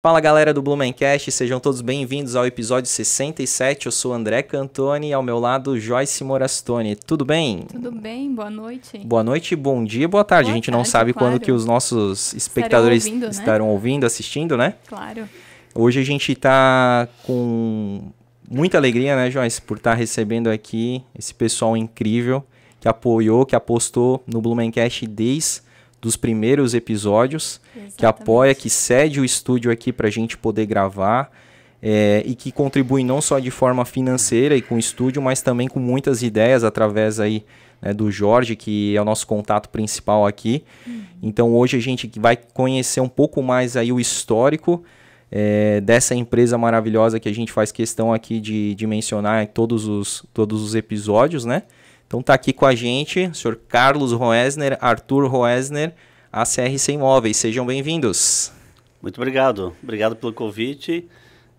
Fala galera do Blumencast, sejam todos bem-vindos ao episódio 67. Eu sou André Cantoni e ao meu lado Joyce Morastoni. Tudo bem? Tudo bem, boa noite. Boa noite, bom dia, boa tarde. Boa a gente não tarde, sabe claro. quando que os nossos espectadores ouvindo, né? estarão ouvindo, assistindo, né? Claro. Hoje a gente tá com muita alegria, né, Joyce, por estar recebendo aqui esse pessoal incrível que apoiou, que apostou no Blumencast desde os primeiros episódios, que Exatamente. apoia, que cede o estúdio aqui para a gente poder gravar é, e que contribui não só de forma financeira e com o estúdio, mas também com muitas ideias através aí né, do Jorge, que é o nosso contato principal aqui. Então hoje a gente vai conhecer um pouco mais aí o histórico é, dessa empresa maravilhosa que a gente faz questão aqui de, de mencionar em todos os, todos os episódios, né? Então tá aqui com a gente o senhor Carlos Roesner, Arthur Roesner, ACRC Imóveis. Sejam bem-vindos. Muito obrigado. Obrigado pelo convite.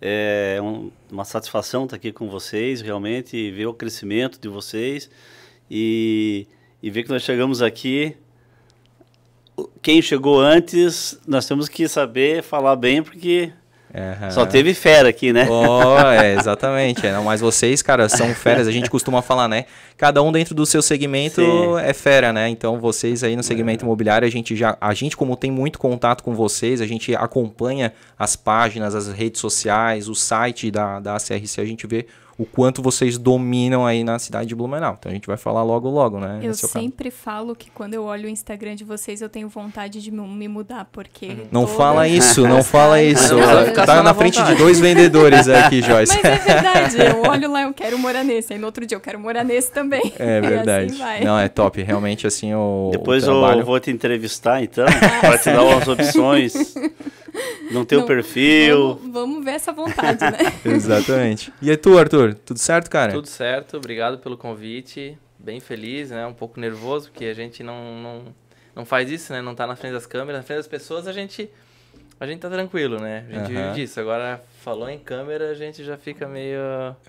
É um- uma satisfação estar aqui com vocês, realmente, ver o crescimento de vocês e, e ver que nós chegamos aqui. Quem chegou antes, nós temos que saber falar bem, porque Aham. só teve fera aqui, né? Oh, é, exatamente. É, não, mas vocês, cara, são feras. A gente costuma falar, né? Cada um dentro do seu segmento Sim. é fera, né? Então, vocês aí no segmento imobiliário, a gente já, a gente como tem muito contato com vocês, a gente acompanha as páginas, as redes sociais, o site da, da ACRC, a gente vê o quanto vocês dominam aí na cidade de Blumenau. Então, a gente vai falar logo, logo, né? Eu seu caso. sempre falo que quando eu olho o Instagram de vocês, eu tenho vontade de me- mudar, porque. Uhum. Não fala isso, não fala isso. Não, ficar tá na frente de dois vendedores aqui, Joyce. Mas é verdade, eu olho lá, eu quero morar nesse. Aí no outro dia eu quero morar nesse também. É E verdade. assim vai. Não, é top. Realmente, assim, o. Depois o trabalho... eu vou te entrevistar, então, para te dar umas opções. Não tem o perfil. Vamos, vamos ver essa vontade, né? Exatamente. E aí tu, Arthur? Tudo certo, cara? Tudo certo, obrigado pelo convite. Bem feliz, né? Um pouco nervoso, porque a gente não, não, não faz isso, né? Não tá na frente das câmeras, na frente das pessoas a gente. A gente tá tranquilo, né? A gente Aham. vive disso. Agora, falou em câmera, a gente já fica meio.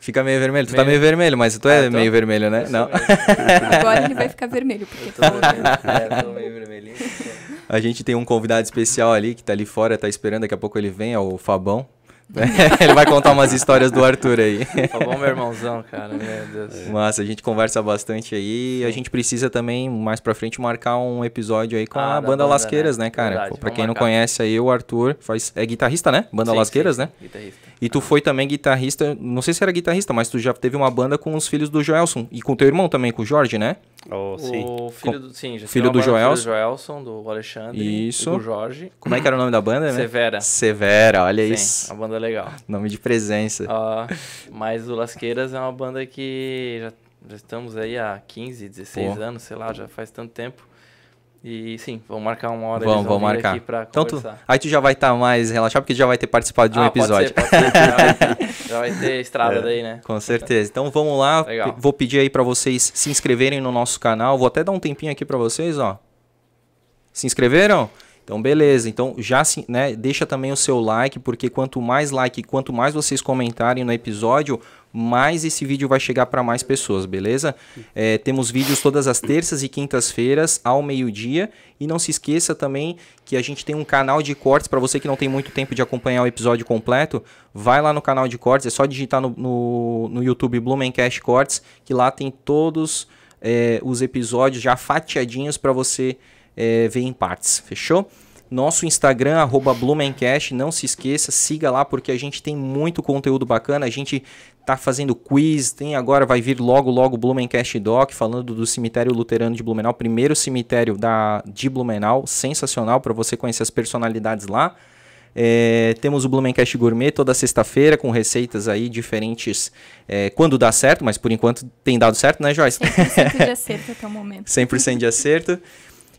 Fica meio vermelho. Tu tá Meio- meio vermelho, mas tu é Ah, tô. meio vermelho, né? Eu Não. Agora ele vai ficar vermelho, porque tô meio- é, tô meio vermelhinho. A gente tem um convidado especial ali que tá ali fora, tá esperando, daqui a pouco ele vem, é o Fabão. ele vai contar umas histórias do Arthur aí. Tá bom, meu irmãozão, cara. Meu Deus. Massa, a gente conversa bastante aí. A gente precisa também, mais pra frente, marcar um episódio aí com Ah, a da banda banda, Lasqueiras, né? né, cara? Verdade, Pô, pra quem não marcar. conhece aí, o Arthur faz, é guitarrista, né? Banda Sim, Lasqueiras, sim, né? Guitarrista. E tu foi também guitarrista, não sei se era guitarrista, mas tu já teve uma banda com os filhos do Joelson. E com teu irmão também, com o Jorge, né? Oh, sim. O filho do, sim, já Filho do Joelson. Filho do Joelson, do Alexandre. Isso. E do Jorge. Como é que era o nome da banda, né? Severa. Severa, olha Sim, isso. a banda legal. Nome de presença. Ó, mas o Lasqueiras é uma banda que já, já estamos aí há 15, 16 Pô. anos, sei lá, já faz tanto tempo. E sim, vamos marcar uma hora Vamos, vamos marcar. aqui pra Então tu, aí tu já vai estar mais relaxado, porque já vai ter participado de um Ah, pode episódio. ser, pode ser, já, vai ter, estrada daí, né? Com certeza. Então vamos lá. Legal. Vou pedir aí pra vocês se inscreverem no nosso canal. Vou até dar um tempinho aqui pra vocês, ó. Se inscreveram? Então beleza. Então já né, deixa também o seu like, porque quanto mais like, quanto mais vocês comentarem no episódio, mais esse vídeo vai chegar para mais pessoas, beleza? É, temos vídeos todas as terças e quintas-feiras ao meio-dia e não se esqueça também que a gente tem um canal de cortes para você que não tem muito tempo de acompanhar o episódio completo, vai lá no canal de cortes, é só digitar no, no, no YouTube Blumencast Cortes, que lá tem todos é, os episódios já fatiadinhos para você é, ver em partes, fechou? Nosso Instagram, arroba Blumencast, não se esqueça, siga lá porque a gente tem muito conteúdo bacana, a gente tá fazendo quiz, tem agora, vai vir logo logo o Blumencast Doc, falando do cemitério luterano de Blumenau, primeiro cemitério da, de Blumenau, sensacional para você conhecer as personalidades lá. É, temos o Blumencast Gourmet toda sexta-feira com receitas aí diferentes é, quando dá certo, mas por enquanto tem dado certo, né, Joyce? 100% de acerto até o momento. 100% de acerto.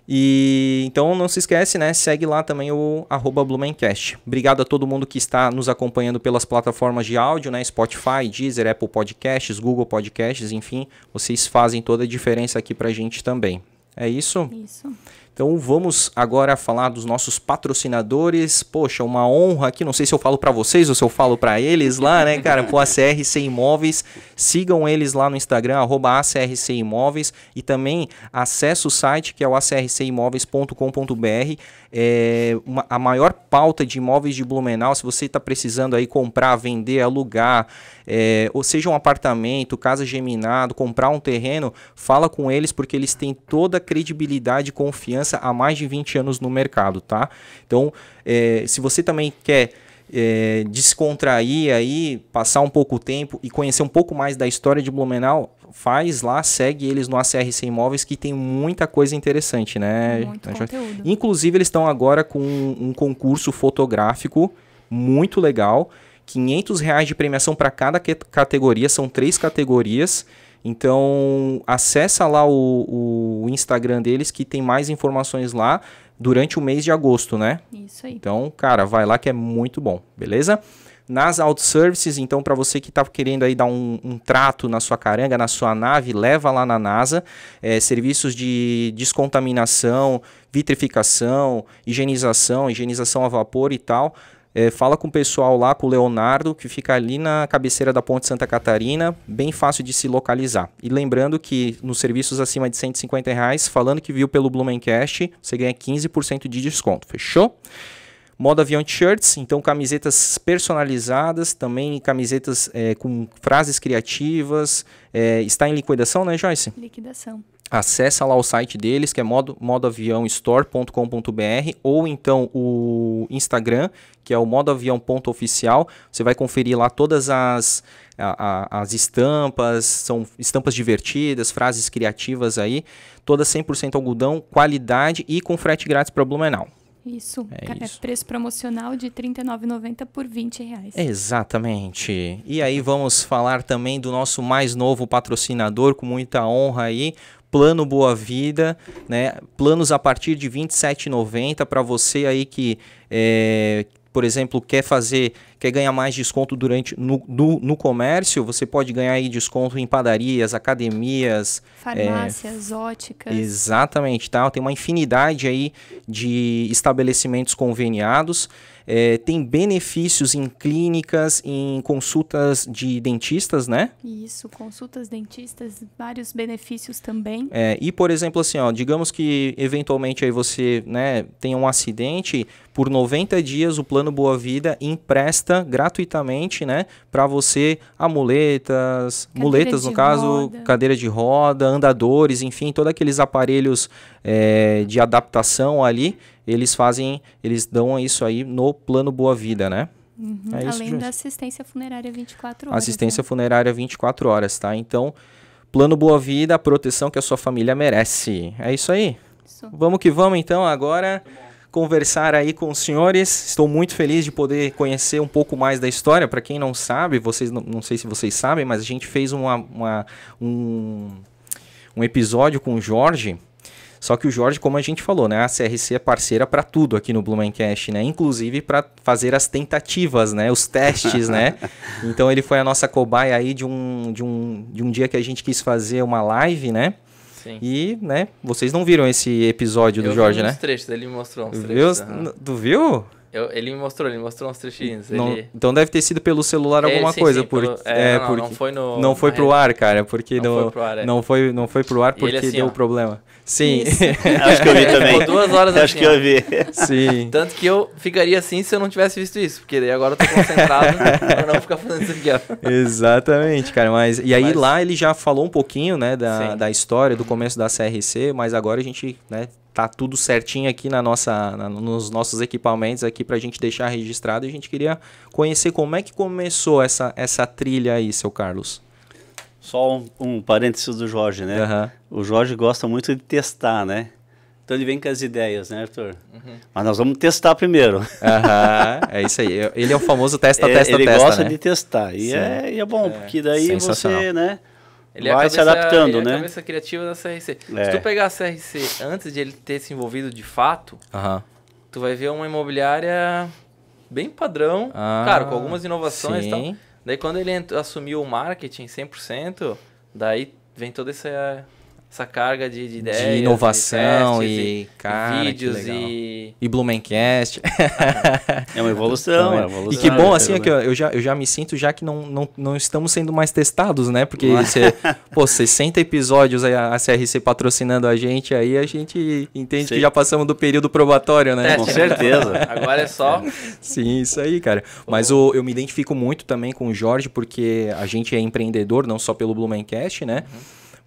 E então não se esquece, né? Segue lá também o arroba Blumencast. Obrigado a todo mundo que está nos acompanhando pelas plataformas de áudio, né? Spotify, Deezer, Apple Podcasts, Google Podcasts, enfim, vocês fazem toda a diferença aqui pra gente também. É isso? Isso. Então vamos agora falar dos nossos patrocinadores. Poxa, uma honra aqui. Não sei se eu falo para vocês ou se eu falo para eles lá, né, cara? Com a CRC Imóveis. Sigam eles lá no Instagram, arroba ACRC Imóveis. E também acesse o site que é o acrcimóveis.com.br. É uma, a maior pauta de imóveis de Blumenau. Se você está precisando aí comprar, vender, alugar, é, ou seja um apartamento, casa geminado, comprar um terreno, fala com eles porque eles têm toda a credibilidade e confiança há mais de 20 anos no mercado, tá? Então, é, se você também quer é, descontrair aí, passar um pouco o tempo e conhecer um pouco mais da história de Blumenau, faz lá, segue eles no ACRC Imóveis que tem muita coisa interessante, né? Muito conteúdo. Inclusive eles estão agora com um concurso fotográfico muito legal, 500 reais de premiação para cada categoria, são três categorias. Então acessa lá o, o Instagram deles que tem mais informações lá durante o mês de agosto, né? Isso aí. Então, cara, vai lá que é muito bom, beleza? Nas Outservices, então, para você que está querendo aí dar um, um, trato na sua caranga, na sua nave, leva lá na NASA. É, serviços de descontaminação, vitrificação, higienização, higienização a vapor e tal. É, fala com o pessoal lá, com o Leonardo, que fica ali na cabeceira da Ponte Santa Catarina, bem fácil de se localizar. E lembrando que nos serviços acima de 150 reais, falando que viu pelo Blumencast, você ganha 15% de desconto, fechou? Modo avião t-shirts, então camisetas personalizadas, também camisetas é, com frases criativas. É, está em liquidação, né, Joyce? Liquidação. Acesse lá o site deles, que é modo, modoaviãostore.com.br ou então o Instagram, que é o modoavião.oficial. Você vai conferir lá todas as, a, a, as estampas, são estampas divertidas, frases criativas aí, todas 100% algodão, qualidade e com frete grátis para Blumenau. Isso. É, isso. preço promocional de R$ 39,90 por R$ reais. Exatamente. E aí vamos falar também do nosso mais novo patrocinador, com muita honra aí, Plano Boa Vida, né? Planos a partir de R$ 27,90 para você aí que é, por exemplo, quer fazer, quer ganhar mais desconto durante no, no, no comércio, você pode ganhar aí desconto em padarias, academias, farmácias, é, óticas. Exatamente, tá? Tem uma infinidade aí de estabelecimentos conveniados. É, tem benefícios em clínicas, em consultas de dentistas, né? Isso, consultas dentistas, vários benefícios também. É, e, por exemplo, assim, ó, digamos que eventualmente aí você né, tenha um acidente, por 90 dias o Plano Boa Vida empresta gratuitamente, né, para você amuletas, cadeira muletas no caso, roda. cadeira de roda, andadores, enfim, todos aqueles aparelhos é, de adaptação ali eles fazem, eles dão isso aí no plano Boa Vida, né? Uhum, é isso, além da assistência funerária 24 horas. Assistência né? funerária 24 horas, tá? Então, plano Boa Vida, a proteção que a sua família merece. É isso aí. Isso. Vamos que vamos então agora conversar aí com os senhores. Estou muito feliz de poder conhecer um pouco mais da história. Para quem não sabe, vocês não, não, sei se vocês sabem, mas a gente fez uma, uma um, um episódio com o Jorge só que o Jorge, como a gente falou, né, a CRC é parceira para tudo aqui no Blumencast, né, inclusive para fazer as tentativas, né, os testes, né. Então ele foi a nossa cobaia aí de um, de um, de um dia que a gente quis fazer uma live, né. Sim. E, né, vocês não viram esse episódio Eu do Jorge, vi uns né? trechos, ele me mostrou uns trechos. Viu? Tu viu? Eu, ele me mostrou, ele me mostrou uns trechinhos. Não, ele... Então deve ter sido pelo celular é, alguma sim, coisa. Sim, porque, pelo, é, é, não, porque não foi no. Não foi pro ar, cara. Porque não, não, foi pro ar, é. não, foi, não foi pro ar porque assim, deu ó, problema. Sim. Acho que eu vi também. Ficou duas horas Acho assim, que eu vi. Sim. Tanto que eu ficaria assim se eu não tivesse visto isso. Porque daí agora eu tô concentrado pra não ficar fazendo isso aqui, ó. Exatamente, cara. Mas, e aí mas... lá ele já falou um pouquinho, né, da, da história, do começo da CRC, mas agora a gente, né, tá tudo certinho aqui na nossa, na, nos nossos equipamentos aqui para a gente deixar registrado. E a gente queria conhecer como é que começou essa, essa trilha aí, seu Carlos. Só um, um parênteses do Jorge, né? Uhum. O Jorge gosta muito de testar, né? Então ele vem com as ideias, né, Arthur? Uhum. Mas nós vamos testar primeiro. Uhum, é isso aí. Ele é o famoso testa, é, testa, ele testa. Ele gosta né? de testar. E é, e é, bom, é. porque daí você, né? Ele vai cabeça, se adaptando, ele né? É a cabeça criativa da CRC. É. Se tu pegar a CRC antes de ele ter se envolvido de fato, uhum. tu vai ver uma imobiliária bem padrão, ah, claro, com algumas inovações sim. e tal. Daí quando ele assumiu o marketing 100%, daí vem toda essa essa carga de, de ideias, de inovação testes e, cara, vídeos que legal. e E Blumencast. É uma evolução, é uma E evolução. que bom, assim, é, é que eu, já, eu já me sinto já que não, não, não estamos sendo mais testados, né? Porque, você, pô, 60 episódios aí, a CRC patrocinando a gente, aí a gente entende Sim. que já passamos do período probatório, né? Com certeza. agora é só Sim, isso aí, cara. Mas o, eu me identifico muito também com o Jorge, porque a gente é empreendedor, não só pelo Blumencast, né?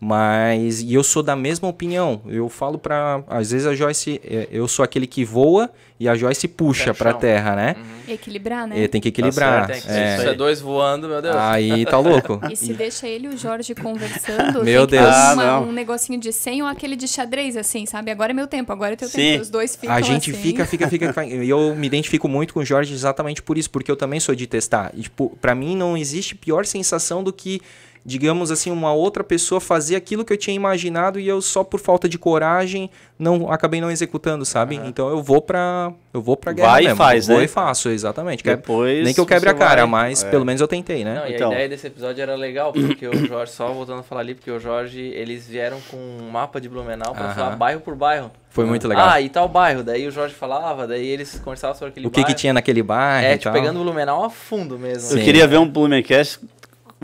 Mas, e eu sou da mesma opinião. Eu falo pra. Às vezes a Joyce. é, Eu sou aquele que voa e a Joyce puxa chão. terra, né? Equilibrar, né? E tem que equilibrar. certo, tem que é. se é dois voando, meu Deus. Aí tá louco. E se deixa ele e o Jorge conversando, Meu Deus. Ah, uma- não. um negocinho de 100 ou aquele de xadrez, assim, sabe? Agora é meu tempo, agora é teu Sim. tempo. Os dois ficam A gente assim. fica, fica, fica. E eu me identifico muito com o Jorge exatamente por isso, porque eu também sou de testar. E, tipo, pra mim não existe pior sensação do que, digamos assim, uma outra pessoa fazer aquilo que eu tinha imaginado e eu só por falta de coragem não acabei não executando, sabe? Então eu vou pra. Eu vou pra guerra Vai e mesmo. faz, vou né? e faço, exatamente. Que é- Depois Nem que eu quebre a cara, vai- mas é. pelo menos eu tentei, né? Não, e Então. a ideia desse episódio era legal, porque o Jorge, só voltando a falar ali, porque o Jorge, eles vieram com um mapa de Blumenau pra Aham. falar bairro por bairro. Foi muito legal. Ah, e tal bairro. Daí o Jorge falava, daí eles conversavam sobre aquele o que, que bairro. tinha naquele bairro? É, e tipo, tal. pegando o Blumenau a fundo mesmo. Eu Sim. queria ver um Blumencast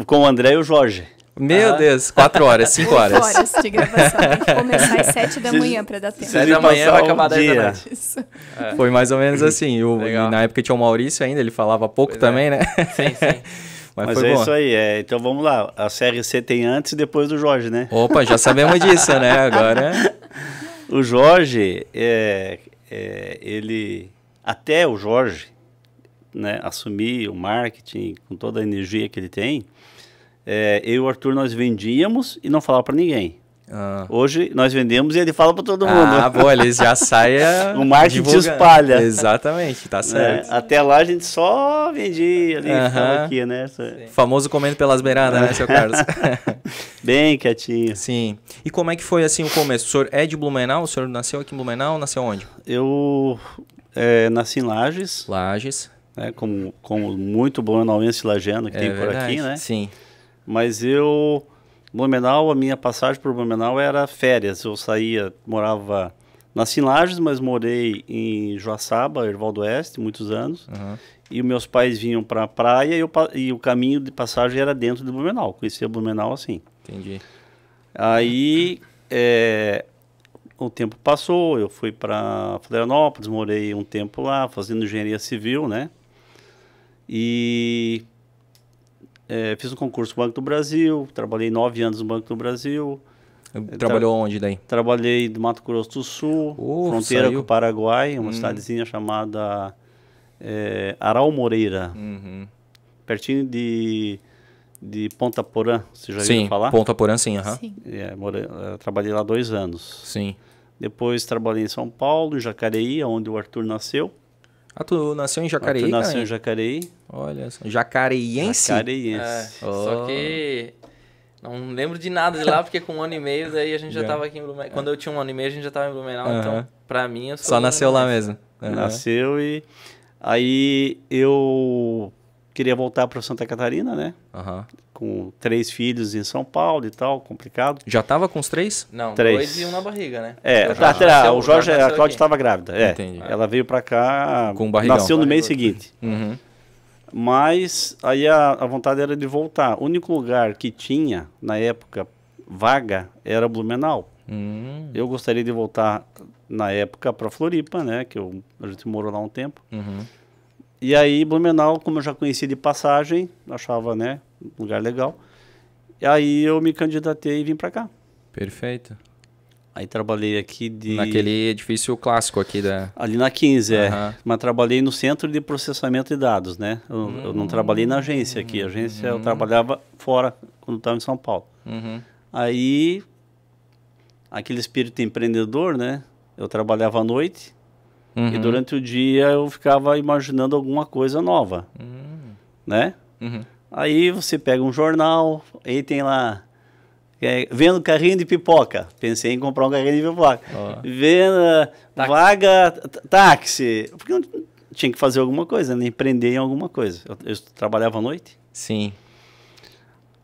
com o André e o Jorge. Meu. Deus, quatro horas, cinco horas. horas de gravação. Tem que começar às 7 da manhã pra dar tempo. Sete da manhã vai um acabar 10 da dia. noite. Isso. Foi mais ou menos assim. O, e na época tinha o Maurício ainda, ele falava pouco Pois é. também, né? Sim, sim. Mas, Mas, foi é bom. isso aí. É, então vamos lá. A CRC tem antes e depois do Jorge, né? Opa, já sabemos disso, né? Agora. O Jorge, é, é, ele. Até o Jorge né, assumir o marketing com toda a energia que ele tem, é, eu e o Arthur nós vendíamos e não falava para ninguém. Ah, Hoje nós vendemos e ele fala para todo mundo. ah boa, eles já saem. O marketing divulgando. espalha. Exatamente, tá né? certo. Até lá a gente só vendia ali, Aham. ficava aqui, né? Famoso comendo pelas beiradas, né, seu Carlos? Bem quietinho. Sim. E como é que foi assim o começo? O senhor é de Blumenau? O senhor nasceu aqui em Blumenau? Nasceu onde? Eu é, nasci em Lages, Lages. né, como, como muito blumenauense lagiano que é tem por verdade. aqui, né? Sim. Mas eu, Blumenau, a minha passagem por Blumenau era férias. Eu saía, morava, nasci em Lages, mas morei em Joaçaba, Erval do Oeste, muitos anos. Aham. E os meus pais vinham para a praia e, eu e o caminho de passagem era dentro de Blumenau. Conhecia Blumenau assim. Entendi. Aí é, o tempo passou, eu fui para Florianópolis, morei um tempo lá, fazendo engenharia civil, né? E é, fiz um concurso no Banco do Brasil, trabalhei nove anos no Banco do Brasil, Trabalhou onde daí? trabalhei no Mato Grosso do Sul, Oh, fronteira saiu. com o Paraguai, uma Hum. cidadezinha chamada é, Aral Moreira, Uhum. pertinho de, de Ponta Porã, você já Sim, ouviu falar? Ponta Porã, sim, aham. Sim. É, morei- eh, trabalhei lá dois anos. Sim. Depois trabalhei em São Paulo, em Jacareí, onde o Arthur nasceu. Ah, tu nasceu em Jacareí, Arthur nasceu cara? em Jacareí. Olha só. Jacareiense? Jacareiense. É, Oh. Só que não lembro de nada de lá, porque com um ano e meio daí a gente já Já. tava aqui em Blumenau. Quando eu tinha um ano e meio a gente já tava em Blumenau, Aham. então pra mim eu sou Só nasceu lá mesmo. Aham. Nasceu e aí eu queria voltar para Santa Catarina, né? Aham. Com três filhos em São Paulo e tal, complicado. Já tava com os três? Não, Três. dois e um na barriga, né? É, Jorge tá, nasceu- o Jorge, a Cláudia estava grávida. É, Entendi. ela veio para cá, Com barrigão. nasceu no mês seguinte. Uhum. Mas aí a, a vontade era de voltar. O único lugar que tinha, na época, vaga era Blumenau. Hum, Eu gostaria de voltar na época para Floripa, né? Que eu, a gente morou lá um tempo. uhum. E aí Blumenau, como eu já conhecia de passagem, achava, né, um lugar legal. E aí eu me candidatei e vim para cá. Perfeito. Aí trabalhei aqui de Naquele edifício clássico aqui da... ali na 15, é. Aham. Mas trabalhei no centro de processamento de dados, né? Eu, eu não trabalhei na agência aqui. A agência eu trabalhava fora quando estava em São Paulo. Uhum. Aí, aquele espírito empreendedor, né? Eu trabalhava à noite e Uhum. durante o dia eu ficava imaginando alguma coisa nova, Hum, né? Aí você pega um jornal, aí tem lá, é, vendo carrinho de pipoca. Pensei em comprar um carrinho de pipoca. Ó. Vendo Táxi. vaga, táxi. Porque tinha que fazer alguma coisa, né? empreender em alguma coisa. Eu, eu trabalhava à noite. Sim.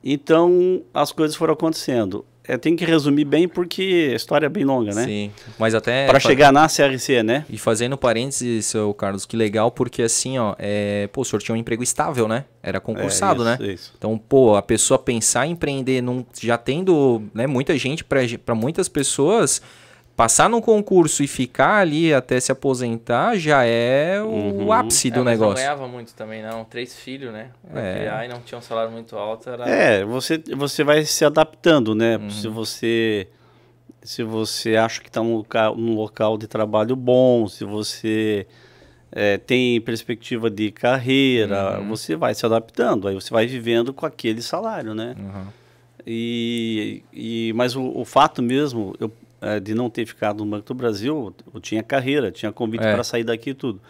Então, as coisas foram acontecendo. É, tem que resumir bem porque a história é bem longa, né? Sim, mas até... Para chegar na CRC, né? E fazendo parênteses, seu Carlos, que legal, porque assim, ó, é, pô, o senhor tinha um emprego estável, né? Era concursado, É, isso, né? Isso. Então, pô, a pessoa pensar em empreender, num, já tendo né, muita gente, para muitas pessoas, passar num concurso e ficar ali até se aposentar já é o Uhum. ápice É, do Não negócio. ganhava muito também, não. Três filhos, né? Pra É. criar e não tinha um salário muito alto. Era... É, você, você vai se adaptando, né? Uhum. Se você se você acha que está num local, num local de trabalho bom, se você é, tem perspectiva de carreira, Uhum. você vai se adaptando, aí você vai vivendo com aquele salário, né? Uhum. E, e mas o, o fato mesmo eu, é, de não ter ficado no Banco do Brasil, eu tinha carreira, tinha convite É. para sair daqui e tudo.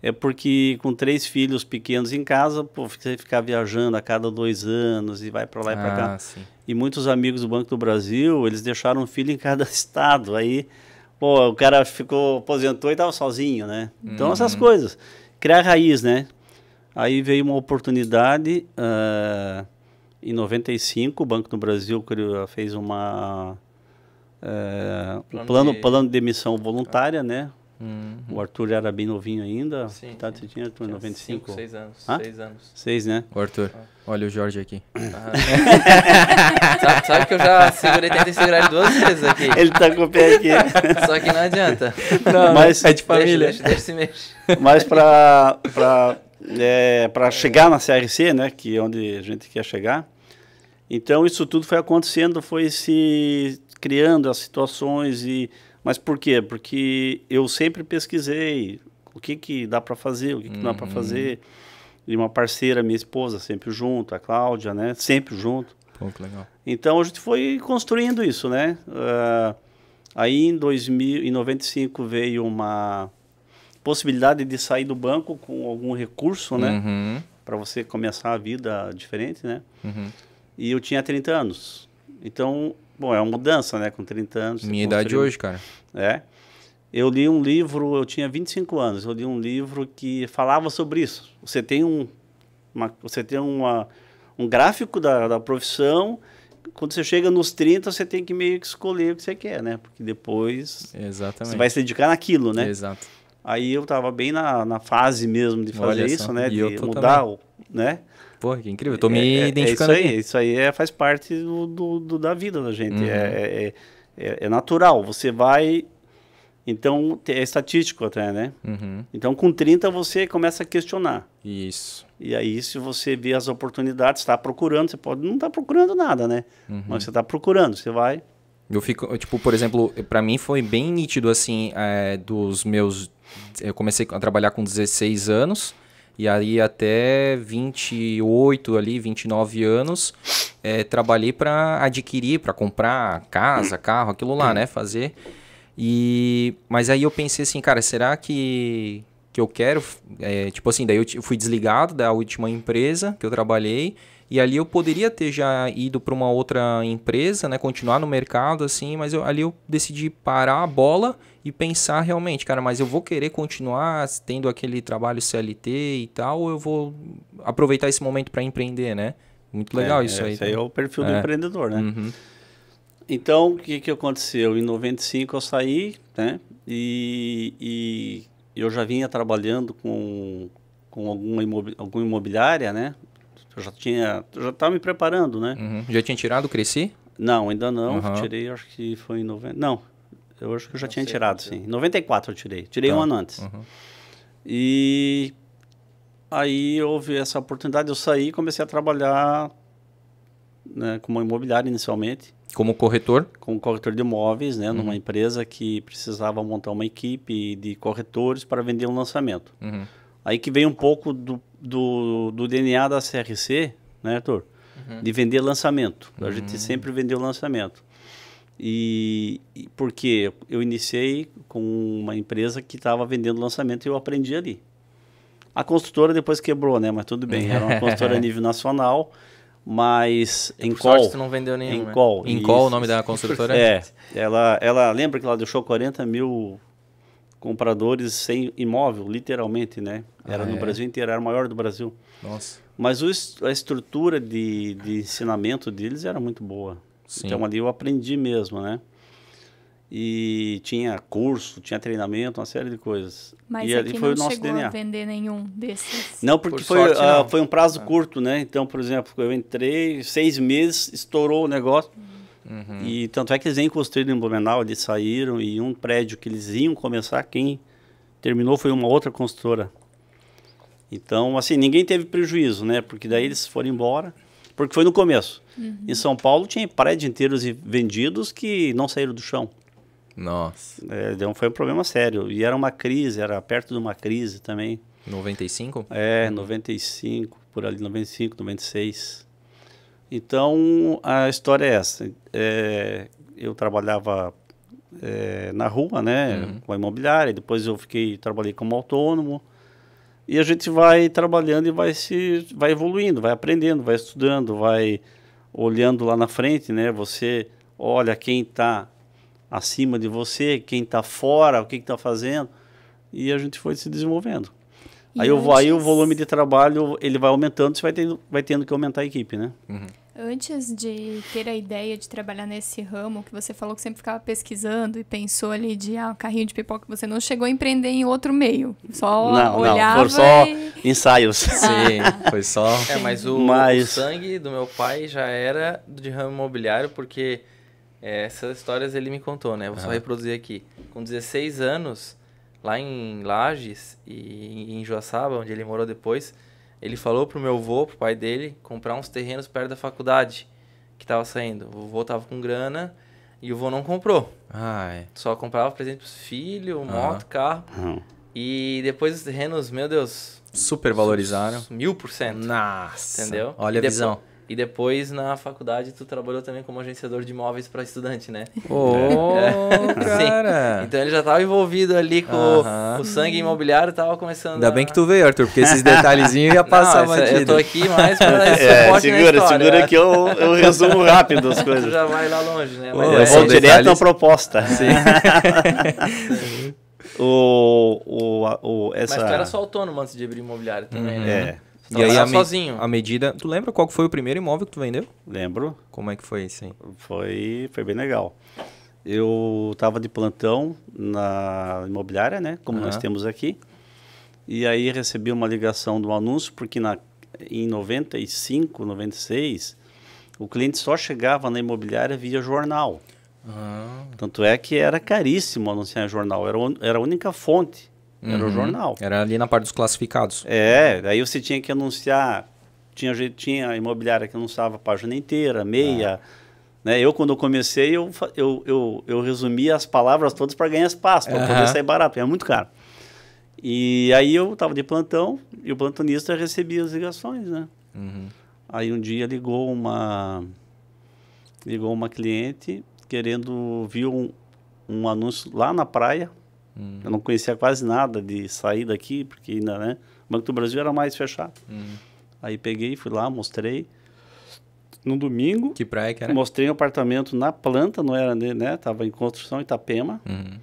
É porque com três filhos pequenos em casa, pô, você ficar viajando a cada dois anos e vai para lá e para cá. Ah, sim. E muitos amigos do Banco do Brasil, eles deixaram um filho em cada estado. Aí, pô, o cara ficou, aposentou e estava sozinho, né? Então, essas Uhum. coisas. Criar raiz, né? Aí veio uma oportunidade, ah, em 95, o Banco do Brasil criou- fez uma... eh, Plano plano, de- plano de demissão voluntária, né? Uhum. O Arthur era bem novinho ainda. Sim, tá, sim. você tinha, Arthur, Tinha 95? Cinco, seis anos. Hã? Seis anos. Seis, né? Ô, Arthur, olha o Jorge aqui. Aham. sabe, sabe que eu já segurei 36 graus duas vezes aqui. Ele tá com o pé aqui. Só que não adianta. Não, Mas- é de família. Deixa, deixa, deixa se mexer. Mas para é, pra chegar na CRC, né, que é onde a gente quer chegar, então isso tudo foi acontecendo, foi se criando as situações e mas por quê? Porque eu sempre pesquisei o que que dá para fazer, o que, que não dá para Uhum. fazer. E uma parceira, minha esposa, sempre junto, a Cláudia, né, sempre junto. Pô, que legal. Então a gente foi construindo isso, né? Ah, aí em 2095 veio uma possibilidade de sair do banco com algum recurso, né? Uhum, Para você começar a vida diferente, né? uhum. E eu tinha 30 anos. Então, bom, é uma mudança, né? Com 30 anos. Minha idade hoje, cara. É. Eu li um livro, eu tinha 25 anos, eu li um livro que falava sobre isso. Você tem um, uma, você tem uma, um gráfico da, da profissão, quando você chega nos 30, você tem que meio que escolher o que você quer, né? Porque depois Exatamente. você vai se dedicar naquilo, né? Exato. Aí eu estava bem na, na fase mesmo de fazer isso, né? E De mudar, também. o, né? Pô, que incrível. Eu tô me É- é- identificando é isso aí, aqui. Isso aí é, faz parte do, do- do- da vida da gente. Uhum. É, é, é- é natural. Você vai. Então, é estatístico até, né? Uhum. Então, com 30, você começa a questionar. Isso. E aí, se você vê as oportunidades, está procurando, você pode não estar procurando nada, né? Uhum. Mas você está procurando, você vai. Eu fico, tipo, por exemplo, pra mim foi bem nítido, assim, é, dos meus... Eu comecei a trabalhar com 16 anos, e aí até 28 ali, 29 anos, é, trabalhei pra adquirir, pra comprar casa, carro, aquilo lá, né, fazer. E, mas aí eu pensei assim, cara, será que, que eu quero, é, tipo assim, daí eu fui desligado da última empresa que eu trabalhei, e ali eu poderia ter já ido para uma outra empresa, né, continuar no mercado assim, mas eu- ali eu decidi parar a bola e pensar realmente, cara, mas eu vou querer continuar tendo aquele trabalho CLT e tal, ou eu vou aproveitar esse momento para empreender, né? Muito legal É, isso aí. Esse aí é o perfil do É. empreendedor, né? Uhum. Então, o que, que aconteceu? Em 95 eu saí, né? E, e eu já vinha trabalhando com, com alguma alguma imobiliária, né? Eu já tinha, já estava me preparando, né? Uhum. Já tinha tirado o Cresci? Não, ainda não. Uhum. Tirei, acho que foi em 90. Não, eu acho que eu já Não tinha sei tirado, sim. Em 94 eu tirei. Tirei Tá. um ano antes. Uhum. E aí houve essa oportunidade, eu saí e comecei a trabalhar né, como imobiliário inicialmente Como corretor? como corretor de imóveis, né, Uhum. numa empresa que precisava montar uma equipe de corretores para vender um lançamento. Uhum. Aí que veio um pouco do, do, do DNA da CRC, né, Arthur? Uhum. De vender lançamento. A gente Uhum. sempre vendeu lançamento. E, e porque eu iniciei com uma empresa que estava vendendo lançamento e eu aprendi ali. A construtora depois quebrou, né? Mas tudo bem, era uma construtora a nível nacional, mas em sorte, call. tu não vendeu nenhum, Em call. Em qual o nome da construtora? É, ela, ela lembra que ela deixou 40 mil compradores sem imóvel, literalmente, né? Era Ah, no é? Brasil inteiro, era a maior do Brasil. Nossa. Mas o a estrutura de, de ensinamento deles era muito boa. Sim. Então ali eu aprendi mesmo, né? E tinha curso, tinha treinamento, uma série de coisas. Mas e ali aqui foi não o nosso chegou DNA. a vender nenhum desses. Não, porque Por foi, sorte, ah, não. foi um prazo Ah. curto, né? Então, por exemplo, eu entrei, seis meses, estourou o negócio. Uhum. E tanto é que eles nem construíram em Blumenau, eles saíram e um prédio que eles iam começar, quem terminou foi uma outra construtora. Então, assim, ninguém teve prejuízo, né? Porque daí eles foram embora, porque foi no começo. Em São Paulo tinha prédios inteiros e vendidos que não saíram do chão. Nossa. É, então foi um problema sério. E era uma crise, era perto de uma crise também. 95? É, 95, por ali, 95, 96. Então, a história é essa. É, eu trabalhava é, na rua, né, Uhum. com a imobiliária, depois eu fiquei, trabalhei como autônomo. E a gente vai trabalhando e vai se vai evoluindo, vai aprendendo, vai estudando, vai olhando lá na frente, né? Você olha quem está acima de você, quem está fora, o que está fazendo, e a gente foi se desenvolvendo. Aí, o, aí o antes- volume de trabalho ele vai aumentando, você vai tendo, vai tendo que aumentar a equipe, né? Antes de ter a ideia de trabalhar nesse ramo, que você falou que sempre ficava pesquisando e pensou ali de ah, carrinho de pipoca, você não chegou a empreender em outro meio. Só não, olhava não, foram só e... ensaios. Sim, foi só. É, mas o, Mas- o sangue do meu pai já era de ramo imobiliário, porque é, essas histórias ele me contou, né? Vou só reproduzir aqui. Com 16 anos, lá em Lages e em Joaçaba, onde ele morou depois, ele falou pro meu avô, pro pai dele, comprar uns terrenos perto da faculdade que tava saindo. O vovô tava com grana e o vô não comprou. Ai. Só comprava presente pros filhos, moto, carro. Não. E depois os terrenos, meu Deus, Super valorizaram. mil por cento. Nossa. Entendeu? Olha E a depo- visão. E depois na faculdade tu trabalhou também como agenciador de imóveis para estudante, né? Ô, cara. Então ele já tava envolvido ali com o- Aham. o sangue imobiliário, tava começando. Ainda a- bem que tu veio, Arthur, porque esses detalhezinhos ia passar Não, essa- eu tô aqui mais esse É, segura, segura que eu, eu resumo rápido as Tu coisas. já vai lá longe, né? Mas Eu é, é, vou direto detalhes- à proposta. Sim. o, o, a- o, essa, Mas tu era só autônomo antes de abrir imobiliário também, né? É, E aí a, trabalhava me- sozinho. a medida. Tu lembra qual foi o primeiro imóvel que tu vendeu? lembro. Como é que foi isso aí? Foi, foi bem legal. Eu estava de plantão na imobiliária, né? Como nós temos aqui. E aí recebi uma ligação do anúncio, porque na, em 95, 96, o cliente só chegava na imobiliária via jornal. Ah, Tanto é que era caríssimo anunciar em jornal. Era, era a única fonte. Era o Uhum. jornal. Era ali na parte dos classificados. É, daí você tinha que anunciar. Tinha, tinha imobiliária que anunciava a página inteira, meia. Né? Eu, quando eu comecei, eu, eu, eu, eu resumia as palavras todas para ganhar espaço, para Aham. poder sair barato, porque é muito caro. E aí eu estava de plantão e o plantonista recebia as ligações, né? Uhum. Aí um dia ligou uma ligou uma cliente querendo viu um, um anúncio lá na praia. Hum. Eu não conhecia quase nada de sair daqui, porque ainda, né? O Banco do Brasil era mais fechado. Uhum. Aí peguei, fui lá, mostrei. No domingo, Que praia que era? mostrei um apartamento na planta, não era, né? Tava em construção em Itapema. Uhum.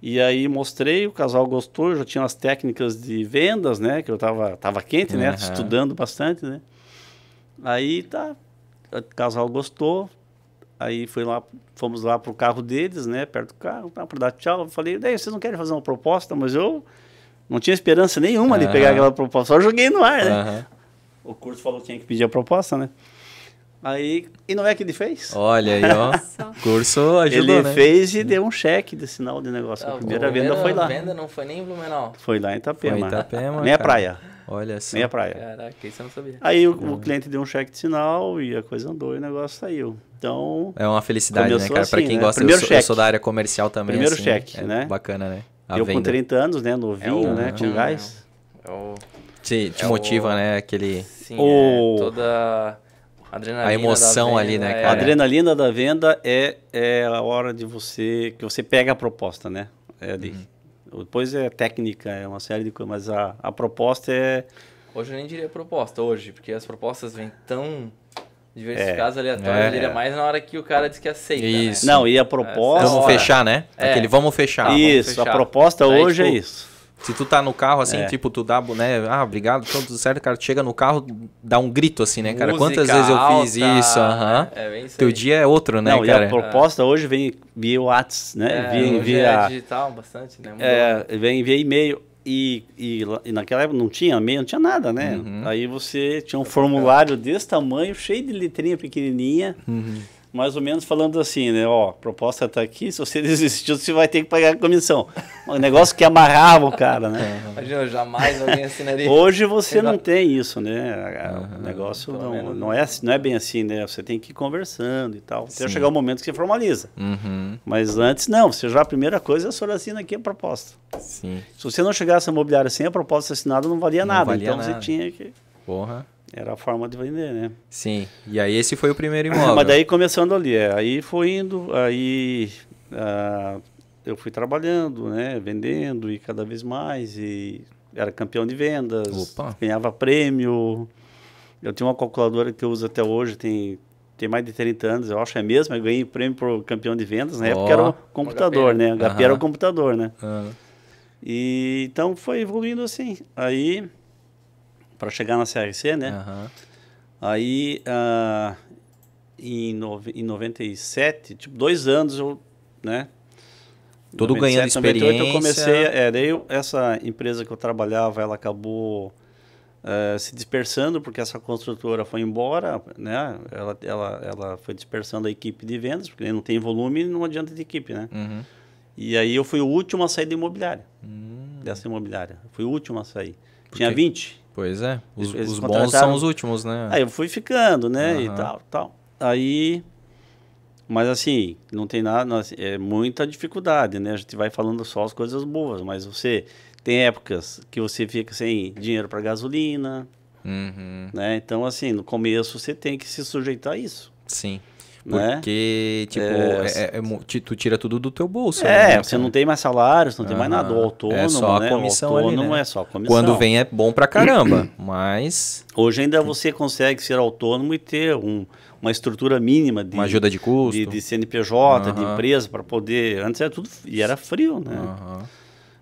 E aí mostrei, o casal gostou, já tinha as técnicas de vendas, né? Que eu tava, tava quente, né? Estudando bastante, né? Aí tá, o casal gostou. Aí fui lá, fomos lá pro carro deles, né? Perto do carro, tá, para dar tchau. Eu falei, daí vocês não querem fazer uma proposta? Mas eu não tinha esperança nenhuma de pegar aquela proposta, só joguei no ar, né? Aham. O curso falou que tinha que pedir a proposta, né? Aí, e não é que ele fez? Olha aí, ó. Curso ajudou, ele né? fez e deu um cheque de sinal de negócio. Ah, a primeira a venda foi lá. venda não foi nem em Blumenau. Foi lá em Itapema. Foi em Itapema, Nem a praia. Olha só. Nem a praia. Caraca, isso eu não sabia. Aí o, o cliente deu um cheque de sinal e a coisa andou e o negócio saiu. Então, É uma felicidade, né, cara? pra assim, quem né? gosta, eu Primeiro sou, eu sou da área comercial também. Primeiro assim, cheque, é né? Bacana, né? A eu venda. com 30 anos, né? Novinho, É o- né? Com gás. É o, Te, te É motiva, o- né? Aquele... sim, O- é toda a adrenalina. A emoção da ali, venda, né, é. A cara? adrenalina da venda é, é a hora de você... Que você pega a proposta, né? É ali. Uhum. Depois é técnica, é uma série de coisas. Mas a, a proposta é... Hoje eu nem diria proposta, hoje, porque as propostas vêm tão diversificadas, aleatórias, É. eu diria mais na hora que o cara diz que aceita, Isso. né? Não, e a proposta... Vamos fechar, né? É. Aquele vamos fechar. vamos Isso, fechar. a proposta Daí, hoje é tipo, isso. Se tu tá no carro, assim, É. tipo, tu dá, né? Ah, obrigado, tudo certo, cara. Chega no carro, dá um grito, assim, né, cara? Quantas Música vezes eu fiz alta, isso? Aham. É, bem isso Teu aí. dia é outro, né, não, e cara? a proposta hoje vem via WhatsApp, né? É, via, hoje via, é digital bastante, né? Mudou. É, vem via e-mail. E, e, e naquela época não tinha e-mail, não tinha nada, né? Uhum. Aí você tinha um formulário desse tamanho, cheio de letrinha pequenininha, Uhum. Mais ou menos falando assim, né? Ó, a proposta tá aqui, se você desistiu, você vai ter que pagar a comissão. Um negócio que amarrava o cara, né? Imagina, jamais alguém assinaria. Hoje você Exato. não tem isso, né? O negócio Pelo não, menos não, é, não é bem assim, né? Você tem que ir conversando e tal, até Sim. chegar o momento que você formaliza. Uhum, Mas antes, não. Você já a primeira coisa é a senhora assina aqui a proposta. sim. Se você não chegasse a imobiliária sem a proposta assinada, não valia Não nada. valia então nada. você tinha que. Porra. Era a forma de vender, né? Sim. E aí esse foi o primeiro imóvel. Mas daí começando ali, é, aí foi indo, aí ah, eu fui trabalhando, né? Vendendo e cada vez mais. E era campeão de vendas, Opa. ganhava prêmio. Eu tinha uma calculadora que eu uso até hoje, tem, tem mais de 30 anos, eu acho é mesmo. Eu ganhei prêmio por campeão de vendas. Na Ó. época era o computador, né? HP era Aham. o computador, né? Ah, E então foi evoluindo assim. Aí, para chegar na CRC, né? aham. Aí, ah, em, nove, em 97, tipo, dois anos eu, né? Todo ganhando 98 eu experiência. comecei, é, daí eu- essa empresa que eu trabalhava, ela acabou eh, se dispersando, porque essa construtora foi embora, né? Ela, ela, ela foi dispersando a equipe de vendas, porque não tem volume, não adianta de equipe, né? Uhum. E aí eu fui o último a sair da imobiliária, Hum, dessa imobiliária. Fui o último a sair. Tinha quê? 20. Pois é. Os, os bons são os últimos, né? Aí eu fui ficando, né, e Aham. tal, tal. Aí, mas assim, não tem nada, assim, é muita dificuldade, né? A gente vai falando só as coisas boas, mas você tem épocas que você fica sem dinheiro para gasolina, Uhum. né? Então, assim, no começo você tem que se sujeitar a isso, Sim. Né? Porque, tipo, É, é- é- é tu tira tudo do teu bolso. É, né, você não tem mais salário, você não tem mais nada. O autônomo, É só a né? comissão o ali, autônomo né? é só a comissão. Quando vem é bom pra caramba, mas Hoje ainda você consegue ser autônomo e ter um, uma estrutura mínima de, uma ajuda de custo. de, de CNPJ, de Aham. empresa, para poder. Antes era tudo. E era frio, né? Aham.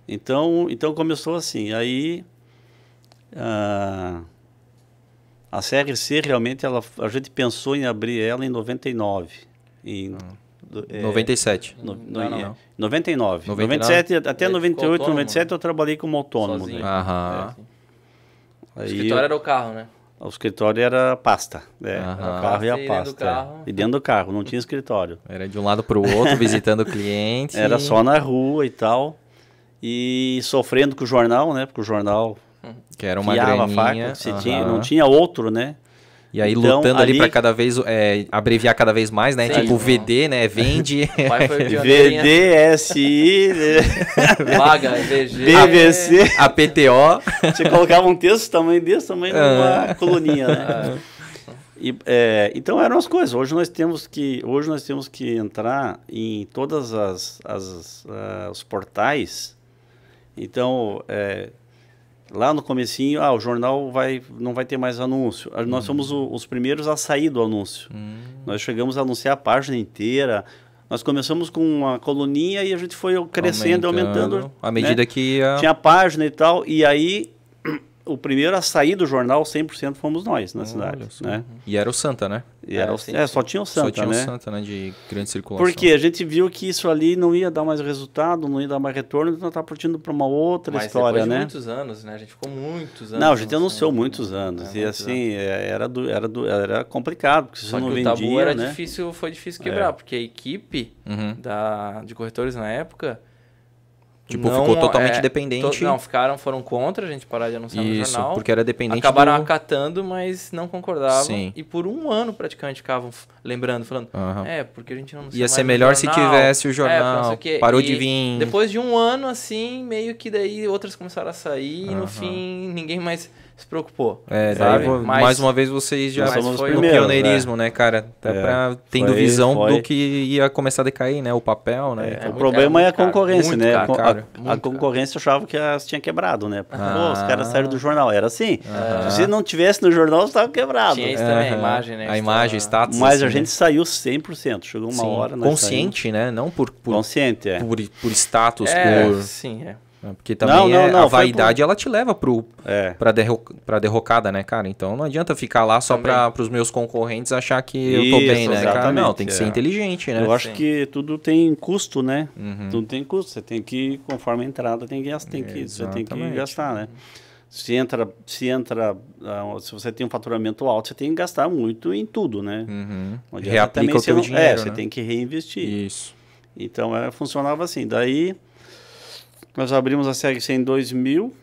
Então, então começou assim. Aí. ah, a CRC realmente, ela, a gente pensou em abrir ela em 99. Em, do- é, 97. no, no, Não, não, é, não. 99. 99. 97 até Ele ficou 98, autônomo. 97 eu trabalhei como autônomo. Né? Aham. É, sim. O Aí escritório era o carro, né? o escritório era pasta. né? O carro e a E dentro pasta. é. carro? E dentro do carro, não tinha escritório. Era de um lado pro outro, visitando o cliente. Era só na rua e tal. E sofrendo com o jornal, né? Porque o jornal Que era uma fiava a graninha. faca. Tinha, não tinha outro, né? E aí Então, lutando ali ali- pra cada vez é, abreviar cada vez mais, né? Sim. tipo VD, né? Vende. VDSI, Vaga, VG. PVC. a PTO. Você colocava um texto tamanho desse, tamanho de Ah. uma coluninha, né? E, é, então eram as coisas. Hoje nós temos que, hoje nós temos que entrar em todas as, as ah, os portais. Então, é, lá no comecinho, ah, o jornal vai, não vai ter mais anúncio. Nós somos o- os primeiros a sair do anúncio. Nós chegamos a anunciar a página inteira. Nós começamos com uma coluninha e a gente foi crescendo, aumentando. À né? medida que ia. Tinha página e tal, e aí o primeiro a sair do jornal 100% fomos nós na cidade, Olha só. né? E era o Santa, né? E era É, o- é, só tinha o Santa, Só tinha né? o Santa, né? De grande circulação. Porque a gente viu que isso ali não ia dar mais resultado, não ia dar mais retorno, então tá partindo para uma outra Mas história, depois de né? muitos anos, né? A gente ficou muitos anos. Não, a gente anunciou muitos anos. É, e muitos assim, é, era, do, era, do, era complicado, porque se Só você que não o tabu vendia, era né? difícil, foi difícil quebrar, É. porque a equipe Uhum. da, de corretores na época. Tipo, ficou totalmente dependente. não, ficaram, foram contra a gente parar de anunciar no Isso, jornal. porque era dependente Acabaram do... acatando, mas não concordavam. Sim. E por um ano praticamente ficavam lembrando, falando. Aham. É, porque a gente não anuncia Ia ser no melhor se tivesse o É, não jornal. quê. Parou E de vir. Depois de um ano, assim, meio que daí outras começaram a sair e Aham. no fim ninguém mais se preocupou. É, sabe? Mas- mais uma vez vocês já Nós somos os no primeiros, pioneirismo, né, cara? Até É. pra, tendo Foi- visão foi. do que ia começar a decair, né? O papel, né? É, Então, o problema é a concorrência, né? caro, A concorrência achava que elas tinham quebrado, né? Pô, Ah. os caras saíram do jornal. Era assim. Aham. Se você não tivesse no jornal, você estava quebrado. Tinha isso também, a imagem, né? A imagem, status. Mas a assim, gente saiu 100%. Chegou uma Sim, hora... Consciente, né? Não por, saímos- por, Consciente, é. por, por status, É, por... sim, é. É, Porque também Não, não, é- não, a vaidade ela te leva pro, É. pra, derro pra derrocada, né, cara? Então não adianta ficar lá só Também. pra, pros meus concorrentes achar que eu tô Isso, bem, né, cara? Não, tem que é. ser inteligente, né? Eu acho Sim. que tudo tem custo, né? Uhum. Tudo tem custo. Você tem que, conforme a entrada, tem que, tem que, você tem que gastar, né? Se entra, se entra, ah, se você tem um faturamento alto, você tem que gastar muito em tudo, né? Uhum. Reaplica também o você teu não- dinheiro, É, você né? tem que reinvestir. Isso. Então, é, funcionava assim. Daí, nós abrimos a CRC em 2000.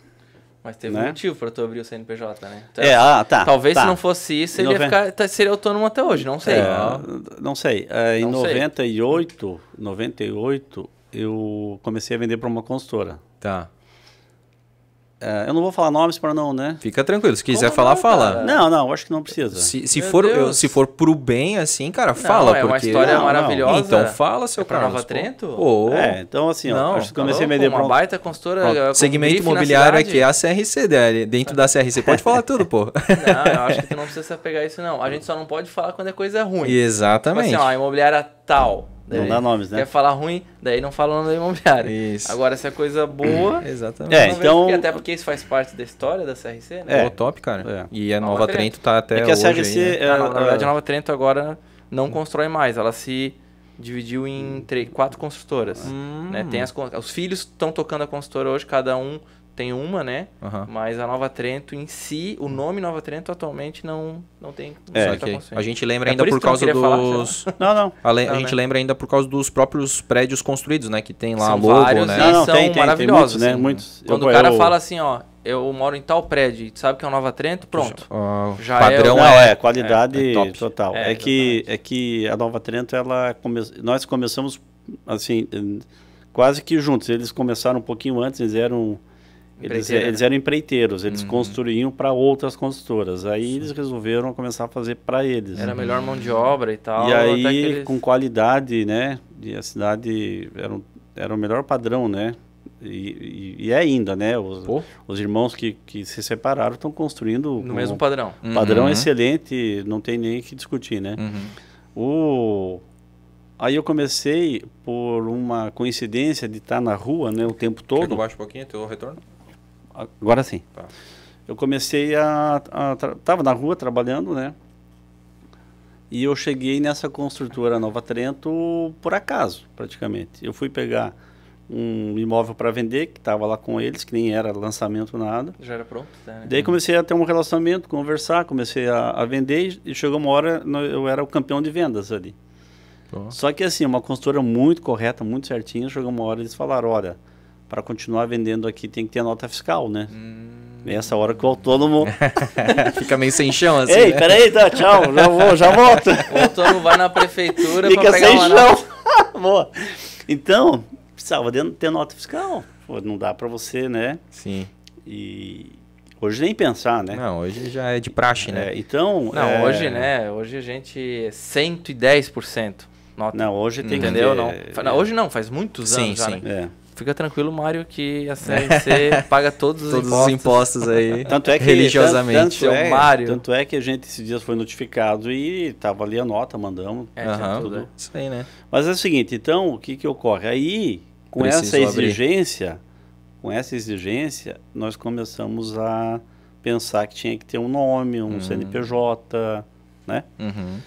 Mas teve Né? um motivo pra tu abrir o CNPJ, né? Então, É, ah, tá. Talvez tá. se não fosse isso, ele ia Noven- ficar, tá- seria autônomo até hoje, não sei. É, não sei. É, em Não sei. 98, 98, eu comecei a vender para uma consultora. Tá. É, eu não vou falar nomes para não, né? Fica tranquilo. Se quiser Como falar, não, fala. Não, não, acho que não precisa. Se, se, Meu for, eu- se for pro bem, assim, cara, Não, fala. é uma porque... história Não, não. maravilhosa. Então fala, seu É pra Carlos. Nova. Trento? Pô. É, então assim, Não, ó, acho que comecei a vender uma para um... baita consultora. Pronto. Segmento imobiliário aqui é a CRC, né? dentro da CRC. Pode falar tudo, pô. Não, eu acho que tu não precisa se apegar a isso, não. A gente só não pode falar quando é coisa ruim. Tipo Exatamente. assim, ó, a imobiliária tal. Não Daí dá nomes, né? Quer falar ruim, daí não fala o nome da imobiliária. Isso. Agora, se é coisa boa. Exatamente. É, não então- por quê, Até porque isso faz parte da história da CRC, né? É. Pô, top, cara. É. E a Nova Nova Trento. Trento tá até É que a hoje aí, CRC né? é, Ah, não, na verdade, a é, Nova Trento agora não constrói mais. Ela se dividiu em três, quatro construtoras. Hum. né? Tem as, os filhos estão tocando a consultora hoje, cada um tem uma, né? Aham. Mas a Nova Trento em si, o nome Nova Trento atualmente não, não tem. É, não tá que construindo. a gente lembra É ainda por por causa queria falar, dos. Não, não. Ale- Não, a gente né? lembra ainda por causa dos próprios prédios construídos, né? Que tem lá São logo, vários né? e Não, não, são tem, tem, tem maravilhosos. muitos, né? assim. Muitos. Quando Eu- o cara eu- fala assim, ó, eu moro em tal prédio, tu sabe que é o Nova Trento, pronto. Ó, Já padrão Não, é, é, qualidade é top. total. É, É, que, é que a Nova Trento, ela come... nós começamos assim, em- quase que juntos. Eles começaram um pouquinho antes, eles eram eles, eles né? eram empreiteiros, eles Uhum. construíam para outras construtoras. Aí eles resolveram começar a fazer para eles. Era a melhor mão de obra e tal. E aí, eles- com qualidade, né? E a cidade era, um- era o melhor padrão, né? E, e- e é ainda, né? Os, Pô. os irmãos que, que se separaram estão construindo No mesmo um padrão. padrão Uhum. excelente, não tem nem que discutir, né? Uhum. O... Aí eu comecei por uma coincidência de estar na rua, né, o tempo Quer que eu todo. baixe um pouquinho teu retorno? Agora sim. Tá. Eu comecei a, a tra- tava na rua trabalhando, né? E eu cheguei nessa construtora Nova Trento por acaso, praticamente. Eu fui pegar um imóvel para vender que estava lá com eles, que nem era lançamento nada. Já era pronto? Né? Daí comecei a ter um relacionamento, conversar, comecei a, a vender e chegou uma hora eu era o campeão de vendas ali. Pô. Só que assim, uma consultora muito correta, muito certinha, chegou uma hora eles falaram, olha, para continuar vendendo aqui tem que ter nota fiscal, né? Hum. Nessa hora que o autônomo... Fica meio sem chão, assim. Ei, né? peraí, tá, tchau, já vou, já volto. O autônomo vai na prefeitura Fica pegar sem chão. Boa. Então, precisava ter nota fiscal. Pô, Não dá para você, né? Sim. E hoje nem pensar, né? Não, hoje já é de praxe, né? É, então... Não, é, hoje, né? Hoje a gente é 110% nota. Não, hoje tem Entendeu? que... Não. não, Hoje não, faz muitos Sim, anos já, sim. né? É. Fica tranquilo, Mário, que a CRC paga todos os Todos impostos. os impostos aí. Tanto é que religiosamente. Tanto, Seu é, Mário. tanto é que a gente esses dias foi notificado e tava ali a nota, mandamos. É, Aham, tudo? Isso aí, né? Mas é o seguinte, então, o que que ocorre? Aí, com Preciso essa abrir. exigência, com essa exigência, nós começamos a pensar que tinha que ter um nome, um Hum. CNPJ, né? Uhum.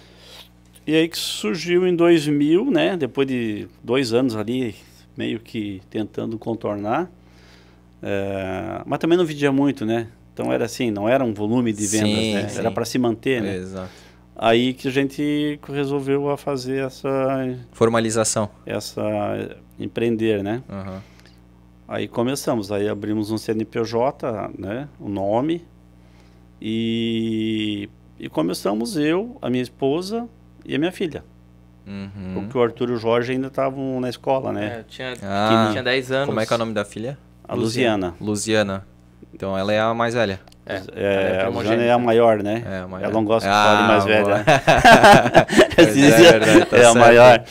E aí que surgiu em 2000, né? Depois de dois anos ali, meio que tentando contornar. É, mas também não vendia muito, né? Então era assim, não era um volume de vendas, Sim, né? sim. Era para se manter, né? Exato. Aí que a gente resolveu a fazer essa, Formalização. essa empreender, né? Aham. Aí começamos, aí abrimos um CNPJ, né? O nome e, e começamos eu, a minha esposa e a minha filha. Uhum. Porque o Arthur e o Jorge ainda estavam na escola, É, né? eu tinha, Ah, tinha 10 anos. Como é que é o nome da filha? A Luziana. Luziana. Então ela é a mais velha. É, É, é a primogênita. é a maior, né? É, a maior. Ela não gosta que Ah, fale mais velha. né? É verdade, tá é a certo. maior.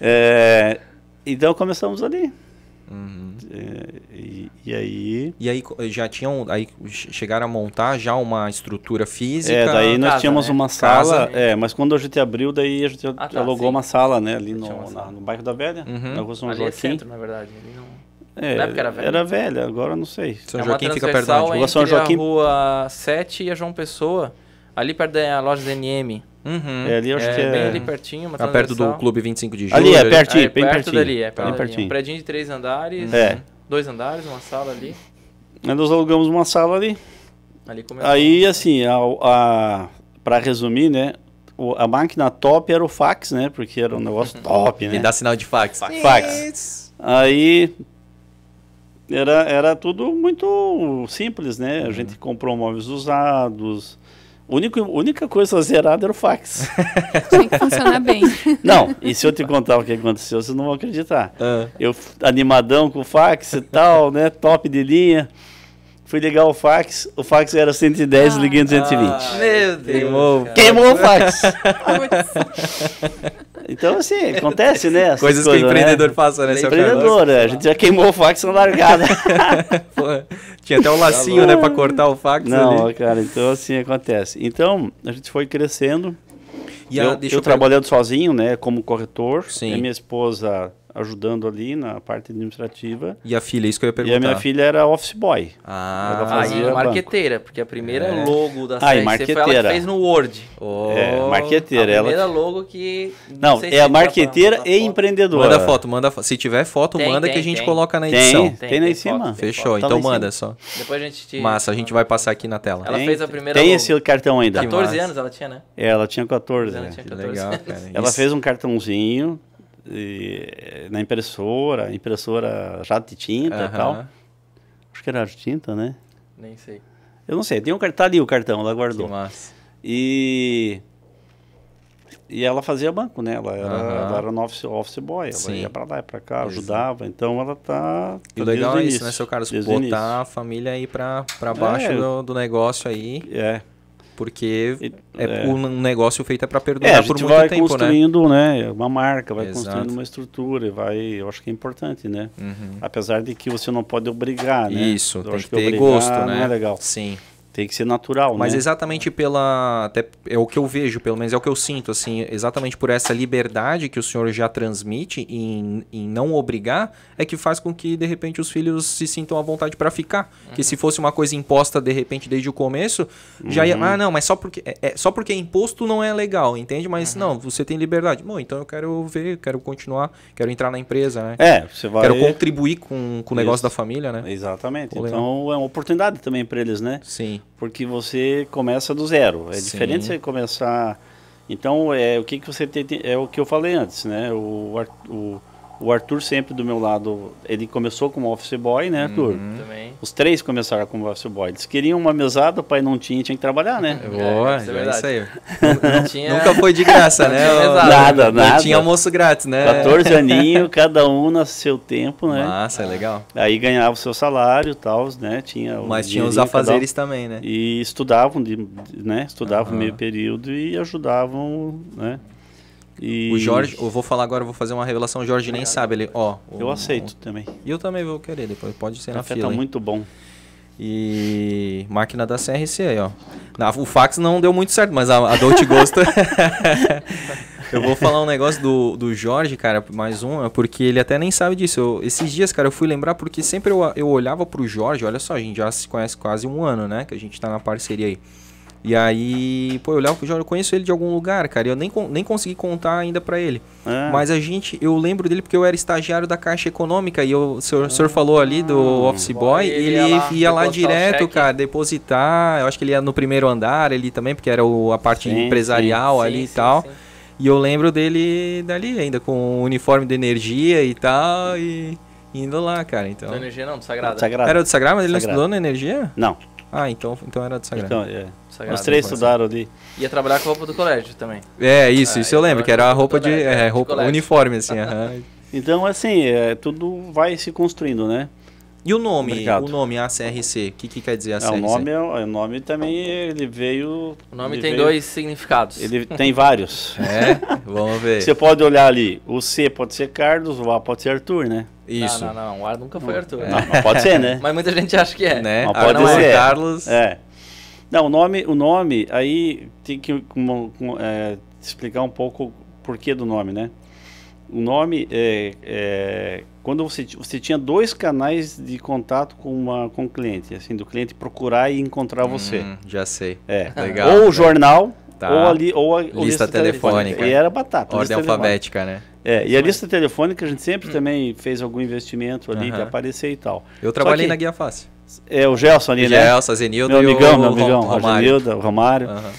É, então começamos ali. Uhum. É, e, aí. E aí já tinham, aí che- chegaram a montar já uma estrutura física. É, daí nós casa, tínhamos né? uma Casa. sala. É, mas quando a gente abriu, daí a gente Ah, tá, alugou sim. uma sala, né? Ali no, na- no bairro da Velha, Uhum. na rua São Ali é Joaquim. centro, na verdade. Ali não... É, Na época era velha? Era velha, agora não sei. São é uma Joaquim fica perto onde? Rua São Joaquim. a Rua 7 e a João Pessoa, ali perto da loja da NM. Uhum. É, ali eu acho é, que é. bem ali pertinho, uma Tá perto do. Clube 25 de Julho. Ali, é pertinho, É, bem perto pertinho. dali, é perto bem dali. pertinho. Um predinho de três andares, É. dois andares, uma sala ali. Aí nós alugamos uma sala ali. Ali. Aí, assim, a, a, para resumir, né? o- a máquina top era o fax, né? Porque era um negócio top, né? E dá sinal de fax. Fax. Aí era, era tudo muito simples, né? A gente comprou móveis usados. A única, única coisa zerada era o fax. Tem que funcionar bem. não, e se eu te contar o que aconteceu, vocês não vão acreditar. Ah. Eu animadão com o fax e tal, né? Top de linha. Fui ligar o fax, o fax era 110, Ah. liguei no 220. Ah, meu Deus. Queimou. Queimou o fax. Então, assim, acontece, né? essas Coisas que o coisas, né? empreendedor passa, né? Empreendedor, é, a gente já queimou o fax na largada. Tinha até um lacinho, né, pra cortar o fax Não, ali. cara, então assim acontece. Então, a gente foi crescendo. E a- eu deixa eu eu trabalhando sozinho, né, como corretor. Sim. E minha esposa ajudando ali na parte administrativa. E a filha, isso que eu ia E perguntar. a minha filha era office boy. Ah, Ela Aí, fazia banco. marqueteira, porque a primeira É. logo da Ah, e CRC foi ela marqueteira. que fez no Word. oh. É, A marqueteira. Ela... primeira logo que... Não, sei é se a pra marqueteira e foto. empreendedora. Manda foto, manda foto. Se tiver foto, Tem, manda tem, que a gente tem. coloca na edição. tem, Tem, lá tem em cima. foto, Fechou, Tá lá então manda cima. só. Depois a gente te... Massa, a gente vai passar aqui na tela. Ela Tem- fez a primeira Tem logo. esse cartão ainda. 14 massa. anos ela tinha, né? É, Ela tinha 14. Ela tinha Que 14 legal, cara. Ela fez um cartãozinho e- na impressora, impressora jato de tinta e tal. Acho que era de tinta, né? Nem sei. Eu não sei, tem um, car- tá ali o cartão, ela Que guardou. massa. E e ela fazia banco, né? Ela era, ela era no office, office boy, ela Sim. ia pra lá e pra cá, ajudava. Então ela tá. E o tá legal é isso, início, né, seu Carlos? Botar a família aí pra, pra baixo É. do, do negócio aí. É. porque E- é, é. um negócio feito é pra É, perdurar a por gente muito vai tempo, né? construindo, né? Uma marca, vai Exato. construindo uma estrutura vai. Eu acho que é importante, né? Uhum. Apesar de que você não pode obrigar, né? Isso, Eu tem acho que ter obrigar gosto, Não né? é legal. Sim. Tem que ser natural, Mas né? exatamente pela. Até é o que eu vejo, pelo menos é o que eu sinto, assim, exatamente por essa liberdade que o senhor já transmite em, em não obrigar, é que faz com que, de repente, os filhos se sintam à vontade para ficar. Que se fosse uma coisa imposta, de repente, desde o começo, já ia. Ah, não, mas só porque. É, é- só porque é imposto não é legal, entende? Mas não, você tem liberdade. Bom, então eu quero ver, quero continuar, quero entrar na empresa, né? É, você vai. Quero contribuir com, com o negócio Isso. da família, né? Exatamente. Pô, então é uma oportunidade também para eles, né? Sim. Porque você começa do zero. É Sim. diferente você começar. Então é o que, que você tem. É o que eu falei antes, né? O, o, o Arthur sempre do meu lado. Ele começou como office boy, né, Arthur? Uhum. Também. Os três começaram como office boy. Eles queriam uma mesada, o pai não tinha, tinha que trabalhar, né? Boa, isso é é verdade. isso aí. Não tinha... Nunca foi de graça, né? Não. Nada, não nada. tinha almoço grátis, né? 14 aninhos, cada um no seu tempo, né? Massa, é legal. Aí ganhava o seu salário e tal, né? Tinha Mas tinha os afazeres também, né? E estudavam, de, né? Estudavam Aham. meio período e ajudavam, né? E O Jorge, eu vou falar agora, vou fazer uma revelação, o Jorge nem sabe, ele, ó. o- Eu aceito também. E eu também vou querer, depois pode ser O na café fila. tá hein? muito bom. E máquina da CRC aí, ó. Na- o fax não deu muito certo, mas a, a Dolce Gosta. eu vou falar um negócio do, do Jorge, cara, mais um, é porque ele até nem sabe disso. Eu- esses dias, cara, eu fui lembrar porque sempre eu, eu olhava pro Jorge, olha só, a gente já se conhece quase um ano, né? Que a gente tá na parceria aí. E aí, pô, eu olhava pro Jorge, eu conheço ele de algum lugar, cara, e eu nem, nem consegui contar ainda pra ele. Ah, Mas a gente, eu lembro dele porque eu era estagiário da Caixa Econômica e eu- o senhor, o senhor falou ali do Office Boy, Ele ele, ia ia lá lá, depositar o direto, cara, depositar. Eu acho que ele ia no primeiro andar ali também, porque era o- a parte Sim, empresarial Sim, ali sim, e tal. sim. E eu lembro dele dali ainda com o uniforme de energia e tal e indo lá, cara. Então, Da energia não, do Sagrado. Sagrado. era do Sagrado, mas ele não estudou na energia? Não, Ah, então, então era do Sagrado. então, é. Sagrado. Os três estudaram ali. Ia trabalhar com a roupa do colégio também. É, isso, Ah, isso eu lembro, que era a roupa de, colégio, é, de roupa, colégio. uniforme assim, aham. Então, assim, é, tudo vai se construindo, né? E o nome, Obrigado. o nome ACRC, o que, que quer dizer É, ACRC? o nome, é, o nome também, ele veio... O nome tem veio- dois significados. Ele tem vários. É, vamos ver. Você pode olhar ali, o C pode ser Carlos, o A pode ser Arthur, né? Isso. Não, não, não. O ar nunca foi Arthur. Não, mas pode ser, né? Mas muita gente acha que é. Né? Mas Arthur pode ser. Carlos. É. Não, o nome, o nome aí tem que como- como, é, explicar um pouco o porquê do nome, né? O nome é, é quando você, você tinha dois canais de contato com, uma, com o cliente, assim, do cliente procurar e encontrar você. Hum, já sei. É. Legal. Ou o jornal, Tá. ou ali, ou a Lista telefônica. E era batata. Ordem lista alfabética, né? telefônica. É, e a lista telefônica a gente sempre também fez algum investimento ali de Aham. aparecer e tal. Eu trabalhei que- na Guia Fácil. É o Gelson ali, O né? Gelson, a Zenilda Meu amigão, o meu amigão, Romário. Genilda, o Romário. Aham.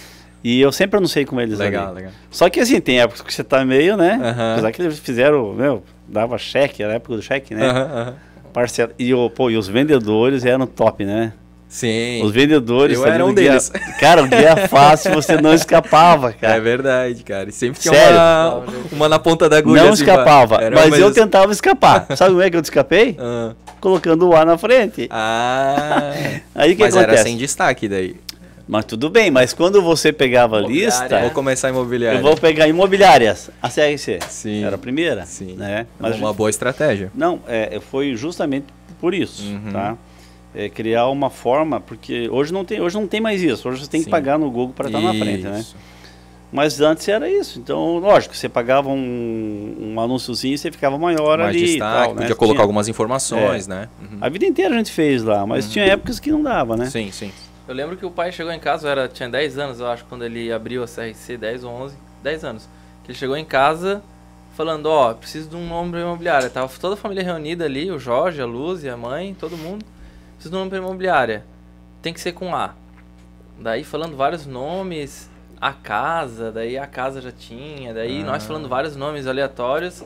E eu sempre anunciei com eles Legal, ali. legal. Só que assim, tem épocas que você tá meio, né? Aham. Apesar que eles fizeram, meu, dava cheque, era a época do cheque, né? Aham. Parcela. E, pô, e os vendedores eram top, né? Sim. Os vendedores. Eu era um guia- deles. Cara, o guia fácil você não escapava, É cara. verdade, cara. E sempre tinha Sério? uma, uma na ponta da agulha. não assim, escapava. mas uma eu vez- tentava escapar. Sabe como é que eu escapei? Ah. Colocando o A na frente. Ah. Aí que Mas acontece? era sem destaque daí. Mas tudo bem, mas quando você pegava a lista, Vou começar a imobiliária. eu vou pegar imobiliárias, a CRC. Sim. Era a primeira. Sim. Né? Mas Mas uma boa estratégia. Não, é, foi justamente por isso, Uhum. tá? É, criar uma forma, porque hoje não tem, hoje não tem mais isso. Hoje você tem Sim. que pagar no Google para estar na frente, né? Mas antes era isso. Então, lógico, você pagava um, um anúnciozinho e você ficava maior Mais ali. destaque, tal, né? podia colocar Tinha- algumas informações, né? Uhum. A vida inteira a gente fez lá, mas tinha épocas que não dava, né? Sim, sim. Eu lembro que o pai chegou em casa, eu era, tinha 10 anos, eu acho, quando ele abriu a CRC, 10 ou 11, 10 anos. Que ele chegou em casa falando, ó, preciso de um nome pra imobiliária. Tava toda a família reunida ali, o Jorge, a Luz e a mãe, todo mundo. Preciso de um nome pra imobiliária. Tem que ser com A. Daí falando vários nomes, a casa, daí a casa já tinha, daí nós falando vários nomes aleatórios.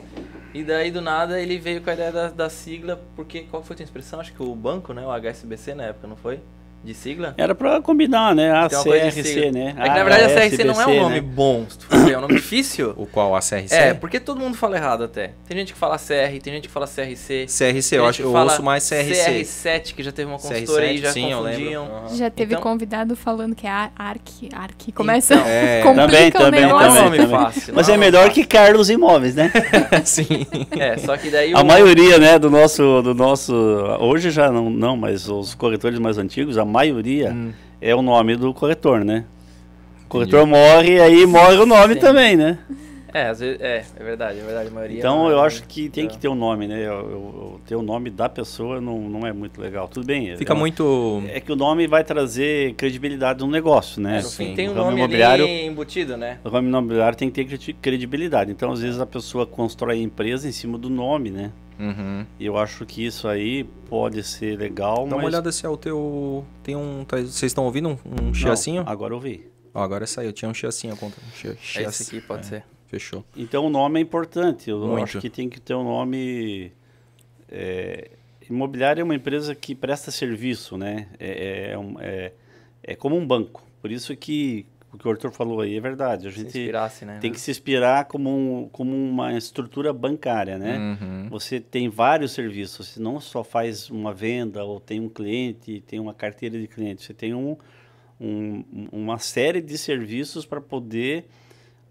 E daí do nada ele veio com a ideia da, da sigla, porque qual foi a tua expressão? Acho que o banco, né? O HSBC na época, não foi? De sigla? Era pra combinar, né? A CRC, né? É que na verdade a CRC não é um SBC, nome né? bom, se tu for ver, é um nome difícil. O qual? A CRC? É, porque todo mundo fala errado até. Tem gente que fala CR, tem gente que fala CRC. CRC, eu, acho, que eu ouço mais CRC. CR7, que já teve uma consultora aí, já sim, confundiam. Aham. Já teve Então- convidado falando que é ar- Arc. Arc. Começa. Então, É. complica Também, o também, é negócio. um nome também. fácil. Mas é nome melhor que Carlos Imóveis, né? sim. É, só que daí A o- maioria, né, do nosso, do nosso, hoje já não, não, mas os corretores mais antigos, a maioria Hum. é o nome do corretor, né? O corretor morre e aí morre o nome Sim. também, né? É, às vezes, é, é verdade, é verdade, a maioria. Então é eu nome. acho que tem que ter o nome, né? Eu, eu- eu- ter o nome da pessoa não, não é muito legal. Tudo bem. Fica muito. É que o nome vai trazer credibilidade no negócio, né? É, sim. tem um O nome imobiliário- ali embutido, né? O ramo imobiliário tem que ter credi- credibilidade. Então, às vezes, a pessoa constrói a empresa em cima do nome, né? Uhum. E eu acho que isso aí pode ser legal, Dá uma mas... olhada se é o teu. Tem um. tá- Vocês estão ouvindo um, um Não, chiacinho? agora eu vi. Ó, agora saiu. Tinha um chiacinho a conta. Um chia- É esse aqui, pode é, ser. Fechou. Então, o nome é importante. Eu Muito. acho que tem que ter um nome... é, imobiliária é uma empresa que presta serviço, né? É, é, um- é- é como um banco. Por isso que o que o Arthur falou aí é verdade. A gente né? tem que se inspirar como, um, como uma estrutura bancária, né? Uhum. Você tem vários serviços, você não só faz uma venda ou tem um cliente, tem uma carteira de clientes, você tem um, um- uma série de serviços para poder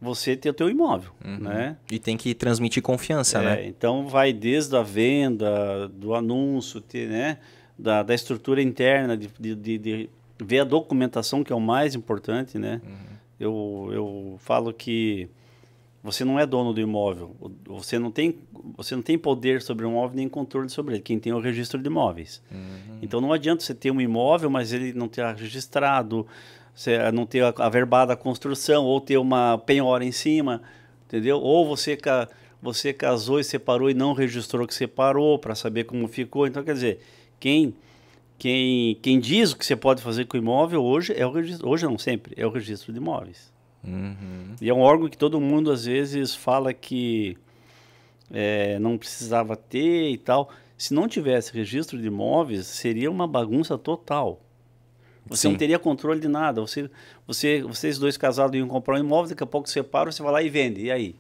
você ter o teu imóvel, né? E tem que transmitir confiança, É, né? Então vai desde a venda, do anúncio, ter, né? da, da estrutura interna, de, de, de- de ver a documentação que é o mais importante, né? Eu, eu falo que você não é dono do imóvel, você não tem, você não tem poder sobre o imóvel nem controle sobre ele. Quem tem é o registro de imóveis. Então não adianta você ter um imóvel, mas ele não ter registrado, você não ter a- averbada a construção ou ter uma penhora em cima, entendeu? Ou você você casou e separou e não registrou que separou para saber como ficou. Então quer dizer, quem quem quem diz o que você pode fazer com o imóvel hoje é o registro, hoje não sempre, é o registro de imóveis. Uhum. E é um órgão que todo mundo às vezes fala que é, não precisava ter e tal. Se não tivesse registro de imóveis, seria uma bagunça total. Você Sim. não teria controle de nada. Você, você, vocês dois casados iam comprar um imóvel, daqui a pouco separam, você vai lá e vende. E aí?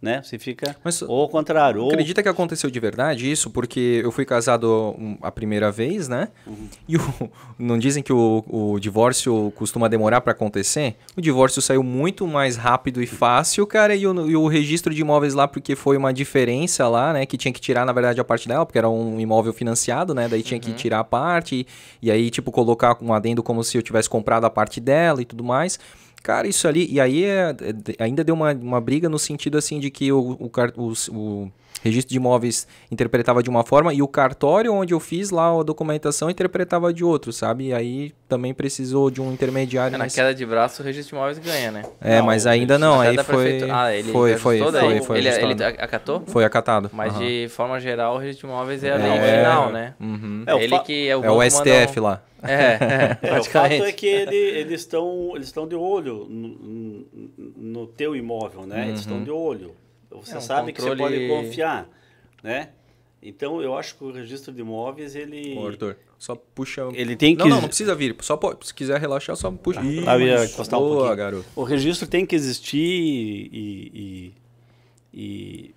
Né? Você fica. Mas- ou ao contrário. Ou, Acredita que aconteceu de verdade isso? Porque eu fui casado a primeira vez, né? Uhum. E o- não dizem que o, o divórcio costuma demorar pra acontecer? O divórcio saiu muito mais rápido e fácil, cara, e o, e o registro de imóveis lá, porque foi uma diferença lá, né? Que tinha que tirar, na verdade, a parte dela, porque era um imóvel financiado, né? Daí tinha que tirar a parte, e, e aí, tipo, colocar um adendo como se eu tivesse comprado a parte dela e tudo mais. Cara, isso ali. E aí é, é, ainda deu uma, uma briga no sentido assim de que o, o, o, o registro de imóveis interpretava de uma forma e o cartório onde eu fiz lá a documentação interpretava de outro, sabe? E aí também precisou de um intermediário. É, na nesse- queda de braço, o registro de imóveis ganha, né? É, Não, mas ainda não. Aí foi, Ah, ele foi, foi, foi, daí? foi ele, ajustado. ele acatou? Foi acatado. Mas aham. de forma geral, o registro de imóveis é a É. lei final, né? Uhum. É, o ele fa- que é o, É o STF um- lá. É, é, É, o fato é que ele- eles estão eles estão de olho no, no- no teu imóvel, né? Eles estão de olho. Você É um sabe que você controle- pode confiar, né? Então eu acho que o registro de imóveis ele Ô, Arthur, só puxa. ele tem que Não, não, não precisa vir. Só pode, se quiser relaxar, só puxa. Ah, eu ia encostar um Boa, pouquinho. garoto. o registro tem que existir e, e, e-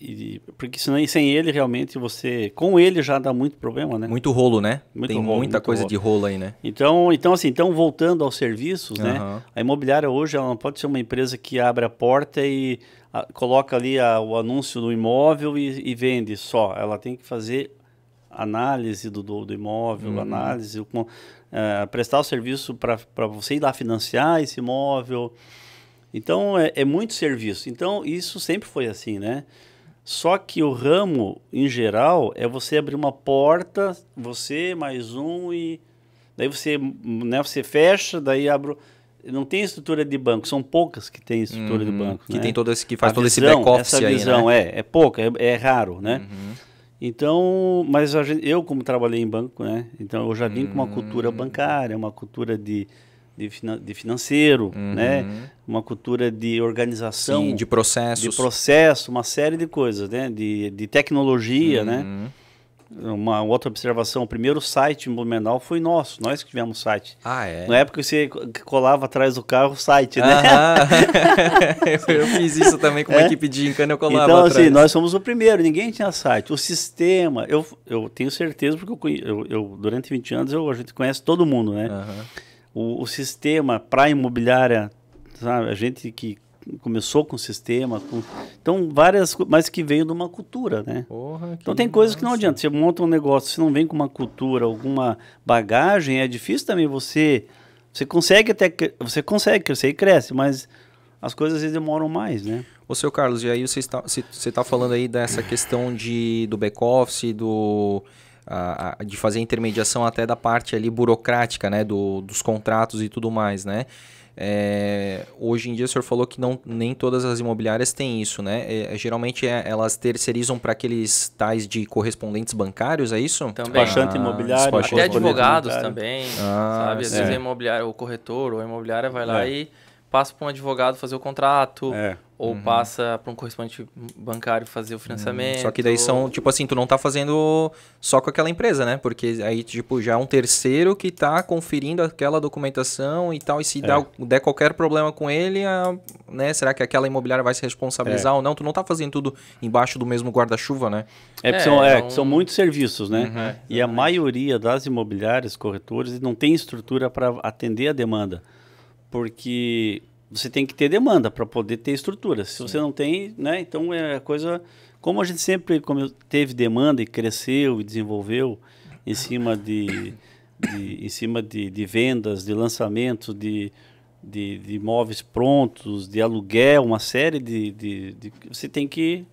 e- porque senão sem ele realmente você com ele já dá muito problema, né? Muito rolo, né? Muito Tem rolo, muita coisa rolo. de rolo aí, né? Então, então assim, então voltando aos serviços, né? Aham. A imobiliária hoje ela não pode ser uma empresa que abre a porta e ah, coloca ali a- o anúncio do imóvel e, e vende só. Ela tem que fazer análise do, do, do imóvel, Uhum. análise, com, eh, prestar o serviço para você ir lá financiar esse imóvel. Então é, é muito serviço. Então isso sempre foi assim, né? Só que o ramo, em geral, é você abrir uma porta, você mais um e daí você, né, você fecha, daí abre. Não tem estrutura de banco, são poucas que tem estrutura de Uhum. banco. Que né? tem todo esse, que faz A todo esse visão, back-office essa aí, visão, né? é, é pouca, é, é raro, né? Uhum. Então, mas gente- eu como trabalhei em banco, né? Então eu já vim com uma Hum. cultura bancária, uma cultura de, de, finan- de financeiro, né? Uma cultura de organização, Uhum. Sim, de processos. de processo, uma série de coisas, né? De, de tecnologia, né? Uhum. Uma outra observação, o primeiro site em Blumenau foi nosso, nós que tivemos site. Ah, é? Na época você co- colava atrás do carro o site, né? Aham. eu, fiz isso também com uma É? equipe de Gincana, eu colava Então, atrás. assim, nós fomos o primeiro, ninguém tinha site. O sistema, eu, eu tenho certeza, porque eu, eu, eu, durante 20 anos eu, a gente conhece todo mundo, né? Aham. O, o sistema para imobiliária, sabe? A gente que começou com o sistema, com, então várias, mas que veio de uma cultura, né? Porra, Então tem coisas que não adianta. Você monta um negócio, se não vem com uma cultura, alguma bagagem, é difícil também você. Você consegue até. Você consegue crescer e cresce, mas as coisas às vezes demoram mais, né? Ô, seu Carlos, e aí você está, você você está falando aí dessa questão de, do back-office, do, a- a- de fazer a intermediação até da parte ali burocrática, né? Do, dos contratos e tudo mais, né? É, hoje em dia o senhor falou que não, nem todas as imobiliárias têm isso, né? É, geralmente é- elas terceirizam para aqueles tais de correspondentes bancários, é isso? Também. Despachante imobiliário, despachante Até advogados também, Ah, sabe? Às vezes É. a imobiliária, o corretor ou a imobiliária vai lá É. e passa para um advogado fazer o contrato, Ou passa para um correspondente bancário fazer o financiamento. Uhum. Só que daí são, tipo assim, tu não tá fazendo só com aquela empresa, né? Porque aí, tipo, já é um terceiro que tá conferindo aquela documentação e tal. E se É. dá- der qualquer problema com ele, a- né? Será que aquela imobiliária vai se responsabilizar É. ou não? Tu não tá fazendo tudo embaixo do mesmo guarda-chuva, né? É, que É, são, é, é um- são muitos serviços, né? Uhum. É, e a maioria das imobiliárias, corretores, não tem estrutura para atender a demanda. Porque você tem que ter demanda para poder ter estrutura. Se você não tem, né? Então é coisa. Como a gente sempre come- teve demanda e cresceu e desenvolveu em cima de, de- em cima de, de vendas, de lançamento, de, de, de imóveis prontos, de aluguel, uma série de, de, de- Você tem que.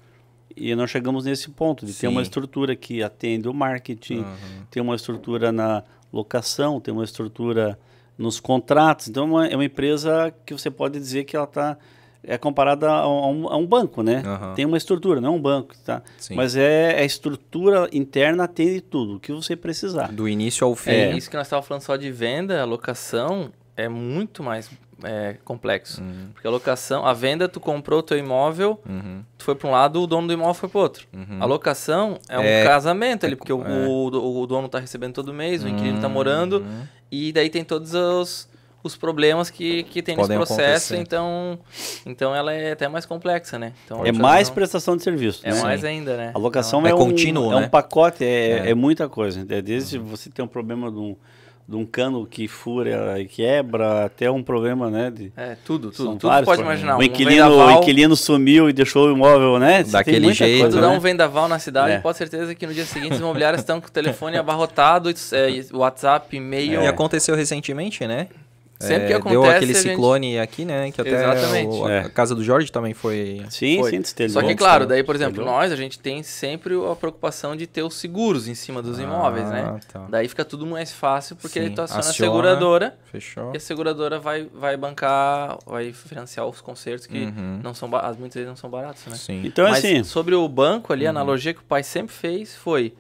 E nós chegamos nesse ponto de ter uma Sim. estrutura que atende o marketing, Uhum. tem uma estrutura na locação, tem uma estrutura nos contratos. Então, é uma, é uma empresa que você pode dizer que ela está é comparada a um, a um banco, né? Aham. Tem uma estrutura, não é um banco, tá? Sim. Mas é a estrutura interna atende tudo o que você precisar. Do início ao fim. É, isso que nós estávamos falando só de venda, a locação é muito mais é, complexo. Uhum. Porque a locação, a venda, tu comprou o teu imóvel, Uhum. tu foi para um lado, o dono do imóvel foi para outro. Uhum. A locação é um É- casamento ali, porque o, é. o, o dono está recebendo todo mês, o inquilino está morando, Uhum. e daí tem todos os, os problemas que, que tem Podem nesse processo, acontecer. então, então ela é até mais complexa, né? Então, É mais prestação de serviço. É né? mais ainda, né? A locação É é, um, contínuo, é né? um pacote, é, É. é. muita coisa. É desde você ter um problema de um, de um cano que fura e quebra, até um problema, né? De, É, tudo, tudo. São Tudo vários pode problemas. imaginar. O Um inquilino, o vendaval- inquilino sumiu e deixou o imóvel, né? Daquele muita jeito, coisa, Quando dá né? um vendaval na cidade, É. pode ter certeza que no dia seguinte os imobiliários estão com o telefone abarrotado, é, WhatsApp, e-mail. E aconteceu recentemente, né? Sempre que É, acontece. deu aquele a gente- ciclone aqui, né? Que até Exatamente. o- a É. casa do Jorge também foi. Sim, Foi. sim, destelhou. Só que, claro, daí, por exemplo, nós, a gente tem sempre a preocupação de ter os seguros em cima dos imóveis, né? Ah, tá. Daí fica tudo mais fácil, porque Sim, aí tu aciona, a aciona. seguradora Fechou. e a seguradora vai, vai bancar, vai financiar os concertos que Uhum. não são, ba- muitas vezes não são baratos, né? Sim. Então, Mas assim, sobre o banco ali, a Uhum. analogia que o pai sempre fez foi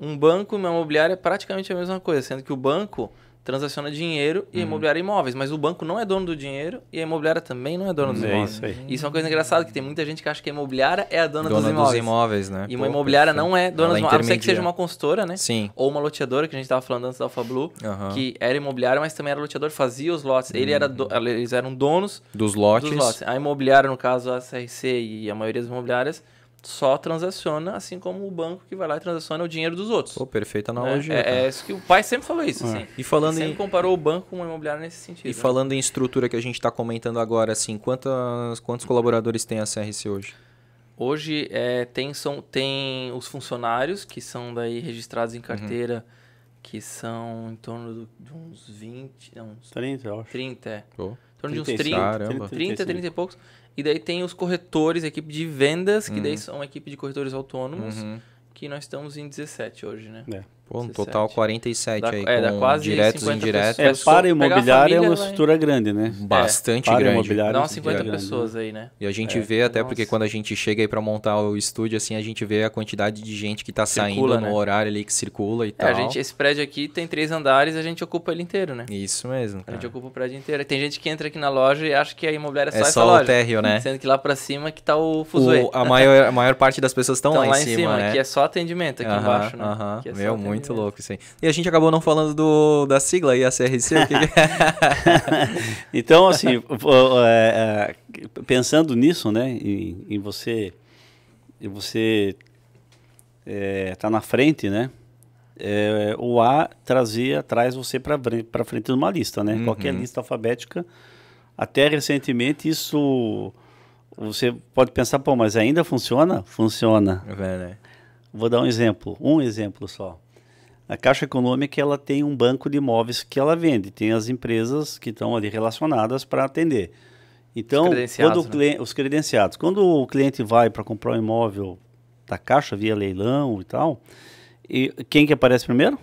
um banco e uma imobiliária é praticamente a mesma coisa, sendo que o banco transaciona dinheiro e a Uhum. imobiliária imóveis, mas o banco não é dono do dinheiro e a imobiliária também não é dona dos É imóveis. isso aí. Isso é uma coisa engraçada, que tem muita gente que acha que a imobiliária é a dona, Dona dos imóveis. imóveis, né? E uma Pô, imobiliária não é dona dos imóveis, a não ser que seja uma consultora, né? Sim. Ou uma loteadora, que a gente estava falando antes da Alfa Blue, Aham. que era imobiliária, mas também era loteador, fazia os lotes. Ele era do- eles eram donos Dos lotes. dos lotes. A imobiliária, no caso a CRC e a maioria das imobiliárias, só transaciona, assim como o banco que vai lá e transaciona o dinheiro dos outros. Pô, perfeita né? analogia. É, cara. é isso que o pai sempre falou isso, É. assim. E falando Sempre em, comparou o banco com uma imobiliária nesse sentido. e né? falando em estrutura que a gente está comentando agora, assim, quantas, quantos colaboradores tem a CRC hoje? Hoje é, tem, são, tem os funcionários que são daí registrados em Uhum. carteira, que são em torno do- de uns 20, não, uns 30, eu acho. 30, é. Pô, Em torno de uns 35. 30, Caramba. 30, 30 e poucos. E daí tem os corretores, a equipe de vendas, que daí são uma equipe de corretores autônomos, Uhum. que nós estamos em 17 hoje, né? É. Pô, um 17. total 47 Dá- aí, é, dá com quase diretos e 50 indiretos. É, para pegar a imobiliária é uma vai- estrutura grande, né? Bastante para grande. imobiliária. Dá é umas 50 grande, né? pessoas aí, né? E a gente É, vê, até porque nossa. quando a gente chega aí pra montar o estúdio, assim, a gente vê a quantidade de gente que tá Circula, saindo né? no horário ali que circula e É, tal. a gente, esse prédio aqui tem três andares, a gente ocupa ele inteiro, né? Isso mesmo, A cara. gente ocupa o prédio inteiro. Tem gente que entra aqui na loja e acha que a imobiliária é só É essa só o loja. térreo, né? Sendo que lá pra cima que tá o fuzuê. O- a, maior, a maior parte das pessoas estão Então, lá, em cima, né? aqui é só atendimento, aqui embaixo, né? é só Meu, atendimento. Muito louco isso aí. E a gente acabou não falando do, da sigla aí, a CRC. que é? Então, assim, é, é, pensando nisso, né, em, em você, você é, tá na frente, né, é, o A trazia, traz você para frente numa lista, né, Uhum. qualquer lista alfabética. Até recentemente isso, você pode pensar, pô, mas ainda funciona? Funciona. Velho, né? Vou dar um exemplo, um exemplo só. A Caixa Econômica ela tem um banco de imóveis que ela vende, tem as empresas que estão ali relacionadas para atender. Então, credenciados, quando né? os credenciados, quando o cliente vai para comprar um imóvel da Caixa via leilão e tal, e quem que aparece primeiro?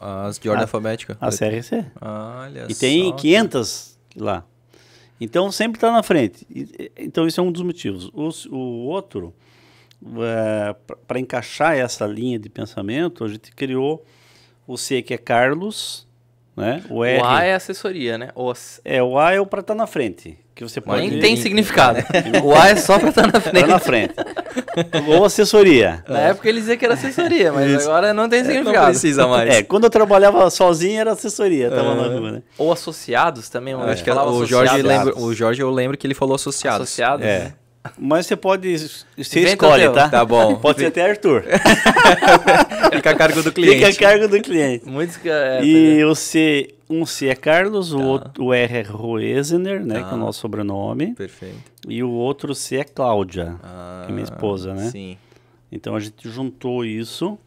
As de ordem A- alfabética. A CRC. Olha E tem só, 500 lá. Então sempre está na frente. Então isso é um dos motivos. O, o outro, para encaixar essa linha de pensamento, a gente criou o C que é Carlos, né? O R O A é assessoria, né? O as- é o A é o para estar na frente, que você pode Nem tem significado. o A é só pra estar na tá frente. na frente. Ou assessoria. Na época ele dizia que era assessoria, mas Isso. agora não tem Não significado. precisa mais. É, quando eu trabalhava sozinho era assessoria, tava na rua, né? Ou associados também. Eu a Acho que o Jorge, associados. lembra, o Jorge eu lembro que ele falou associados. Associados. É. né? Mas você pode, você Inventa o escolhe, tá? Tá bom. Pode ser até Arthur. Fica a cargo do cliente. Fica a cargo do cliente. Muitos que. É, E o C, um C é Carlos, o, Tá. outro, o R é Roesener, né, Tá. que é o nosso sobrenome, Perfeito. e o outro C é Cláudia, Ah, que é minha esposa, né? Sim. Então a gente juntou isso,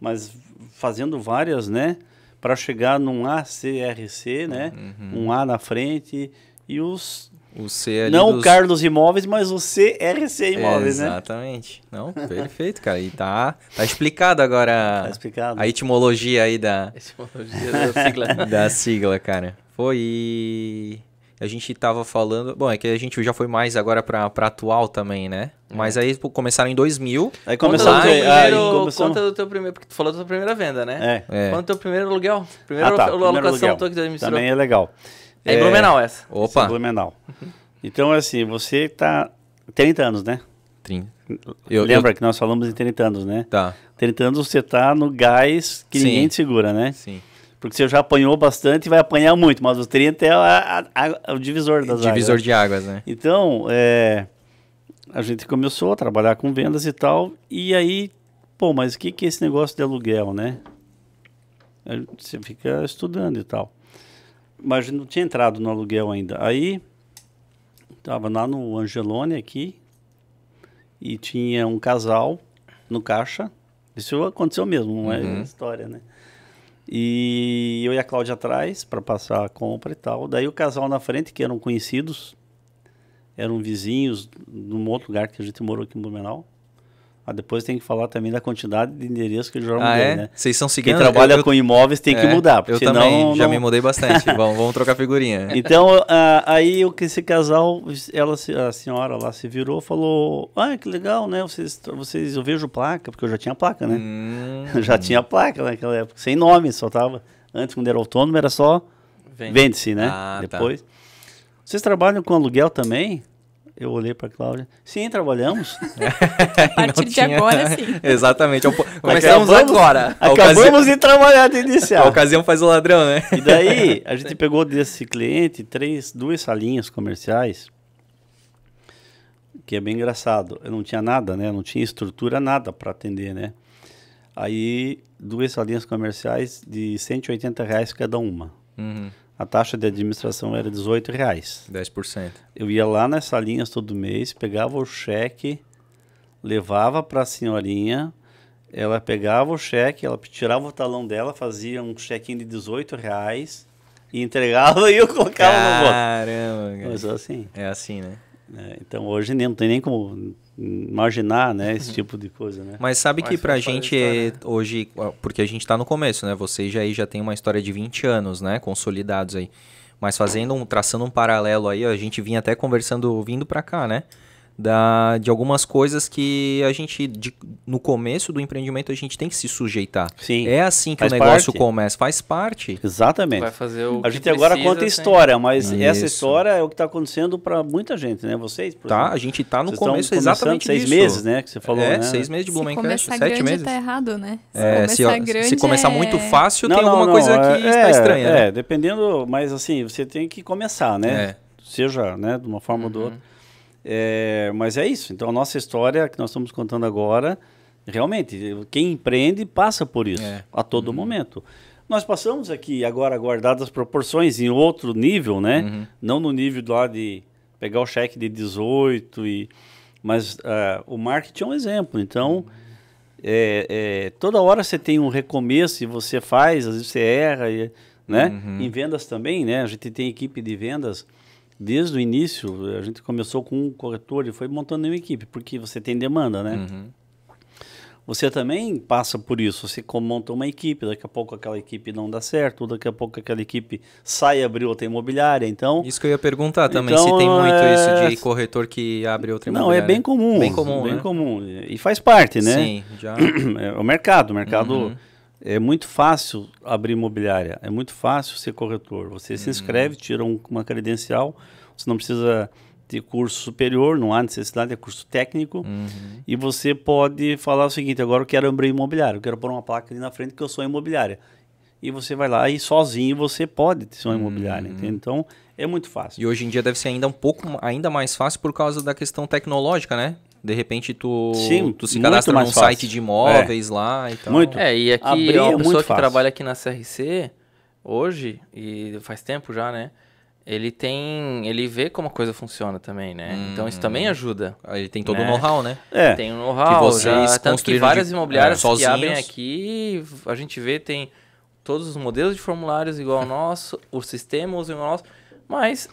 mas fazendo várias, né, para chegar num ACRC, né, Uhum. um A na frente e os O C ali não o dos... Carlos Imóveis, mas o CRC Imóveis, né? Exatamente. Não, perfeito, cara. E tá, tá explicado agora Tá explicado. a etimologia aí da, Etimologia da sigla. da sigla, cara. Foi a gente tava falando, bom, é que a gente já foi mais agora pra, pra atual também, né? Mas aí pô, começaram em 2000. Aí Conta do, começamos, teu aí primeiro, começamos- conta do teu primeiro. Porque tu falou da tua primeira venda, né? É. É. Conta do teu primeiro aluguel. Primeira Ah, tá, alocação primeiro aluguel. Também é legal. É em Blumenau essa. Opa, Blumenau. Então, assim, você tá 30 anos, né? 30. Eu, Lembra que nós falamos em 30 anos, né? eu- Tá, 30 anos você tá no gás que Sim. ninguém te segura, né? sim. Porque você já apanhou bastante e vai apanhar muito, mas os 30 é a- a- a- o divisor das Divisor águas. de águas, né? Então, é, a gente começou a trabalhar com vendas e tal, e aí, pô, mas o que, que é esse negócio de aluguel, né? Aí Você fica estudando e tal. Mas não tinha entrado no aluguel ainda. Aí, tava lá no Angelone aqui, e tinha um casal no caixa. Isso aconteceu mesmo, não Uhum. é história, né? E eu e a Cláudia atrás para passar a compra e tal. Daí o casal na frente, que eram conhecidos, eram vizinhos num outro lugar que a gente morou aqui em Blumenau. Ah, depois tem que falar também da quantidade de endereço que eles já Ah, mudei, é? né? Vocês estão Quem seguindo? trabalha Eu- eu- com imóveis tem que é, mudar, porque Eu senão também, já não- me mudei bastante. vamos, vamos trocar figurinha. Então, ah, aí eu, que esse casal, ela, a senhora lá se virou e falou: Ah, que legal, né? Vocês, vocês, eu vejo placa, porque eu já tinha placa, né? Hum, Já tinha placa naquela época, sem nome, só tava. Antes, quando era autônomo, era só Vende. vende-se, né? Ah, tá. Depois. Vocês trabalham com aluguel também? Eu olhei para Cláudia. Sim, trabalhamos. A partir de tinha- agora, sim. Exatamente. é Começamos Acabamos- agora. A Acabamos de trabalhar de A iniciar. ocasião faz o ladrão, né? E daí, a gente pegou desse cliente três, duas salinhas comerciais, que é bem engraçado. Eu não tinha nada, né? Não tinha estrutura, nada para atender, né? Aí, duas salinhas comerciais de 180 reais cada uma. Uhum, A taxa de administração era 18 reais. 10%. Eu ia lá nas salinhas todo mês, pegava o cheque, levava para a senhorinha, ela pegava o cheque, ela tirava o talão dela, fazia um chequinho de 18 reais e entregava e eu colocava no bolso. Caramba, cara. Mas assim, É assim, né? né, então hoje nem, não tem nem como imaginar, né, esse tipo de coisa, né? Mas sabe Mas que pra gente é, hoje, porque a gente tá no começo, né? Vocês já aí já tem uma história de 20 anos, né? Consolidados aí. Mas fazendo um, traçando um paralelo aí, ó, a gente vinha até conversando, vindo pra cá, né? Da, de algumas coisas que a gente, de- no começo do empreendimento, a gente tem que se sujeitar. Sim, É assim que Faz o negócio parte. começa, faz parte. exatamente. Vai fazer o A gente agora precisa conta história, mas essa Isso. história é o que está acontecendo para muita gente, né? Vocês, por Tá? exemplo, A gente tá no vocês começo exatamente seis disso. meses, né? Que você falou, é, né? seis meses de Se Blumencast, começar sete grande, meses. tá errado, né? Se É, se, começar se grande, começar é- muito fácil, Não, tem não, alguma não, coisa é- que está é, estranha. É, né? dependendo, mas assim, você tem que começar, né? É. Seja, né, de uma forma ou Uhum. de outra. É, mas é isso. Então, a nossa história que nós estamos contando agora, realmente, quem empreende passa por isso É. a todo momento. Nós passamos aqui, agora, guardadas as proporções, em outro nível, né? Uhum. Não no nível lá de pegar o cheque de 18, e, mas ah, o marketing é um exemplo. Então, é, é, toda hora você tem um recomeço e você faz, às vezes você erra, e, né? Uhum. Em vendas também, né? A gente tem equipe de vendas desde o início. A gente começou com um corretor e foi montando uma equipe, porque você tem demanda, né? Uhum. Você também passa por isso. Você monta uma equipe, daqui a pouco aquela equipe não dá certo, daqui a pouco aquela equipe sai e abre outra imobiliária. Então, Isso que eu ia perguntar também, Então, se tem muito é- isso de corretor que abre outra não, é imobiliária. bem comum. Bem comum, bem né? comum. E faz parte, né? Sim, já. É o mercado. O mercado Uhum. É muito fácil abrir imobiliária. É muito fácil ser corretor. Você Uhum. se inscreve, tira um- uma credencial. Você não precisa ter curso superior, não há necessidade, é curso técnico. Uhum. E você pode falar o seguinte: agora eu quero abrir imobiliário, eu quero pôr uma placa ali na frente que eu sou imobiliária. E você vai lá e sozinho você pode ser uma imobiliária. Uhum. entende? Então é muito fácil. E hoje em dia deve ser ainda um pouco ainda mais fácil por causa da questão tecnológica, né? De repente tu, Sim, tu se cadastra num fácil. site de imóveis lá e tal. Muito. É, e aqui Abrir uma é muito pessoa que fácil. trabalha aqui na CRC, hoje, e faz tempo já, né? Ele tem. Ele vê como a coisa funciona também, né? Então isso também ajuda. Aí tem todo o Né? know-how, né? É. Tem um know-how, Que vocês já, tanto que várias de- imobiliárias é, que sozinhos. abrem aqui, a gente vê, tem todos os modelos de formulários igual ao nosso, o sistema usa igual ao nosso, mas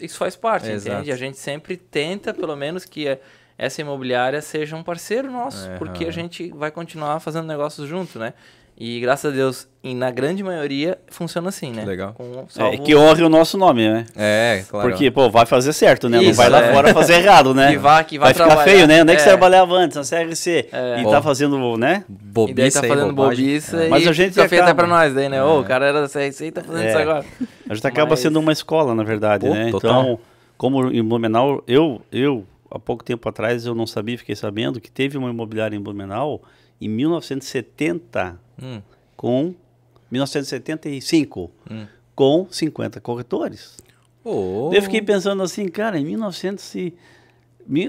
isso faz parte, Exato. entende? A gente sempre tenta, pelo menos, que é- essa imobiliária seja um parceiro nosso, É, porque a gente vai continuar fazendo negócios junto, né? E graças a Deus, e na grande maioria, funciona assim, né? Legal. Com, É, salvo- que honre o nosso nome, né? É, claro. Porque, pô, vai fazer certo, né? não Isso, vai lá é. fora fazer errado, né? Que vá- que vá ficar trabalhar. feio, né? Onde é que você É. trabalhava antes? Na CRC. É. E Bom. tá fazendo, né? E daí bobiça tá fazendo bobiça É. e Mas a gente fica feio até acaba- pra nós daí, né? Ô, o cara era da CRC e tá fazendo É. isso agora. A gente acaba Mas- sendo uma escola, na verdade, Pô, né? total. Então, como em Blumenau, eu, eu, há pouco tempo atrás, eu não sabia, fiquei sabendo que teve uma imobiliária em Blumenau em 1970 Hum, com 1975 Hum. com 50 corretores. Pô. Eu fiquei pensando assim, cara, em 1900 e...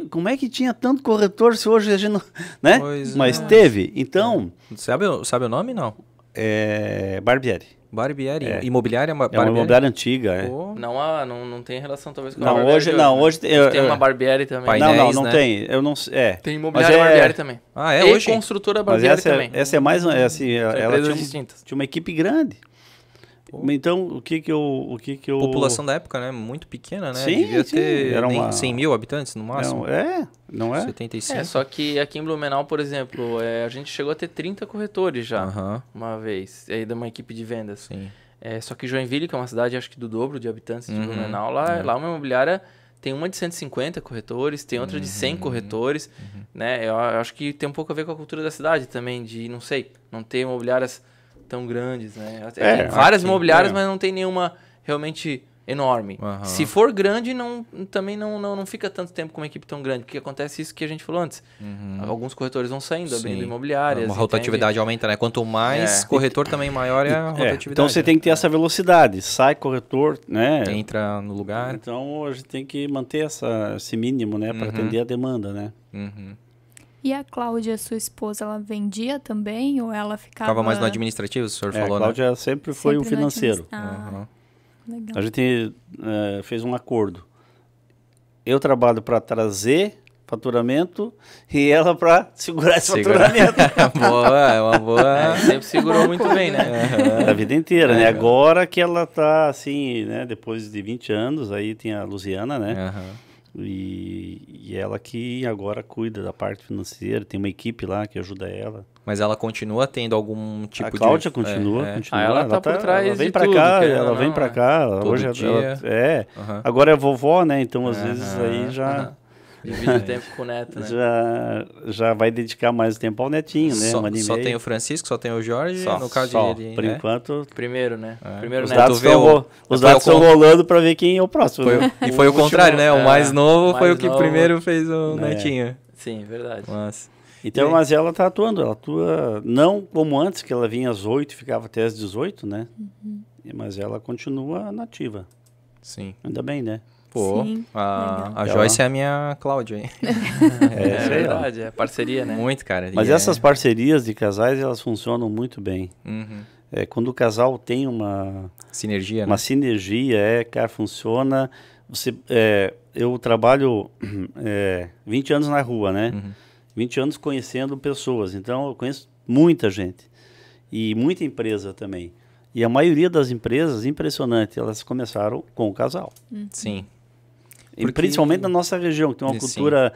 Como é que tinha tanto corretor se hoje a gente não... Né? Pois Mas é. teve. Então, Sabe, o- sabe o nome, não? é... Barbieri. Barbieri. É. Imobiliária É uma Barbieri? imobiliária antiga, é. Pô, Não, há, não, não tem relação talvez com a Não, Barbieri hoje não, né? hoje tem- Mas tem eu- uma Barbieri também. Pai- não, não, Painéis, não né? tem. Eu não sei. É. Tem imobiliária Mas é- Barbieri também. Ah, é e hoje? construtora Mas Barbieri essa, também. é, essa é mais é assim, São ela tinha, distintas. tinha uma equipe grande. Então, o que que eu, o que que eu População da época, né? Muito pequena, né? Sim, Devia sim, ter era uma- 100 mil habitantes no máximo. não, é, não é? 75. É, só que aqui em Blumenau, por exemplo, é, a gente chegou a ter 30 corretores já, Aham, uma vez, aí de uma equipe de vendas. sim. É, só que Joinville, que é uma cidade, acho que do dobro de habitantes de Uhum, Blumenau, lá, é. lá uma imobiliária tem uma de 150 corretores, tem outra de Uhum, 100 corretores, né? Eu, eu acho que tem um pouco a ver com a cultura da cidade também, de, não sei, não ter imobiliárias tão grandes, né? É, tem várias aqui, imobiliárias, é. mas não tem nenhuma realmente enorme. Aham. Se for grande, não, também não, não, não fica tanto tempo com uma equipe tão grande, porque acontece isso que a gente falou antes. Alguns corretores vão saindo, abrindo Uhum. Sim. imobiliárias. Uma entende? rotatividade aumenta, né? Quanto mais É. corretor, também maior é a É, rotatividade. então você tem que ter essa velocidade. Sai corretor, né? Entra no lugar. Então a gente tem que manter essa, esse mínimo, né? Para Uhum. atender a demanda, né? Uhum. E a Cláudia, sua esposa, ela vendia também? Ou ela ficava... Ficava mais no administrativo, o senhor É, a falou, né? Cláudia sempre foi o sempre no financeiro. Ah, Aham. legal. A gente eh, fez um acordo. Eu trabalho para trazer faturamento e ela para segurar esse Segurar. faturamento boa, é uma boa. É, sempre segurou muito bem, né? a vida inteira, É. né? Agora que ela tá assim, né? Depois de 20 anos, aí tem a Luciana, né? Aham. E, e ela que agora cuida da parte financeira, tem uma equipe lá que ajuda ela. Mas ela continua tendo algum tipo a Cláudia de... continua, é, é. continua. Ah, ela tá por trás ela vem de pra tudo, cá, ela vem não, pra é. cá. Todo hoje dia. ela é. Aham. Agora é vovó, né? Então às Aham. vezes aí já Aham. Divide o tempo com o neto, né? já já vai dedicar mais tempo ao netinho, né? Só, um só tem o Francisco, só tem o Jorge, Só, no caso Só, de... por né? enquanto, Primeiro, né? É. Primeiro os neto. dados estão o- os foi dados o estão rolando para ver quem é o próximo. Foi né? o- e foi o, último, contrário, né? O é, mais novo foi mais o que novo. primeiro fez o É. netinho. Sim, verdade. Mas... Então, mas ela tá atuando, ela atua não como antes, que ela vinha às 8 e ficava até às 18, né? Mas ela continua nativa. Sim. Ainda bem, né? Pô, Sim, a, a Ela- Joyce é a minha Cláudia, hein? É, É, verdade, é parceria, né? Muito, cara. Mas E é- essas parcerias de casais, elas funcionam muito bem. Uhum. É, quando o casal tem uma, Sinergia, né? uma sinergia, é, cara, funciona. Você, é, eu trabalho é, 20 anos na rua, né? Uhum. 20 anos conhecendo pessoas. Então, eu conheço muita gente. E muita empresa também. E a maioria das empresas, impressionante, elas começaram com o casal. Sim. Porque- principalmente na nossa região, que tem uma Sim. cultura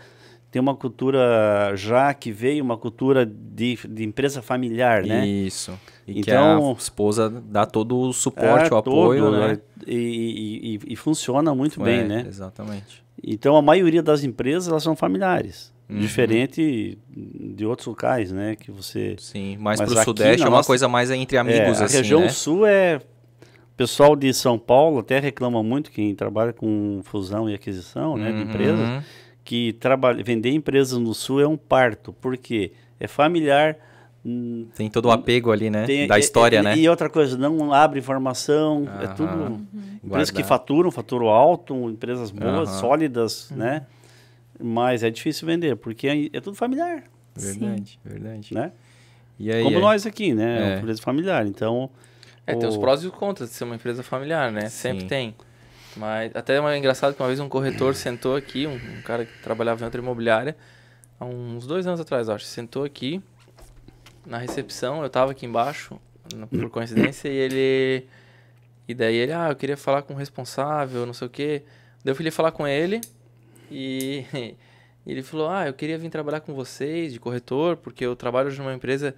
tem uma cultura já que veio uma cultura de, de empresa familiar, né? Isso. E Então- que a esposa dá todo o suporte, É, o apoio, todo, né? E, e- e- e funciona muito É, bem, né? Exatamente. Então a maioria das empresas elas são familiares, Uhum. diferente de outros locais, né? Que você Sim, mais Mas pro aqui Sudeste é uma nossa- coisa mais entre amigos, é, a assim, região né? sul é o pessoal de São Paulo até reclama muito quem trabalha com fusão e aquisição, né, de Uhum. empresas, que trabalha vender empresas no sul é um parto, porque é familiar, hum, Tem todo o apego ali, né? tem- da história, e, né? E outra coisa, não abre informação, é Aham. tudo empresas que faturam, faturam alto, empresas boas, sólidas, né? Mas é difícil vender, porque é, é tudo familiar, Verdade, verdade. né? E aí, Como aí? nós aqui, né? É É. uma empresa familiar, então... É, tem os prós e os contras de ser uma empresa familiar, né? Sempre Sim. tem. Mas até é engraçado que uma vez um corretor sentou aqui, um, um cara que trabalhava em outra imobiliária, há uns dois anos atrás, acho, sentou aqui na recepção, eu tava aqui embaixo, por coincidência, e ele. E daí ele, ah, eu queria falar com o responsável, não sei o quê. Daí eu fui falar com ele e ele falou, ah, eu queria vir trabalhar com vocês de corretor, porque eu trabalho hoje numa empresa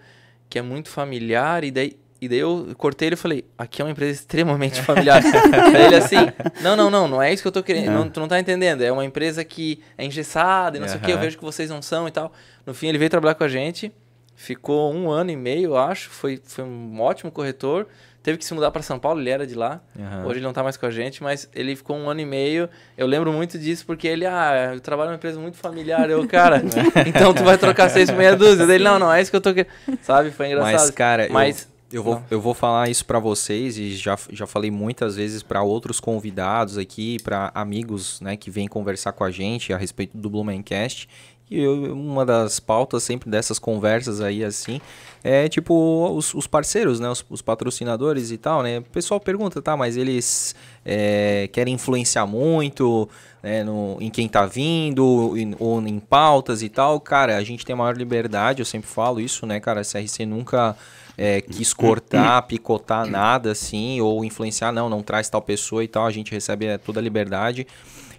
que é muito familiar, e daí, e daí eu cortei ele e falei, aqui é uma empresa extremamente familiar. Daí ele assim, não, não, não, não é isso que eu tô querendo, não, tu não tá entendendo, é uma empresa que é engessada e não sei o que, eu vejo que vocês não são e tal. No fim ele veio trabalhar com a gente, ficou um ano e meio, eu acho, foi, foi um ótimo corretor, teve que se mudar para São Paulo, ele era de lá, Aham. Hoje ele não tá mais com a gente, mas ele ficou um ano e meio. Eu lembro muito disso porque ele, ah, eu trabalho numa empresa muito familiar. Eu, cara, então tu vai trocar seis por meia dúzia. Ele, não, não, é isso que eu tô querendo. Sabe? Foi engraçado. Mas, cara, Mas- eu, vou, eu vou falar isso pra vocês e já, já falei muitas vezes pra outros convidados aqui, pra amigos, né, que vêm conversar com a gente a respeito do Blumencast. E eu- uma das pautas sempre dessas conversas aí, assim, é tipo os, os parceiros, né? Os, os patrocinadores e tal, né? O pessoal pergunta, tá, mas eles é, querem influenciar muito né, no, em quem tá vindo, em- ou em pautas e tal. Cara, a gente tem maior liberdade, eu sempre falo isso, né, cara? A CRC nunca é, quis cortar, picotar nada assim, ou influenciar, não, não traz tal pessoa e tal. A gente recebe é, toda a liberdade.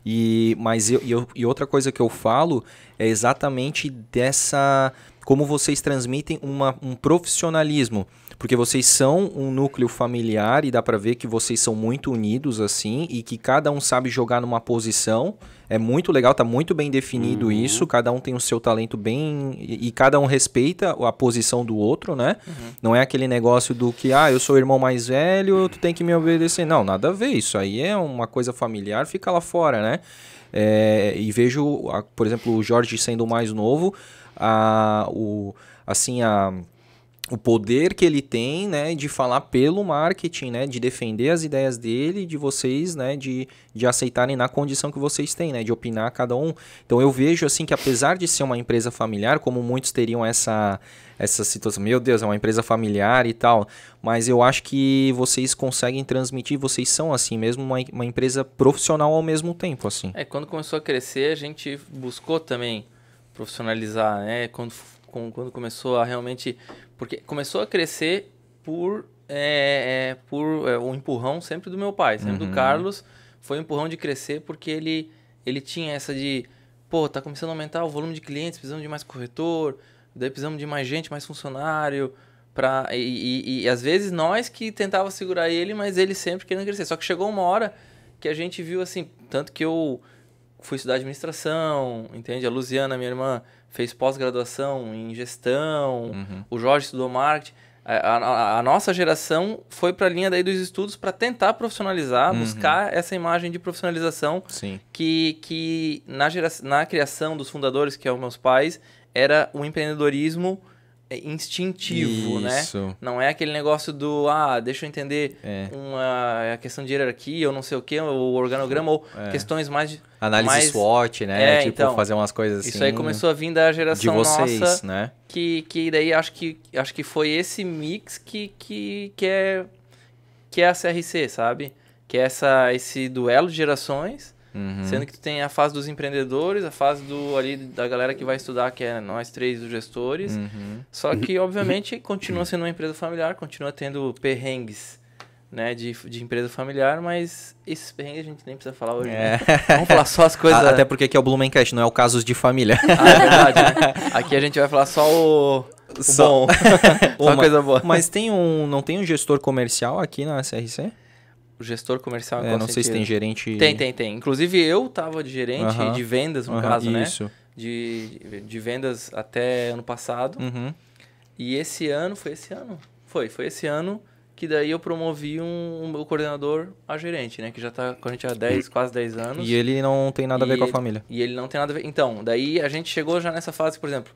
E, mas eu, eu- e outra coisa que eu falo é exatamente dessa. Como vocês transmitem uma, um profissionalismo. Porque vocês são um núcleo familiar e dá pra ver que vocês são muito unidos assim e que cada um sabe jogar numa posição. É muito legal, tá muito bem definido isso. Cada um tem o seu talento bem. E, e cada um respeita a posição do outro, né? Não é aquele negócio do que, ah, eu sou o irmão mais velho, tu tem que me obedecer. Não, nada a ver. Isso aí é uma coisa familiar, fica lá fora, né? É, e vejo, por exemplo, o Jorge sendo o mais novo, a, o, assim, a, o poder que ele tem, né, de falar pelo marketing, né, de defender as ideias dele, de vocês, né, de, de aceitarem na condição que vocês têm, né, de opinar cada um. Então eu vejo assim que apesar de ser uma empresa familiar, como muitos teriam essa essa situação, meu Deus, é uma empresa familiar e tal, mas eu acho que vocês conseguem transmitir, vocês são assim mesmo uma, uma empresa profissional ao mesmo tempo, assim. É, quando começou a crescer, a gente buscou também profissionalizar, né? Quando, com- quando começou a realmente... Porque começou a crescer por, é, é, por é, um empurrão sempre do meu pai, sempre Uhum. do Carlos. Foi um empurrão de crescer porque ele, ele tinha essa de... Pô, tá começando a aumentar o volume de clientes, precisamos de mais corretor, daí precisamos de mais gente, mais funcionário... Pra, e, e- e às vezes nós que tentava segurar ele, mas ele sempre querendo crescer. Só que chegou uma hora que a gente viu assim, tanto que eu fui estudar administração, entende? A Luciana, minha irmã, fez pós-graduação em gestão, Uhum. o Jorge estudou marketing. A, a- a nossa geração foi para a linha daí dos estudos para tentar profissionalizar, Uhum. buscar essa imagem de profissionalização Sim. que, que na, gera, na criação dos fundadores, que são meus pais, era o empreendedorismo é, instintivo, né? Isso. Não é aquele negócio do, ah, deixa eu entender É. uma a questão de hierarquia, ou não sei o que, o organograma, ou É. questões mais de... Análise mais- SWOT, né? É, tipo, então, fazer umas coisas assim. Isso aí começou a vir da de geração vocês, nossa, né? que, que daí acho que, acho que foi esse mix que, que, que, é, que é a CRC, sabe? Que é essa, esse duelo de gerações, Uhum. sendo que tu tem a fase dos empreendedores, a fase do ali da galera que vai estudar, que é nós três, os gestores. Uhum. Só que, obviamente, continua sendo uma empresa familiar, continua tendo perrengues né, de, de empresa familiar, mas esses perrengues a gente nem precisa falar hoje. né? É. Vamos falar só as coisas. Até porque aqui é o Blumencast, não é o casos de família. Ah, é verdade, né? Aqui a gente vai falar só o, o Só- bom. só Uma- coisa boa. Mas tem um, não tem um gestor comercial aqui na SRC? O gestor comercial É, não sei se tem sentido? gerente. Tem, tem, tem. Inclusive eu tava de gerente Aham. de vendas, no Aham, caso, né? Isso. De, de vendas até ano passado. Uhum. E esse ano, foi esse ano? Foi, foi esse ano que daí eu promovi um, um meu coordenador a gerente, né? Que já tá com a gente há 10, quase 10 anos. E ele não tem nada a ver com a família. E ele não tem nada a ver. Então, daí a gente chegou já nessa fase, por exemplo,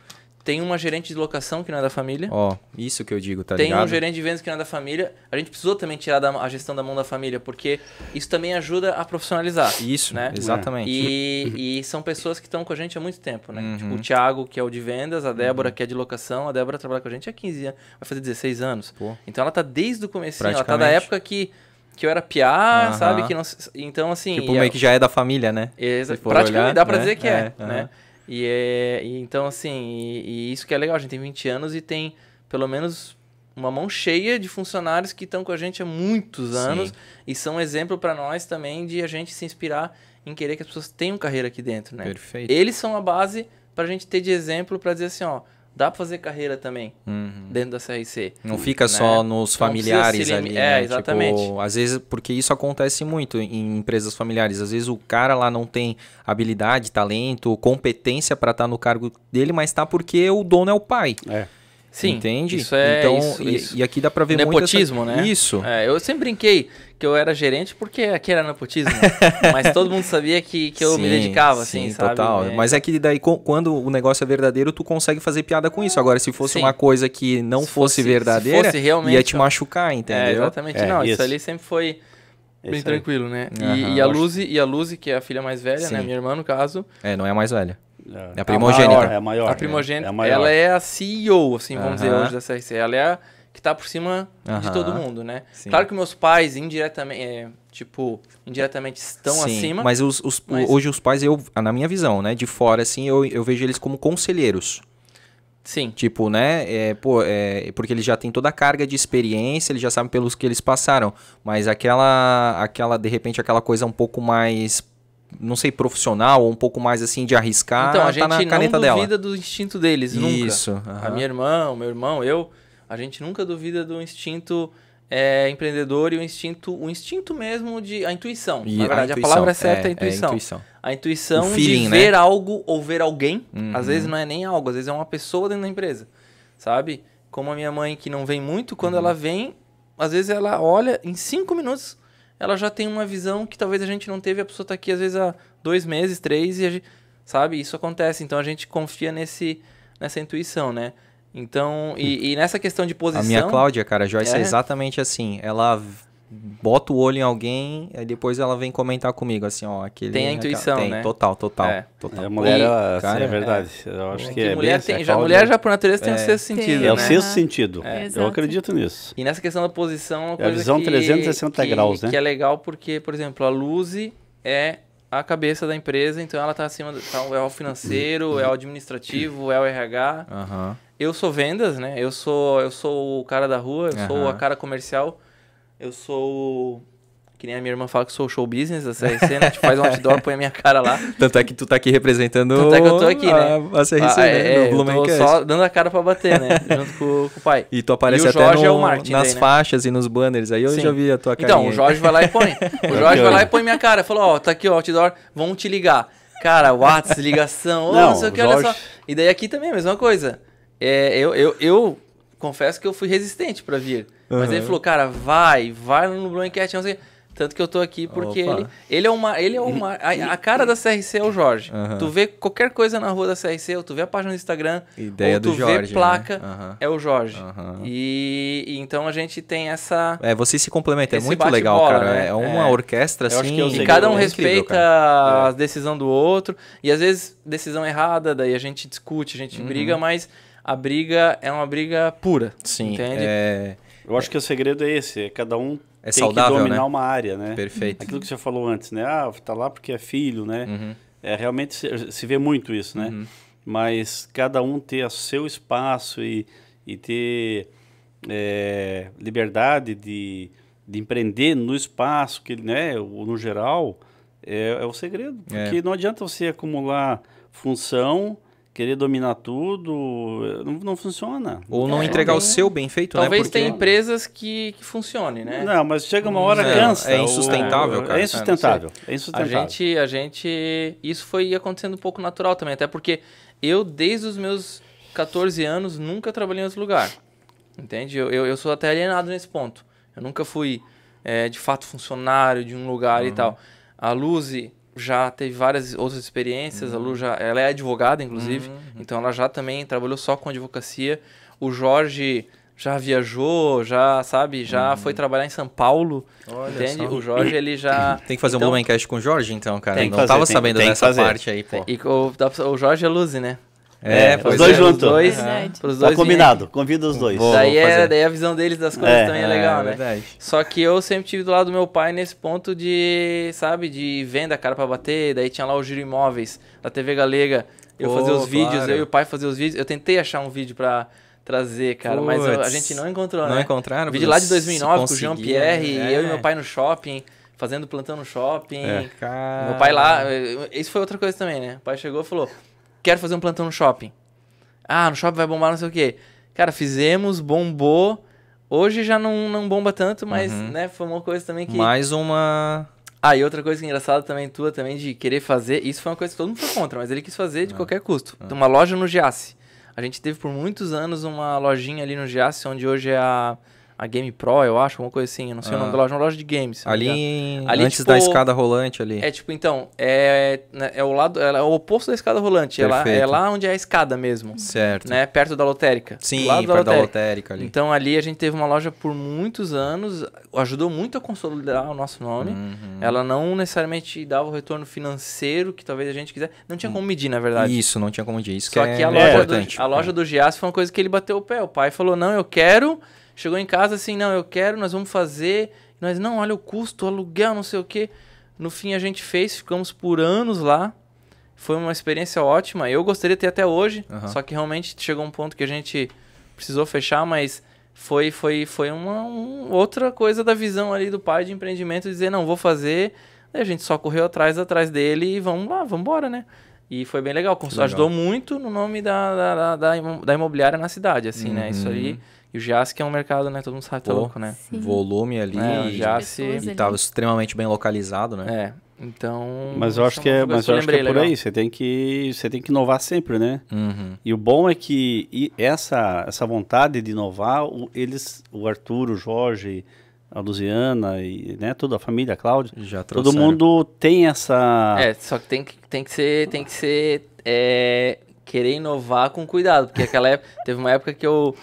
tem uma gerente de locação que não é da família. Ó, isso que eu digo, tá tem ligado? um gerente de vendas que não é da família. A gente precisou também tirar da- a gestão da mão da família, porque isso também ajuda a profissionalizar. Isso, né? exatamente. E, e são pessoas que estão com a gente há muito tempo, né? Uhum. Tipo, o Thiago, que é o de vendas, a Débora, que é de locação. A Débora trabalha com a gente há 15 anos, vai fazer 16 anos. Pô. Então ela tá desde o começo, ela tá da época que, que eu era piá, sabe? Que não, então, assim... Tipo, meio a- que já é da família, né? Exa Se for praticamente, olhar, dá pra né? dizer que é, É, né? E, é, e então, assim, e, e isso que é legal, a gente tem 20 anos e tem pelo menos uma mão cheia de funcionários que estão com a gente há muitos Sim. anos e são exemplo para nós também de a gente se inspirar em querer que as pessoas tenham carreira aqui dentro, né? Perfeito. Eles são a base pra gente ter de exemplo pra dizer assim, ó, dá pra fazer carreira também Uhum. dentro da CRC. Não fica né? só nos familiares ali, é, né? exatamente. Tipo, às vezes, porque isso acontece muito em empresas familiares. Às vezes o cara lá não tem habilidade, talento, competência pra estar no cargo dele, mas tá porque o dono é o pai. É. Sim, entende? isso é então, isso, e, isso. e aqui dá pra ver muito Nepotismo, essa... né? Isso. É, eu sempre brinquei que eu era gerente porque aqui era nepotismo, mas todo mundo sabia que, que eu me Sim, dedicava, assim, sim, sabe? total. É. Mas é que daí, quando o negócio é verdadeiro, tu consegue fazer piada com isso. Agora, se fosse Sim. uma coisa que não Se fosse, fosse- se verdadeira, fosse realmente, ia te ó. machucar, entendeu? É, exatamente. É, não, isso. isso. ali sempre foi bem tranquilo, né? E, Aham. e a Luzi, e a Luzi, que é a filha mais velha, né? Sim. Minha irmã, no caso, É, não é a mais velha. É a primogênita. É a maior. A primogênita, é a maior. ela é a CEO, assim, vamos dizer, Aham. hoje da CRC. Ela é a que tá por cima de Aham. todo mundo, né? Sim. Claro que meus pais, indiretamente, é, tipo, indiretamente estão Sim, acima. Mas, os, os- mas- hoje os pais, eu, na minha visão, né? De fora, assim, eu, eu vejo eles como conselheiros. Sim. Tipo, né? É, pô, é, porque eles já têm toda a carga de experiência, eles já sabem pelos que eles passaram. Mas aquela, aquela, de repente, aquela coisa um pouco mais, não sei, profissional, ou um pouco mais assim de arriscar, então, a tá gente na não caneta dela. duvida do instinto deles, nunca. Isso. A aham. minha irmã, o meu irmão, eu, a gente nunca duvida do instinto é, empreendedor e o instinto, o instinto mesmo de a intuição. E na verdade, a, intuição, palavra certa é, a intuição. intuição. A intuição O feeling, de né? ver algo ou ver alguém, Uhum. às vezes não é nem algo, às vezes é uma pessoa dentro da empresa, sabe? Como a minha mãe que não vem muito, quando Uhum. ela vem, às vezes ela olha, em cinco minutos, ela já tem uma visão que talvez a gente não teve, a pessoa tá aqui às vezes há dois meses, três, e a gente, sabe? Isso acontece, então a gente confia nesse, nessa intuição, né? Então, e, e nessa questão de posição... A minha Cláudia, cara, a Joyce é. É. exatamente assim. Ela bota o olho em alguém, aí depois ela vem comentar comigo, assim, ó, aquele... Tem a aquela- tem, Tem, né? total, total, É. total. A mulher, E, ela- cara, é verdade. Eu acho que que é bem mulher, assim, tem, a já, mulher já por natureza tem um É. sexto sentido, É o né? sexto Aham. sentido. É, Eu acredito nisso. E nessa questão da posição, é uma É a coisa visão que, 360 que- graus, né? Que é legal porque, por exemplo, a Luzi é a cabeça da empresa, então ela tá acima, do, tá, é o financeiro, é o administrativo, é o RH. Aham. Eu sou vendas, né? Eu sou, eu sou o cara da rua, eu sou Aham. a cara comercial, eu sou... Que nem a minha irmã fala que sou o show business da CRC, né? Tipo, faz um outdoor, põe a minha cara lá. Tanto é que tu tá aqui representando Tanto é que eu tô aqui, né? a, a CRC, Ah, né? é, no eu tô só dando a cara pra bater, né? Junto com, com o pai. E tu aparece E o até Jorge no- é o marketing nas daí, né? faixas e nos banners. Aí eu Sim. já vi a tua carinha. Então, o. Jorge vai lá e põe. O Jorge vai lá e põe minha cara. Falou, ó, tá aqui, ó, outdoor, vamos te ligar. Cara, WhatsApp, ligação, ô, não, Não, sei o que, o olha Jorge- só. E daí aqui também, a mesma coisa. É, eu, eu, eu confesso que eu fui resistente pra vir. Mas Aham. ele falou, cara, vai, vai no Blanket, não sei. Tanto que eu tô aqui porque Opa. ele, ele é uma. Ele é uma. A, a cara da CRC é o Jorge. Aham. Tu vê qualquer coisa na rua da CRC, ou tu vê a página do Instagram, Ideia ou tu do Jorge, vê placa, né? Aham. é o Jorge. Aham. E, e então a gente tem essa. É, você se complementa, é muito legal, cara. né? É uma É. orquestra, Eu assim. é E cada um é incrível, respeita cara. a decisão do outro. E às vezes, decisão errada, daí a gente discute, a gente Uhum. briga, mas a briga é uma briga pura. Sim, Entende? é, Eu acho que o segredo é esse, é cada um É tem saudável, que dominar né? uma área, né? perfeito. Aquilo que você falou antes, né? Ah, tá lá porque é filho, né? Uhum, É, realmente se, se vê muito isso, né? uhum. Mas cada um ter o seu espaço e, e ter é, liberdade de, de empreender no espaço, que, né? Ou no geral, é, é o segredo. É. Porque não adianta você acumular função, querer dominar tudo, não, não funciona. Ou não É, entregar o tem- seu bem feito, Talvez né? Porque... tenha empresas que, que funcione, né? Não, mas chega uma hora Não, cansa. é o- insustentável, cara. É insustentável. É A insustentável. gente, a gente. Isso foi acontecendo um pouco natural também, até porque eu, desde os meus 14 anos, nunca trabalhei em outro lugar. Entende? Eu, eu, eu sou até alienado nesse ponto. Eu nunca fui, é, de fato, funcionário de um lugar e tal. A Luzi já teve várias outras experiências. A Lu já, ela é advogada, inclusive. Então ela já também trabalhou só com advocacia. O Jorge já viajou, já, sabe, já foi trabalhar em São Paulo. Olha entende? só. O Jorge, ele já... Tem que fazer Então- um Blumencast com o Jorge, então, cara. Tem que não fazer, tava tem- sabendo tem dessa parte aí, pô. E o, o Jorge é Luzi, né? É, pois os dois é. juntos. Os dois, Verdade. pros Tá dois combinado, convida os dois. Vou- Daí, é, fazer. daí a visão deles das coisas É, também é legal, né? verdade. Só que eu sempre tive do lado do meu pai nesse ponto de, sabe, de venda, cara pra bater. Daí tinha lá o Giro Imóveis, da TV Galega. Eu Pô, fazia os vídeos, claro. eu e o pai fazia os vídeos. Eu tentei achar um vídeo pra trazer, cara, mas eu- a Puts. gente não encontrou, Não né? encontraram? Vídeo lá de Se 2009 com o conseguia, Jean Pierre, né? e eu e meu pai no shopping, fazendo plantão no shopping. É. Cara... Meu pai lá, isso foi outra coisa também, né? O pai chegou e falou: quero fazer um plantão no shopping. Ah, no shopping vai bombar não sei o quê. Cara, fizemos, bombou. Hoje já não, não bomba tanto, mas, Uhum. né, foi uma coisa também que. Mais uma... Ah, e outra coisa engraçada também, tua também, de querer fazer. Isso foi uma coisa que todo mundo foi contra, mas ele quis fazer de Ah. qualquer custo. Tem Uma loja no Giasse. A gente teve por muitos anos uma lojinha ali no Giasse, onde hoje é a, a Game Pro, eu acho, alguma coisa assim. Eu não sei o nome Ah. da loja, uma loja de games. Ali. Ali, antes tipo, da escada rolante ali. É tipo, então, é, né, é o lado, é o oposto da escada rolante. É lá, é lá onde é a escada mesmo. certo. Né? Perto da lotérica. Sim, perto da lotérica. lotérica ali. Então ali a gente teve uma loja por muitos anos, ajudou muito a consolidar o nosso nome. Uhum. Ela não necessariamente dava o retorno financeiro que talvez a gente quisesse. Não tinha como medir, na verdade. Isso, não tinha como dizer. Isso Só que, é a, loja do, a loja do Giasse foi uma coisa que ele bateu o pé. O pai falou: não, eu quero. Chegou em casa assim: não, eu quero, nós vamos fazer. Nós, não, olha o custo, o aluguel, não sei o quê. No fim a gente fez, ficamos por anos lá. Foi uma experiência ótima. Eu gostaria de ter até hoje, Aham. só que realmente chegou um ponto que a gente precisou fechar, mas foi foi foi uma um- outra coisa da visão ali do pai de empreendimento, dizer, não, vou fazer. Aí a gente só correu atrás atrás dele e vamos lá, vamos embora, né? E foi bem legal, legal. ajudou muito no nome da, da, da, da imo- da imobiliária na cidade, assim, né? Isso Uhum. aí. E o que é um mercado, né? Todo mundo sabe, tá Pô. louco, né? Sim. Volume ali. É, o e- Pessoas e ali. tava extremamente bem localizado, né? É. Então. Mas eu acho isso que é, mas eu acho que é por legal. aí. Você tem que, você tem que inovar sempre, né? Uhum. E o bom é que essa, essa vontade de inovar, o, eles, o Arthur, o Jorge, a Luziana e né, toda a família, a Cláudia, Já todo mundo tem essa. É, só que tem que, tem que ser. Tem que ser. é, querer inovar com cuidado. Porque aquela época. Teve uma época que eu.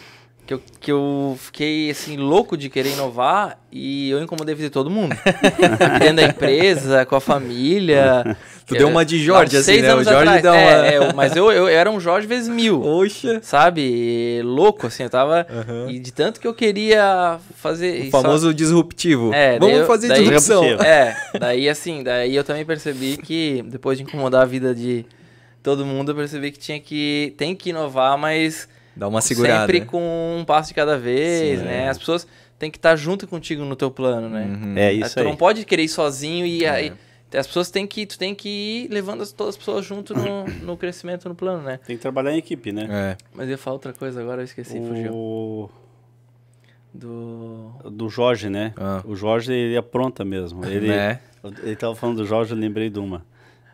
Que eu, que eu fiquei assim, louco de querer inovar e eu incomodei fazer todo mundo. Dentro da empresa, com a família. Tu deu uma de Jorge, Não, assim, né? O Jorge atrás. deu uma- É, é, mas eu, eu era um Jorge vezes mil. Oxa! Sabe? Louco, assim, eu tava. Aham. E de tanto que eu queria fazer. O e só- famoso disruptivo. É, Vamos eu- fazer daí- disrupção. É, daí assim, daí eu também percebi que, depois de incomodar a vida de todo mundo, eu percebi que tinha que, tem que inovar, mas Dá uma segurada. sempre com um passo de cada vez, Sim. né? As pessoas têm que estar junto contigo no teu plano, né? Uhum. É isso tu aí. não pode querer ir sozinho e É. aí... As pessoas têm que, tu tem que ir levando as, todas as pessoas junto no, no crescimento, no plano, né? Tem que trabalhar em equipe, né? É. Mas eu ia falar outra coisa agora, eu esqueci, fugiu. o... Do... Do Jorge, né? Ah. O Jorge, ele apronta mesmo. Ele, Né? ele tava falando do Jorge, eu lembrei de uma.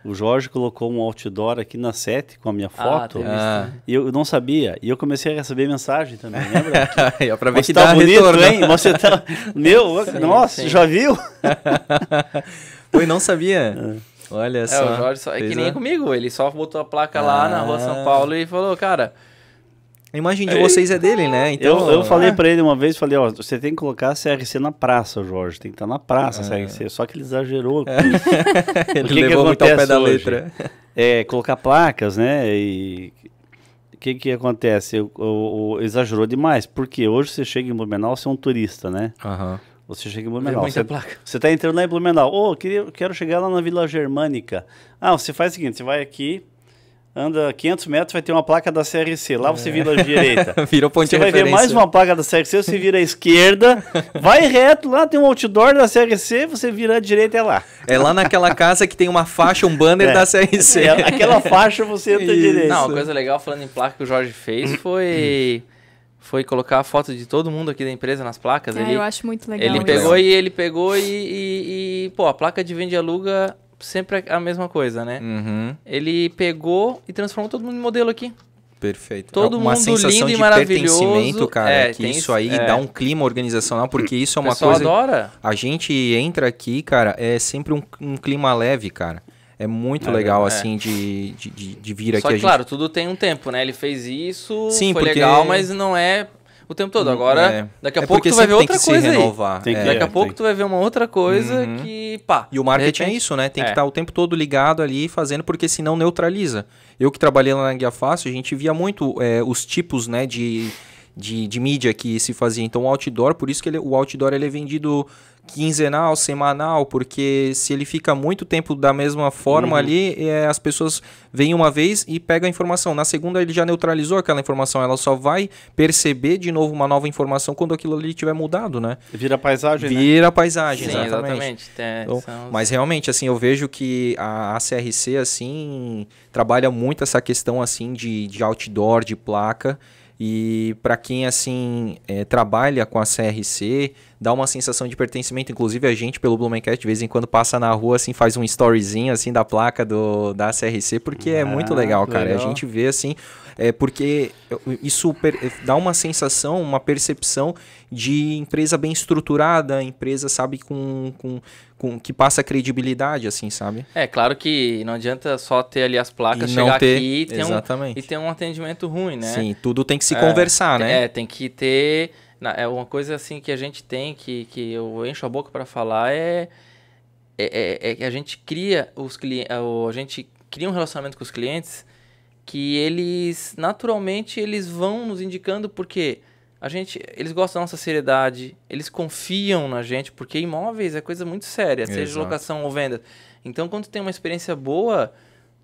O Jorge colocou um outdoor aqui na sete com a minha Ah, foto. Ah. né? E eu não sabia. E eu comecei a receber mensagem também, lembra? é pra ver Você que tá bonito, retorno. hein? Você tá. Meu, Sim, nossa, sim. já viu? Oi, não sabia? Olha É, só. o Jorge só, é que nem comigo, ele só botou a placa lá na rua Ah. São Paulo e falou, cara, A imagem de vocês é dele, né? Então, eu, eu falei ah, pra ele uma vez, falei, ó, você tem que colocar a CRC na praça, Jorge. Tem que estar na praça a Ah. CRC. Só que ele exagerou. ele o que que levou muito ao pé da hoje? letra. É, colocar placas, né? E o que que acontece? O, o- o- exagerou demais. Porque hoje você chega em Blumenau, você é um turista, né? Aham. Você chega em Blumenau. Você, placa. você tá entrando lá em Blumenau. Ô, queria, quero chegar lá na Vila Germânica. Ah, você faz o seguinte, você vai aqui, anda 500 metros, vai ter uma placa da CRC. Lá você vira à direita. Virou ponto Você de vai ver referência. mais uma placa da CRC, você vira à esquerda, vai reto, lá tem um outdoor da CRC, você vira à direita é lá. É lá naquela casa que tem uma faixa, um banner É. da CRC. É, aquela faixa você entra à direita. Não, uma coisa legal falando em placa que o Jorge fez foi foi colocar a foto de todo mundo aqui da empresa nas placas. Ah, ele eu acho muito legal. ele isso. pegou e ele pegou e, e- e, pô, a placa de vende e aluga sempre é a mesma coisa, né? Uhum, Ele pegou e transformou todo mundo em modelo aqui. perfeito. Todo uma mundo sensação lindo e de maravilhoso. pertencimento, cara, É, que isso aí é. dá um clima organizacional, porque isso é uma coisa... adora. A gente entra aqui, cara, é sempre um, um clima leve, cara. É muito É legal, verdade. assim, de, de, de, vir aqui. Só a que, gente- claro, tudo tem um tempo, né? Ele fez isso, Sim, foi porque- legal, mas não é o tempo todo. Agora, É. daqui a É pouco tu vai ver outra que coisa se aí. renovar. Tem que- é. Daqui a É, pouco tem- tu vai ver uma outra coisa Uhum. que, pá. E o marketing é repente- isso, né? Tem que É. estar o tempo todo ligado ali, fazendo, porque senão neutraliza. Eu que trabalhei lá na Guia Fácil, a gente via muito é, os tipos, né, de, de, de mídia que se fazia. Então, o outdoor, por isso que ele- o outdoor ele é vendido quinzenal, semanal, porque se ele fica muito tempo da mesma forma Uhum. ali, é, as pessoas vêm uma vez e pegam a informação. Na segunda, ele já neutralizou aquela informação. Ela só vai perceber de novo uma nova informação quando aquilo ali tiver mudado, né? Vira paisagem, né? Vira a paisagem, Sim, exatamente. exatamente. É, Então, são Mas realmente, assim, eu vejo que a, a CRC, assim, trabalha muito essa questão, assim, de, de outdoor, de placa. E para quem assim é, trabalha com a CRC, dá uma sensação de pertencimento. Inclusive a gente pelo Blumencast de vez em quando passa na rua assim, faz um storyzinho assim da placa do da CRC, porque é muito Ah, legal, cara. legal. A gente vê assim, é porque isso per- dá uma sensação, uma percepção de empresa bem estruturada, empresa sabe com, com, com que passa credibilidade assim, sabe? É, claro que não adianta só ter ali as placas, E não chegar ter- aqui e ter, um, exatamente. e ter um atendimento ruim, né? Sim, tudo tem que se É, conversar, né? É, tem que ter. Na- É uma coisa assim que a gente tem, que, que eu encho a boca para falar, é, é, é- é que a gente cria os clientes. A gente cria um relacionamento com os clientes que eles naturalmente eles vão nos indicando porque a gente eles gostam da nossa seriedade, eles confiam na gente, porque imóveis é coisa muito séria, seja Exato. locação ou venda. Então, quando tem uma experiência boa,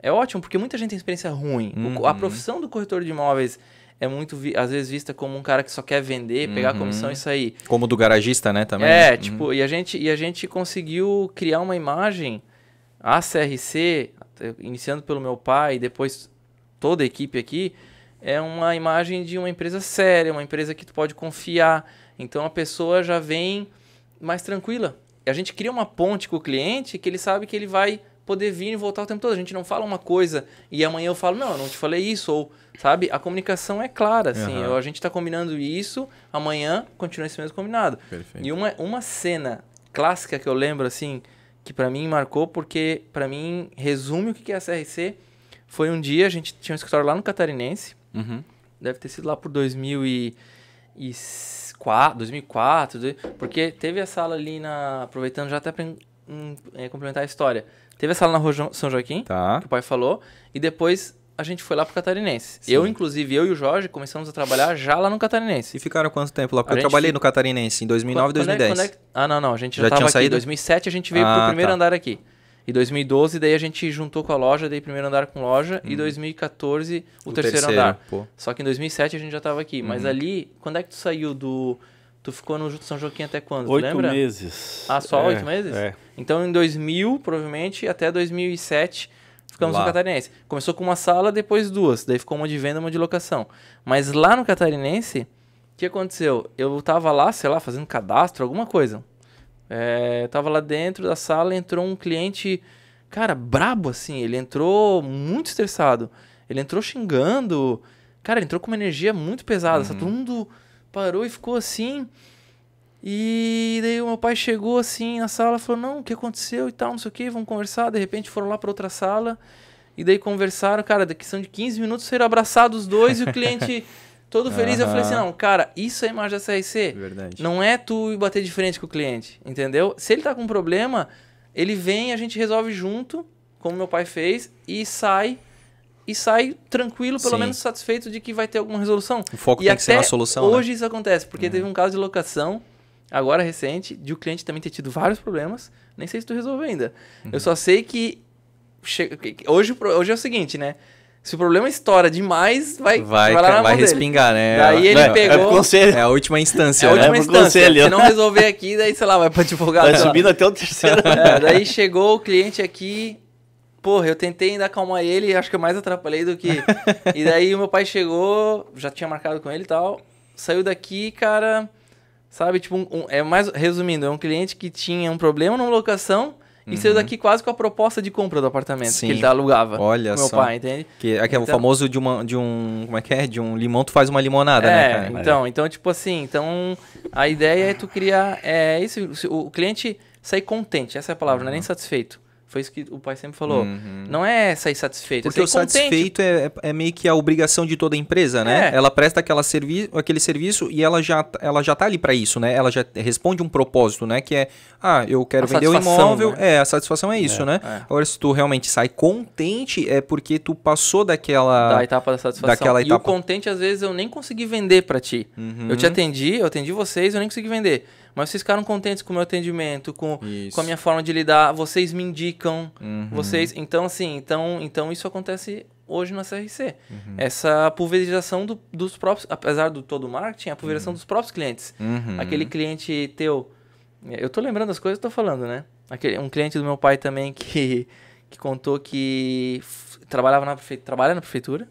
é ótimo, porque muita gente tem experiência ruim. O- A Uhum. profissão do corretor de imóveis é muito, às vezes, vista como um cara que só quer vender, pegar a Uhum. comissão e sair. Como do garagista, né, também. É, Uhum. tipo, e a, gente, e a gente conseguiu criar uma imagem, a CRC, iniciando pelo meu pai, e depois toda a equipe aqui, é uma imagem de uma empresa séria, uma empresa que tu pode confiar. Então a pessoa já vem mais tranquila. E a gente cria uma ponte com o cliente que ele sabe que ele vai poder vir e voltar o tempo todo. A gente não fala uma coisa e amanhã eu falo, não, eu não te falei isso, ou, sabe? A comunicação é clara, assim. Aham. eu- a gente tá combinando isso, amanhã continua esse mesmo combinado. Perfeito. E uma, uma cena clássica que eu lembro, assim, que pra mim marcou, porque pra mim resume o que que é a CRC, foi um dia, a gente tinha um escritório lá no Catarinense, Uhum. deve ter sido lá por 2004, 2004, dois- porque teve a sala ali na, aproveitando já até pra hum, é, complementar a história, teve a sala na Rua São Joaquim, Tá. que o pai falou, e depois a gente foi lá pro Catarinense. Sim. Eu, inclusive, eu e o Jorge começamos a trabalhar já lá no Catarinense. E ficaram quanto tempo lá? Porque A eu trabalhei fica- no Catarinense em 2009 e Quando- quando é- 2010. quando é que- Ah, não, não. A gente já, Já tava aqui. Em saído? 2007 a gente veio Ah, pro primeiro tá. andar aqui. Em 2012, daí a gente juntou com a loja, daí primeiro andar com loja. E 2014, o, terceiro, andar. Pô. Só que em 2007 a gente já tava aqui. Mas Uhum. ali, quando é que tu saiu do... Tu ficou no São Joaquim até quando? Oito lembra? meses. Ah, só É, oito meses? É. Então, em 2000, provavelmente, até 2007, ficamos Lá. no Catarinense. Começou com uma sala, depois duas. Daí ficou uma de venda e uma de locação. Mas lá no Catarinense, o que aconteceu? Eu tava lá, sei lá, fazendo cadastro, alguma coisa. É, eu tava lá dentro da sala, entrou um cliente, cara, brabo assim. Ele entrou muito estressado. Ele entrou xingando. Cara, entrou com uma energia muito pesada. sabe? Todo mundo parou e ficou assim. E daí o meu pai chegou assim na sala, falou: "Não, o que aconteceu e tal, não sei o que, vamos conversar". De repente foram lá para outra sala e daí conversaram, cara, da questão de 15 minutos ser abraçados os dois e o cliente todo feliz. Eu falei assim. "Não, cara, isso é a imagem da CRC. Verdade. Não é tu ir bater de frente com o cliente, entendeu? Se ele tá com um problema, ele vem, a gente resolve junto, como meu pai fez, e sai e sai tranquilo, pelo Sim. menos satisfeito de que vai ter alguma resolução. O foco e tem que ser na solução, né? Hoje isso acontece, porque teve um caso de locação, agora recente, de o cliente também ter tido vários problemas. Nem sei se tu resolveu ainda. Uhum. Eu só sei que, che- hoje, hoje é o seguinte, né? Se o problema estoura demais, vai, Vai, vai lá na vai mão dele. respingar, né? Daí ele Não, É pegou- pro conselho. É a última instância, É a né? última É pro instância. conselho. Se não resolver aqui, daí, sei lá, vai pra advogado. Vai subindo até o terceiro. É, daí chegou o cliente aqui. Porra, eu tentei ainda acalmar ele, acho que eu mais atrapalhei do que. e daí o meu pai chegou, já tinha marcado com ele e tal. Saiu daqui, cara. Sabe, tipo, um- um- é mais. Resumindo, é um cliente que tinha um problema numa locação e saiu daqui quase com a proposta de compra do apartamento Uhum. Sim. que ele alugava. Olha meu só. pai, entende? Que é o Então- famoso de, uma, de um. Como é que é? De um limão, tu faz uma limonada, é, né, cara? então, então, tipo assim, então a ideia é tu criar. É isso, o o cliente sair contente, essa é a palavra, não é nem satisfeito. Foi isso que o pai sempre falou. Uhum. Não é sair satisfeito, Porque é o contente. satisfeito é, é meio que a obrigação de toda empresa, né? É. Ela presta aquela servi aquele serviço e ela já, ela já tá ali para isso, né? Ela já responde um propósito, né? Que é, ah, eu quero A vender o imóvel. né? É, a satisfação é isso, né? é. Agora, se tu realmente sai contente, é porque tu passou daquela... Da etapa da satisfação. daquela E o etapa. contente, às vezes, eu nem consegui vender pra ti. Uhum. Eu te atendi, eu atendi vocês, eu nem consegui vender. Mas vocês ficaram contentes com o meu atendimento, com, Isso. com a minha forma de lidar, vocês me indicam, Uhum. vocês... Então, assim, então, então isso acontece hoje na CRC. Uhum. Essa pulverização do- dos próprios... Apesar do todo o marketing, a pulverização dos próprios clientes. Uhum. Aquele cliente teu. Eu tô lembrando das coisas que eu tô falando, né? Aquele, um cliente do meu pai também que, que contou que trabalhava na prefeitura, trabalha na prefeitura.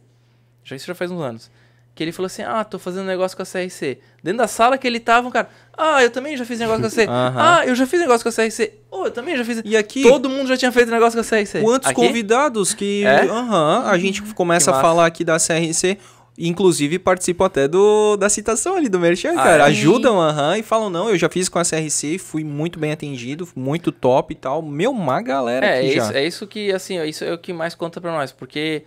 Já isso já faz uns anos. Que ele falou assim: Ah, tô fazendo negócio com a CRC. Dentro da sala que ele tava, um cara, ah, eu também já fiz negócio com a CRC. Aham. Ah, eu já fiz negócio com a CRC. Oh, eu também já fiz. E aqui, Todo mundo já tinha feito negócio com a CRC. quantos Aqui? convidados que. É? Aham, a gente começa a falar aqui da CRC. Inclusive participam até do, da citação ali do Merchan, Ah, cara. é? Ajudam, aham, e falam, não, eu já fiz com a CRC, fui muito bem atendido, muito top e tal. Meu, uma galera É, é já. isso, é isso que, assim, isso é o que mais conta pra nós, porque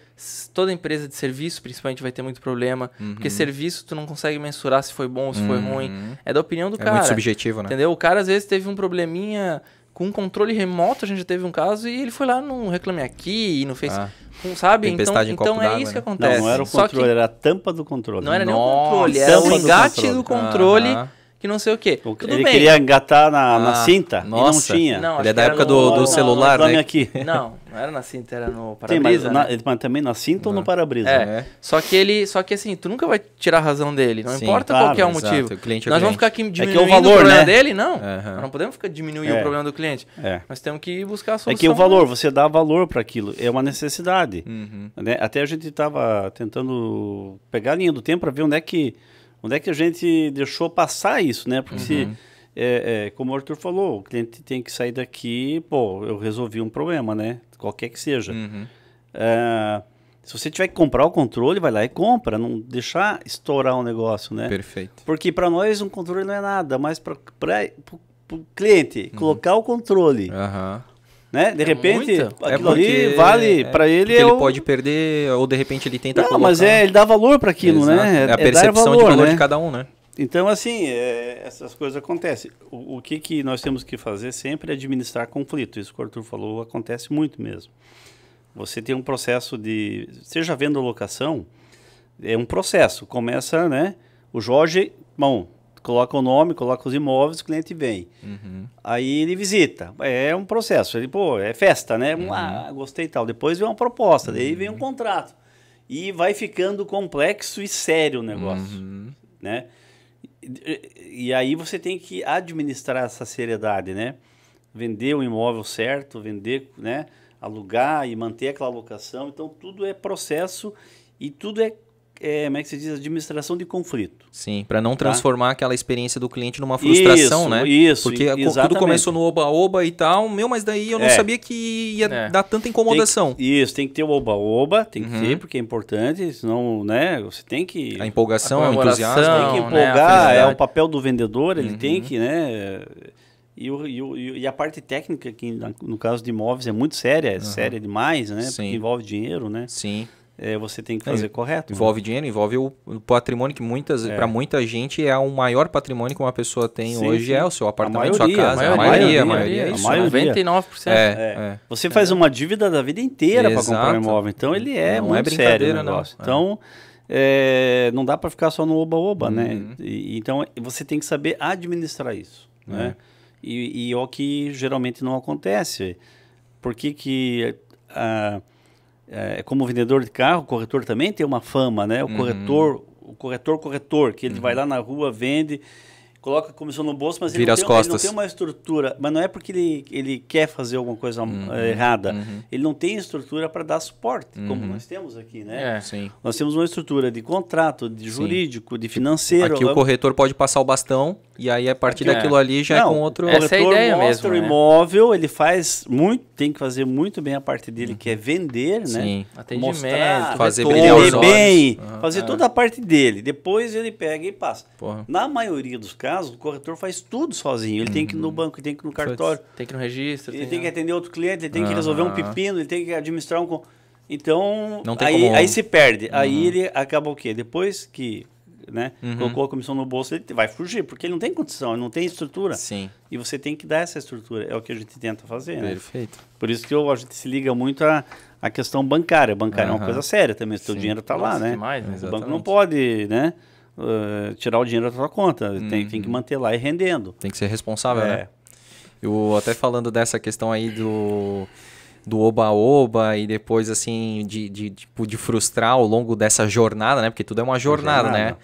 toda empresa de serviço, principalmente, vai ter muito problema, porque serviço tu não consegue mensurar se foi bom ou se foi ruim, é da opinião do É cara, muito subjetivo, né? entendeu? O cara, às vezes, teve um probleminha com um controle remoto, a gente já teve um caso, e ele foi lá no Reclame Aqui, e não fez, Ah. sabe? Então, Tempestade em então copo é isso que né? acontece. Não, não era o controle, que era a tampa do controle. não era nem o Nossa. controle, era o do engate controle. do controle. Que não sei o quê. O- Tudo ele bem. queria engatar na, na Ah, cinta nossa. e não tinha. Não, Ele é da época no- do, do não, celular, reclame né? aqui. Não, não era na cinta, era no mas, para-brisa, na- né? mas também na cinta ou no para-brisa? É, É. só que ele, só que assim, tu nunca vai tirar a razão dele, não Sim, importa claro, qual que é o exato, motivo. o cliente é Nós vamos ficar aqui que é o diminuindo o, valor, problema né? dele? Não. Nós não podemos ficar diminuindo É. o problema do cliente. É. Nós temos que buscar a É solução. que o valor, você dá valor para aquilo, é uma necessidade. Uhum. né? Até a gente estava tentando pegar a linha do tempo para ver onde é que onde é que a gente deixou passar isso, né? Porque se é, é, como o Arthur falou, o cliente tem que sair daqui, pô, eu resolvi um problema, né? Qualquer que seja. Uhum. É, se você tiver que comprar o controle, vai lá e compra, não deixar estourar o negócio, né? Perfeito. Porque para nós um controle não é nada, mas para o cliente colocar o controle, Aham. Né? De É repente, muito. aquilo É ali vale é, para ele Porque é ele o- pode perder, ou de repente ele tenta Não, colocar. mas é, ele dá valor para aquilo, Exato. né? É a dar percepção de valor né? de cada um, né? Então, assim, é, essas coisas acontecem. O, o que, que nós temos que fazer sempre é administrar conflito. Isso que o Arthur falou acontece muito mesmo. Você tem um processo de. Seja venda ou locação, é um processo. Começa, né? O Jorge, bom, coloca o nome, coloca os imóveis, o cliente vem. Uhum. Aí ele visita. É um processo. Ele, pô, é festa, né? Uhum. Ah, gostei e tal. Depois vem uma proposta, daí vem um contrato. E vai ficando complexo e sério o negócio, Uhum. né? E, e aí você tem que administrar essa seriedade, né? Vender o imóvel certo, vender, né? Alugar e manter aquela locação. Então, tudo é processo e tudo é, é como é que se diz? Administração de conflito. Sim, para não transformar aquela experiência do cliente numa frustração, Tá. Isso, né? isso, Porque co- tudo exatamente. começou no oba-oba e tal, meu, mas daí eu não É. sabia que ia É. dar tanta incomodação. Tem que- isso, tem que ter o oba-oba, tem que Uhum. ter, porque é importante, senão, né? Você tem que... A empolgação, A o entusiasmo. tem que né, empolgar, é felicidade. o papel do vendedor, ele Uhum. tem que, né? E, o- e, o- e a parte técnica, que no caso de imóveis é muito séria, é séria demais, né? Sim. Porque envolve dinheiro, né? Sim, É, você tem que É, fazer correto. né? envolve dinheiro, envolve o, o patrimônio que muitas, É. para muita gente é o maior patrimônio que uma pessoa tem Sim, hoje sim. é o seu apartamento, maioria, sua casa, a a maioria, maioria, a a maioria, é maioria, isso. a maioria. 99%. É, É. é. Você faz uma dívida da vida inteira para comprar um imóvel. Então ele é Não é muito sério o brincadeira, não. negócio. É. Então é, não dá para ficar só no oba-oba, né? Uhum. E- então você tem que saber administrar isso, É. né? E, e é o que geralmente não acontece. Por que que ah, é, como vendedor de carro, o corretor também tem uma fama, né? O Uhum. corretor, o corretor corretor, que ele vai lá na rua, vende, coloca a comissão no bolso, mas ele não, as tem, ele não tem uma estrutura. Mas não é porque ele, ele quer fazer alguma coisa Uhum. eh, errada. Ele não tem estrutura para dar suporte, como Uhum. nós temos aqui, né? É. Sim. Nós temos uma estrutura de contrato, de jurídico, de financeiro. Aqui o corretor pode passar o bastão e aí a partir Aqui- daquilo ali já é Não, com outro. O Essa é a corretor ideia mostra mesmo, o né? imóvel, ele faz muito, tem que fazer muito bem a parte dele, que é vender, né? Sim. Atendimento, Mostrar, Fazer vender brilhar os olhos. bem, fazer toda a parte dele. Depois ele pega e passa. Porra. Na maioria dos casos, o corretor faz tudo sozinho. Ele tem que ir no banco, ele tem que ir no cartório, Tem que ir no registro. ele tem que atender outro cliente, ele tem que Aham. resolver um pepino, ele tem que administrar um. Então, Não tem aí, como- Uhum. aí se perde. Aí ele acaba o quê? Depois que né, Uhum. colocou a comissão no bolso, ele vai fugir, porque ele não tem condição, ele não tem estrutura. Sim, E você tem que dar essa estrutura. É o que a gente tenta fazer. Né? perfeito. Por isso que eu- a gente se liga muito à, à questão bancária. Bancária é uma coisa séria também. O seu Sim. dinheiro está lá, né? demais, né? O banco não pode né, uh, tirar o dinheiro da sua conta. Tem, tem que manter lá e rendendo. Tem que ser responsável, É. né? Eu até falando dessa questão aí do do oba-oba e depois assim de, de, tipo, de frustrar ao longo dessa jornada, né? Porque tudo é uma jornada, né? jornada.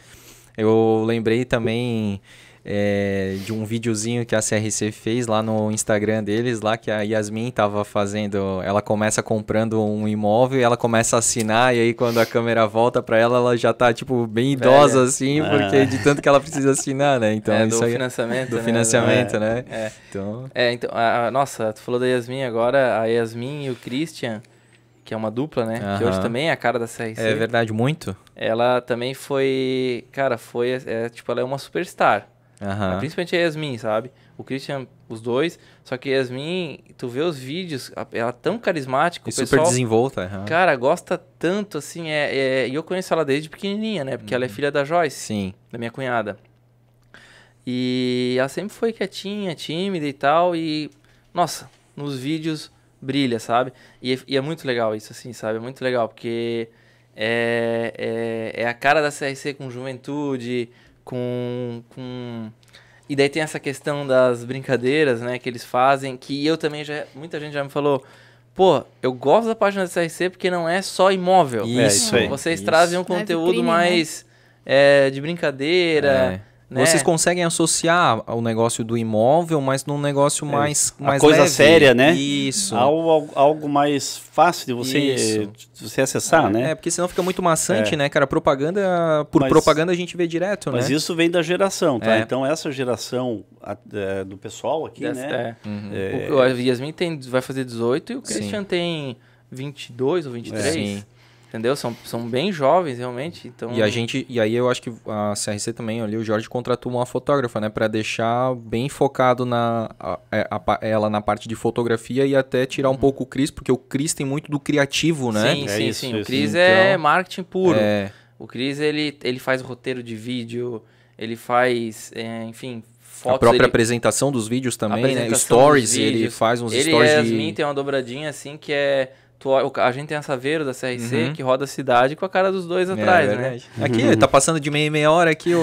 Eu lembrei também é, de um videozinho que a CRC fez lá no Instagram deles, lá que a Yasmin tava fazendo. Ela começa comprando um imóvel e ela começa a assinar, e aí quando a câmera volta para ela, ela já tá, tipo, bem idosa, Velha. assim, Ah. porque de tanto que ela precisa assinar, né? Então, é, isso do aí. financiamento. Do né? financiamento, né? É. Então. É, então, a, a- nossa, tu falou da Yasmin agora, a Yasmin e o Christian, que é uma dupla, né? Que hoje também é a cara da CRC. É verdade, muito. Ela também foi, cara, foi, é, tipo, ela é uma superstar. Aham. Principalmente a Yasmin, sabe? O Christian, os dois. Só que Yasmin, tu vê os vídeos, ela é tão carismática, E o super pessoal, desenvolta. aham. cara, gosta tanto, assim, é, é- e eu conheço ela desde pequenininha, né? Porque ela é filha da Joyce, Sim. da minha cunhada. E ela sempre foi quietinha, tímida e tal, e, nossa, nos vídeos brilha, sabe? E, é- e é muito legal isso, assim, sabe? É muito legal, porque é, é, é a cara da CRC com juventude, com, com... E daí tem essa questão das brincadeiras, né, que eles fazem, que eu também já... Muita gente já me falou, pô, eu gosto da página da CRC porque não é só imóvel. Isso, É, isso aí. Vocês isso. trazem um É conteúdo né? mais é, de brincadeira, É. né? Vocês conseguem associar o negócio do imóvel, mas num negócio mais, a mais coisa leve. séria, né? Isso. Algo, algo- algo mais fácil de você, de você acessar, né? É, porque senão fica muito maçante, É. né, cara? Propaganda, por Mas- propaganda a gente vê direto, Mas né? isso vem da geração, tá? É. Então essa geração a- é, do pessoal aqui, Dessa- né? é. Uhum. É, O, o Yasmin tem, vai fazer 18 e o Sim. Christian tem 22 ou 23. É. Sim. Entendeu? São, são bem jovens, realmente. Então, E a gente, e aí eu acho que a CRC também, ali o Jorge contratou uma fotógrafa, né, Pra deixar bem focado na a- é, a ela na parte de fotografia e até tirar um pouco o Cris, porque o Cris tem muito do criativo, né? Sim, É sim, isso, sim. O. Cris é Então, marketing puro. É, O Cris, ele, ele faz roteiro de vídeo, ele faz, é, enfim, fotos. a própria ele, apresentação dos vídeos também, né? Stories, ele faz uns ele e stories a de Yasmin tem uma dobradinha assim que é... tu- o- a gente tem a Saveiro da CRC Uhum. que roda a cidade com a cara dos dois É, atrás, né? verdade. Aqui, tá passando de meia e meia hora aqui o,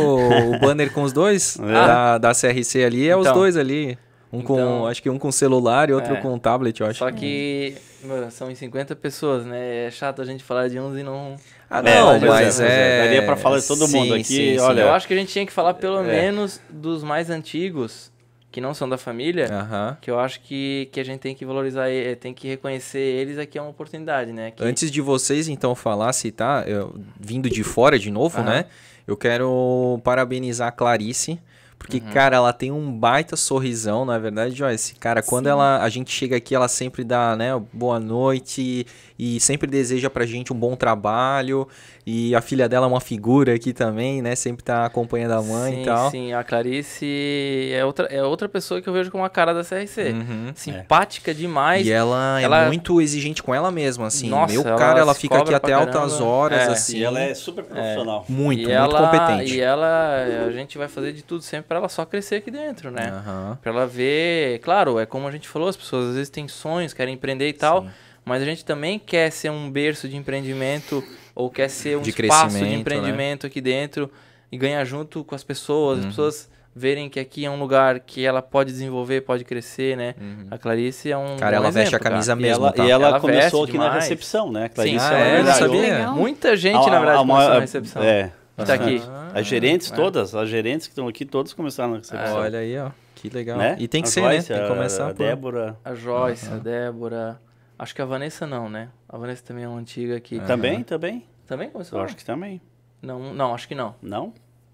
o banner com os dois É. da, da CRC ali, é os Então. dois ali. Um com, Então. acho que um com celular e outro É. com tablet, eu acho. Só que meu, são em 50 pessoas, né? É chato a gente falar de uns e não... Ah, É, não, mas é, mas mas é, é... daria pra falar de todo mundo aqui, olha- Eu acho que a gente tinha que falar pelo É. menos dos mais antigos, que não são da família, Aham. que eu acho que, que a gente tem que valorizar, e- tem que reconhecer eles aqui é uma oportunidade, né? Que- Antes de vocês, então, falar, citar, eu, vindo de fora de novo, Aham. né? Eu quero parabenizar a Clarice, porque, Uhum. cara, ela tem um baita sorrisão, na verdade, Joyce. Cara, quando Sim. ela, a gente chega aqui, ela sempre dá, né, boa noite e sempre deseja pra gente um bom trabalho. E a filha dela é uma figura aqui também, né? Sempre tá acompanhando a mãe sim, e tal. Sim, a Clarice é outra, é outra pessoa que eu vejo como a cara da CRC. Uhum. Simpática demais. E ela, ela- é muito exigente com ela mesma, assim. Nossa, Meu ela cara, ela fica aqui até pra altas caramba. horas, É. assim. E ela é super profissional. Muito, e muito ela, competente. E ela, a gente vai fazer de tudo sempre pra ela só crescer aqui dentro, né? Aham. Pra ela ver, claro, é como a gente falou, as pessoas às vezes têm sonhos, querem empreender e tal, Sim. mas a gente também quer ser um berço de empreendimento ou quer ser um De espaço de né? empreendimento aqui dentro e ganhar junto com as pessoas, Uhum. as pessoas verem que aqui é um lugar que ela pode desenvolver, pode crescer, né? Uhum. A Clarice é um Cara, ela veste a exemplo, cara. camisa E mesmo, ela, tá? e ela, Ela começou aqui na demais. recepção, né? Clarice, Sim, Ah, é é? sabia? Muita gente, A- na a- verdade, a começou maior- na recepção. É. Que tá aqui. Ah, As gerentes É. todas, as gerentes que estão aqui, todas começaram na recepção. Olha aí, ó. Que legal. né? E tem que A ser, Joyce, né? Tem que a- começar A por... Débora A Joyce, a Débora. Acho que a Vanessa não, né? A Vanessa também é uma antiga aqui. Aham. também, também. Também começou? Eu acho que também. Não, não, acho que não. Não?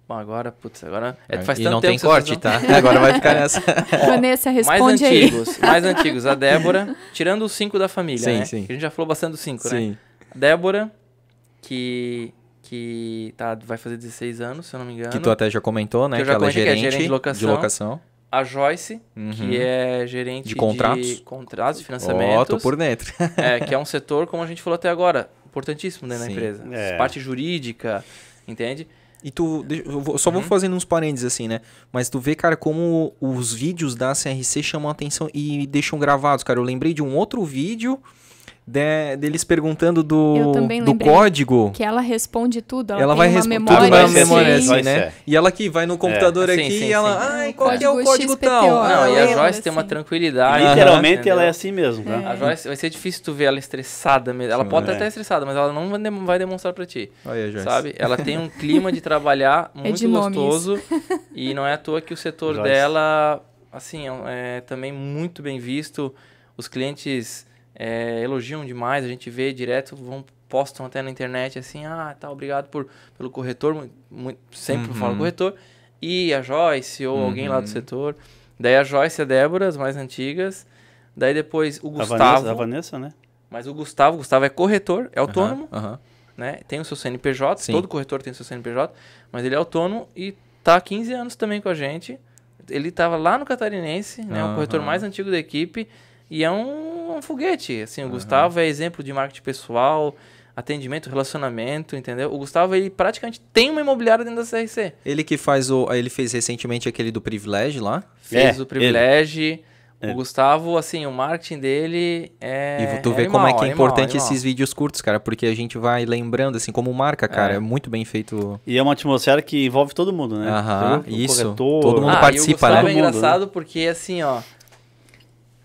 Bom, agora, putz, agora. É, faz e tanto não tempo tem corte, não- tá? Agora vai ficar nessa. Vanessa, Mais responde aí. antigos, mais antigos. A Débora, tirando os cinco da família, Sim, né? sim. Que a gente já falou bastante dos cinco, né? Sim. Débora, que, que tá, vai fazer 16 anos, se eu não me engano. Que tu até já comentou, né? Que eu Que, ela é que é gerente, gerente de locação. locação. A Joyce, Uhum. que é gerente De contratos. de, contratos, de Ó, financiamentos. tô por dentro. É, que é um setor, como a gente falou até agora, importantíssimo dentro Sim. da empresa. É. Parte jurídica, entende? E tu, deixa- eu vou- só Uhum. vou fazendo uns parênteses assim, né? Mas tu vê, cara, como os vídeos da CRC chamam a atenção e deixam gravados, cara. Eu lembrei de um outro vídeo de- deles perguntando do, do código. Que ela responde tudo, ela, Ela tem vai responder memória. tudo na assim, memória, assim. assim, né? E ela que vai no computador Sim, aqui sim, e ela, sim. ai, É, qual que é o código XPTO. tal? Ah, Não, e a lembro, Joyce tem uma assim. tranquilidade. Literalmente entendeu? ela é assim mesmo, né? A Joyce, vai ser difícil tu ver ela estressada mesmo. Ela Sim, pode é. estar estressada, mas ela não vai dem- vai demonstrar pra ti. Olha Joyce. Sabe? Ela tem um clima de trabalhar muito de nome gostoso. e não é à toa que o setor Joyce. dela, assim, é também muito bem visto. Os clientes é, elogiam demais, a gente vê direto, vão postam até na internet assim, ah, tá, obrigado por, pelo corretor, mu- mu- sempre Uhum. falo corretor, e a Joyce ou alguém lá do Uhum. setor. Daí a Joyce e a Débora, as mais antigas. Daí depois o A Gustavo, Vanessa, a Vanessa, né? mas o Gustavo, o Gustavo é corretor, é autônomo, aham. né? Tem o seu CNPJ, Sim. todo corretor tem o seu CNPJ, mas ele é autônomo e tá há 15 anos também com a gente. Ele tava lá no Catarinense, né? O corretor mais antigo da equipe e é um, um foguete. Assim, o Gustavo é exemplo de marketing pessoal, atendimento, relacionamento, entendeu? O Gustavo, ele praticamente tem uma imobiliária dentro da CRC. Ele que faz o. Ele fez recentemente aquele do privilégio lá. Fez É, o privilégio. É. O Gustavo, assim, o marketing dele é. e tu vê como é que é animal, importante animal. esses vídeos curtos, cara, porque a gente vai lembrando, assim, como marca, cara. É. É, muito bem feito. E é uma atmosfera que envolve todo mundo, né? Aham, isso. corretor, Todo mundo ah, participa, e o Gustavo né? é Todo mundo, engraçado porque, assim, ó...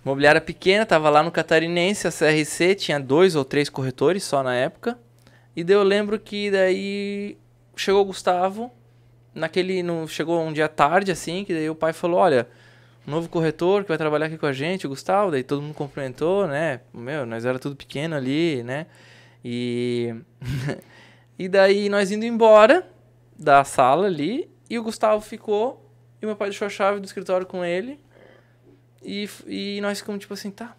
Imobiliária pequena, tava lá no Catarinense, a CRC, tinha dois ou três corretores só na época. E daí eu lembro que daí chegou o Gustavo, naquele... No, chegou um dia tarde, assim, que daí o pai falou, olha... Um novo corretor que vai trabalhar aqui com a gente, o Gustavo, daí todo mundo cumprimentou, né? Meu, nós era tudo pequeno ali, né? E... e daí nós indo embora da sala ali, e o Gustavo ficou, e meu pai deixou a chave do escritório com ele, e, e nós ficamos tipo assim, tá,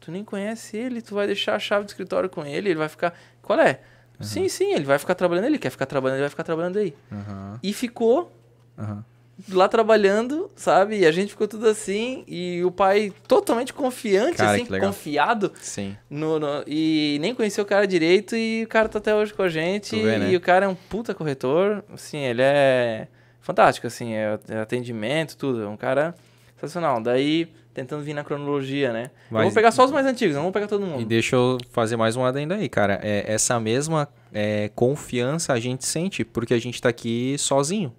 tu nem conhece ele, tu vai deixar a chave do escritório com ele, ele vai ficar, qual é? Sim, sim, ele vai ficar trabalhando, ele quer ficar trabalhando, ele vai ficar trabalhando aí. Aham, E ficou aham. lá trabalhando, sabe? E a gente ficou tudo assim, e o pai totalmente confiante, Cara, assim, confiado, Sim. no, no- e nem conheceu o cara direito e o cara tá até hoje com a gente. Vê, né? E o cara é um puta corretor. Assim, ele é fantástico, assim, é, é atendimento, tudo. É um cara sensacional. Daí, tentando vir na cronologia, né? Eu Mas- vou pegar só os mais antigos, não vou pegar todo E mundo. deixa eu fazer mais um adendo aí, cara. É, essa mesma é, confiança a gente sente porque a gente tá aqui sozinho,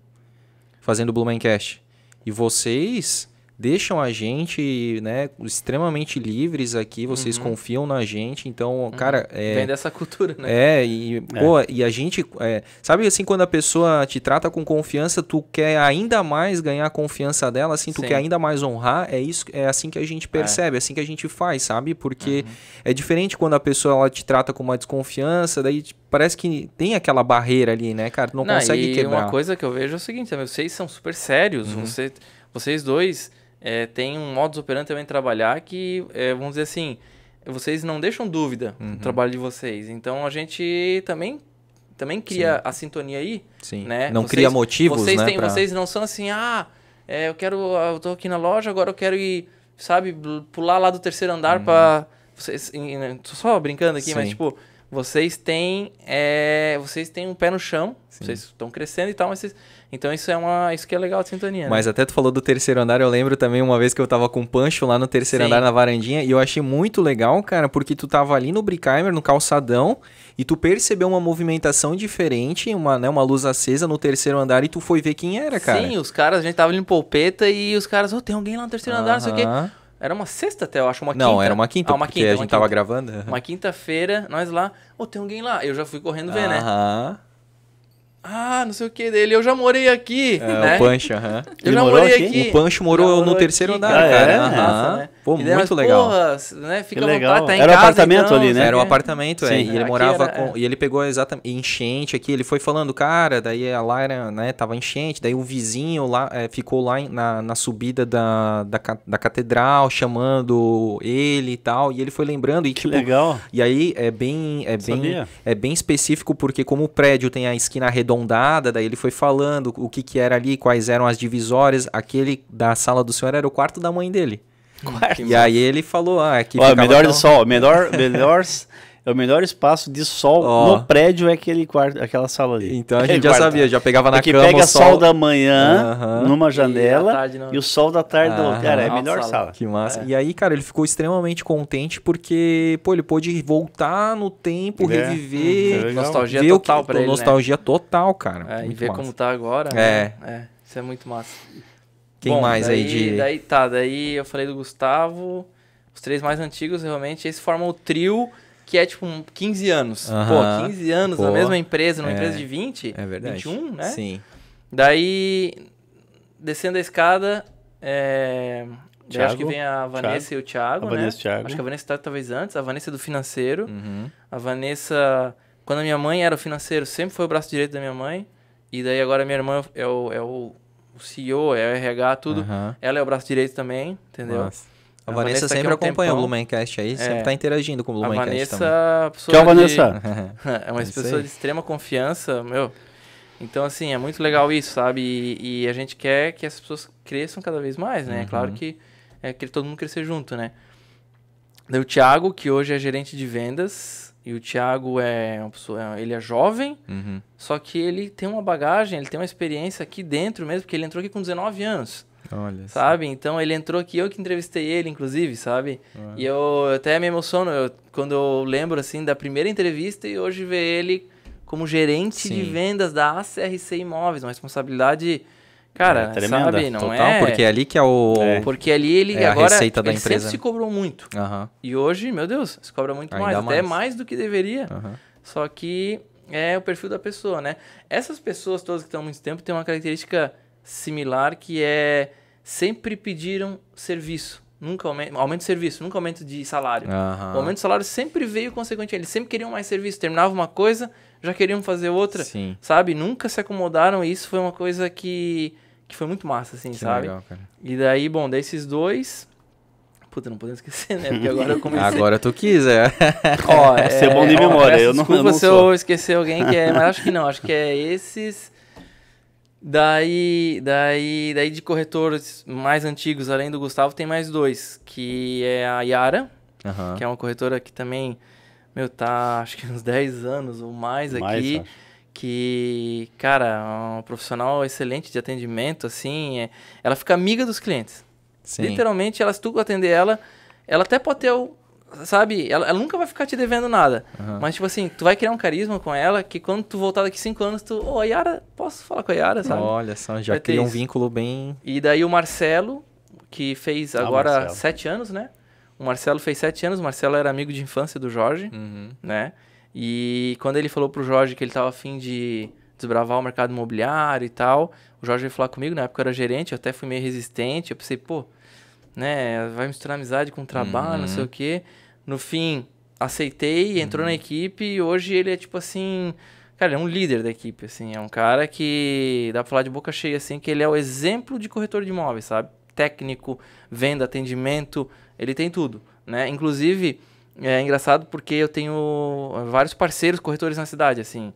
fazendo o Blumencast. E vocês deixam a gente, né, extremamente livres aqui, vocês confiam na gente. Então, cara, é, Uhum. Vem dessa cultura, né? É, e, pô, e a gente. é, sabe assim, quando a pessoa te trata com confiança, tu quer ainda mais ganhar a confiança dela, assim, tu Sim. quer ainda mais honrar, é isso, é assim que a gente percebe, é, assim que a gente faz, sabe? Porque Uhum. é diferente quando a pessoa ela te trata com uma desconfiança, daí parece que tem aquela barreira ali, né, cara? Tu não, consegue e quebrar. Uhum. uma coisa que eu vejo é o seguinte, também, vocês são super sérios, você, vocês dois é, têm um modus operandi também de trabalhar que, é, vamos dizer assim, vocês não deixam dúvida Uhum. no trabalho de vocês. Então a gente também, também cria a sintonia aí, Sim. né? Não Vocês- cria motivos, vocês né? têm- pra- Vocês não são assim, ah, é, eu quero, eu tô aqui na loja, agora eu quero ir, sabe, pular lá do terceiro andar pra... Vocês, em- em- tô só brincando aqui, mas Sim. tipo, vocês têm, é, vocês têm um pé no chão, vocês estão crescendo e tal, mas vocês, então isso é uma, isso que é legal de sintonia, né? Mas até tu falou do terceiro andar, eu lembro também uma vez que eu tava com o Pancho lá no terceiro Sim. andar na varandinha e eu achei muito legal, cara, porque tu tava ali no Brickheimer, no calçadão, e tu percebeu uma movimentação diferente, uma, né, uma luz acesa no terceiro andar e tu foi ver quem era, cara. Sim, os caras, a gente tava ali no polpeta e os caras, ô, tem alguém lá no terceiro andar, não sei o quê. Era uma sexta até, eu acho, uma quinta. Não, era uma quinta, ah, uma porque quinta, a gente tava quinta. gravando. Uma quinta-feira, nós lá, ô, tem alguém lá. Eu já fui correndo ver, né? Ah, não sei o que dele, eu já morei aqui, É, né? O Pancho, aham. Eu Ele já morou morei aqui? aqui. O Pancho morou Já no morou terceiro aqui, andar, cara. cara. É? Aham. Massa, né? Pô, daí nós, muito legal. Porra, né? Fica Que à legal. vontade, tá em Era um casa, apartamento então, ali, né? Era um é. apartamento, é. Sim. E ele Aqui morava era, com. é. E ele pegou exatamente enchente aqui. Ele foi falando, cara, daí a lá era, né, tava enchente. Daí o vizinho lá é, ficou lá na, na subida da, da, da catedral, chamando ele e tal. E ele foi lembrando. E, Que tipo, legal. E aí é bem, é bem, Sabia. é bem específico porque como o prédio tem a esquina arredondada, daí ele foi falando o que que era ali, quais eram as divisórias. Aquele da sala do senhor era o quarto da mãe dele. Quarto. E aí ele falou, ah, aqui Ó, ficava melhor tal- só, melhor, melhor é o melhor espaço de sol Ó. no prédio é aquele quarto, aquela sala ali. Então a Aquele gente já quarto. sabia, já pegava na Porque cama pega o sol da manhã Aham. numa E janela tarde não. e o sol da tarde outro. Cara, é a melhor sala. sala. Que massa. É. E aí, cara, ele ficou extremamente contente porque, pô, ele pôde voltar no tempo, É. reviver. Uhum. Nostalgia ver total que, pra ele, né? Nostalgia total, cara. É, e Muito ver massa. como tá agora. É. né? É, isso é muito massa. Quem Bom, mais aí daí- de. Daí tá, daí eu falei do Gustavo, os três mais antigos realmente, eles formam o trio que é tipo um 15 anos. Pô, 15 anos na Pô, mesma empresa, numa é. empresa de 20, É verdade. 21, né? Sim. Daí, descendo a escada, é... acho que Thiago, vem a Vanessa e o Thiago, A né? Vanessa e o Thiago. Acho que a Vanessa tá talvez antes, a Vanessa é do financeiro. Uhum. A Vanessa, quando a minha mãe era o financeiro, sempre foi o braço direito da minha mãe. E daí agora minha irmã é o, é o, CEO, é o RH, tudo. Ela é o braço direito também, entendeu? Massa. A, A Vanessa, Vanessa sempre há um acompanha o tempão. Blumencast aí, É. sempre tá interagindo com o A Blumencast Vanessa, também. pessoa Tchau, de- Vanessa. é uma Isso pessoa de extrema confiança, meu. Então, assim, é muito legal isso, sabe? E, e a gente quer que as pessoas cresçam cada vez mais, né? É claro Uhum. que é que todo mundo crescer junto, né? Daí o Thiago, que hoje é gerente de vendas, e o Thiago é uma pessoa, ele é jovem, Uhum. só que ele tem uma bagagem, ele tem uma experiência aqui dentro mesmo, porque ele entrou aqui com 19 anos, Olha. sabe? Então ele entrou aqui, eu que entrevistei ele, inclusive, sabe? E eu até me emociono eu- quando eu lembro, assim, da primeira entrevista e hoje ver ele como gerente de Sim. vendas da ACRC Imóveis, uma responsabilidade, cara, É, tremenda. sabe? Não Total, é... porque é ali que é o. É. Porque ali ele É a agora receita da ele empresa, sempre se né? cobrou muito. Aham. E hoje, meu Deus, se cobra muito Ainda mais, até mais. mais do que deveria. Aham. Só que é o perfil da pessoa, né? Essas pessoas todas que estão há muito tempo têm uma característica similar que é sempre pediram serviço. Nunca aumento, aumento de serviço, nunca aumento de salário. Aham. O aumento de salário sempre veio consequentemente. Eles sempre queriam mais serviço. Terminava uma coisa, já queriam fazer outra. Sim. Sabe? Nunca se acomodaram. E isso foi uma coisa que, que foi muito massa, assim, Que sabe? legal, cara. E daí, bom, desses dois. Puta, não podemos esquecer, né? Porque agora eu comecei. Agora tu quis, é. Ó, Você é bom de memória, eu não- Desculpa eu não se eu esquecer alguém que é. Mas acho que não, acho que é esses. Daí, daí, daí de corretores mais antigos, além do Gustavo, tem mais dois. Que é a Yara, Aham. que é uma corretora que também, meu, tá acho que uns 10 anos ou mais, Mais, aqui. acho. Que, cara, é um profissional excelente de atendimento, assim. é- ela fica amiga dos clientes. Sim. Literalmente, ela, se tu atender ela, ela até pode ter o. Sabe? Ela, ela nunca vai ficar te devendo nada. Aham. Mas, tipo assim, tu vai criar um carisma com ela que quando tu voltar daqui cinco anos, tu. Ô, a Yara, posso falar com a Yara, sabe? Olha só, já cria um isso. vínculo bem. E daí o Marcelo, que fez Ah, agora Marcelo. sete anos, né? O Marcelo fez sete anos, o Marcelo era amigo de infância do Jorge, Uhum. né? E quando ele falou pro Jorge que ele tava afim de desbravar o mercado imobiliário e tal, o Jorge veio falar comigo, na época eu era gerente, eu até fui meio resistente, eu pensei, pô, né, vai misturar amizade com trabalho, não sei Uhum. o quê. No fim, aceitei, entrou Uhum. na equipe e hoje ele é tipo assim, cara, ele é um líder da equipe, assim, é um cara que dá pra falar de boca cheia, assim, que ele é o exemplo de corretor de imóveis, sabe? Técnico, venda, atendimento, ele tem tudo, né? Inclusive, é engraçado porque eu tenho vários parceiros corretores na cidade, assim.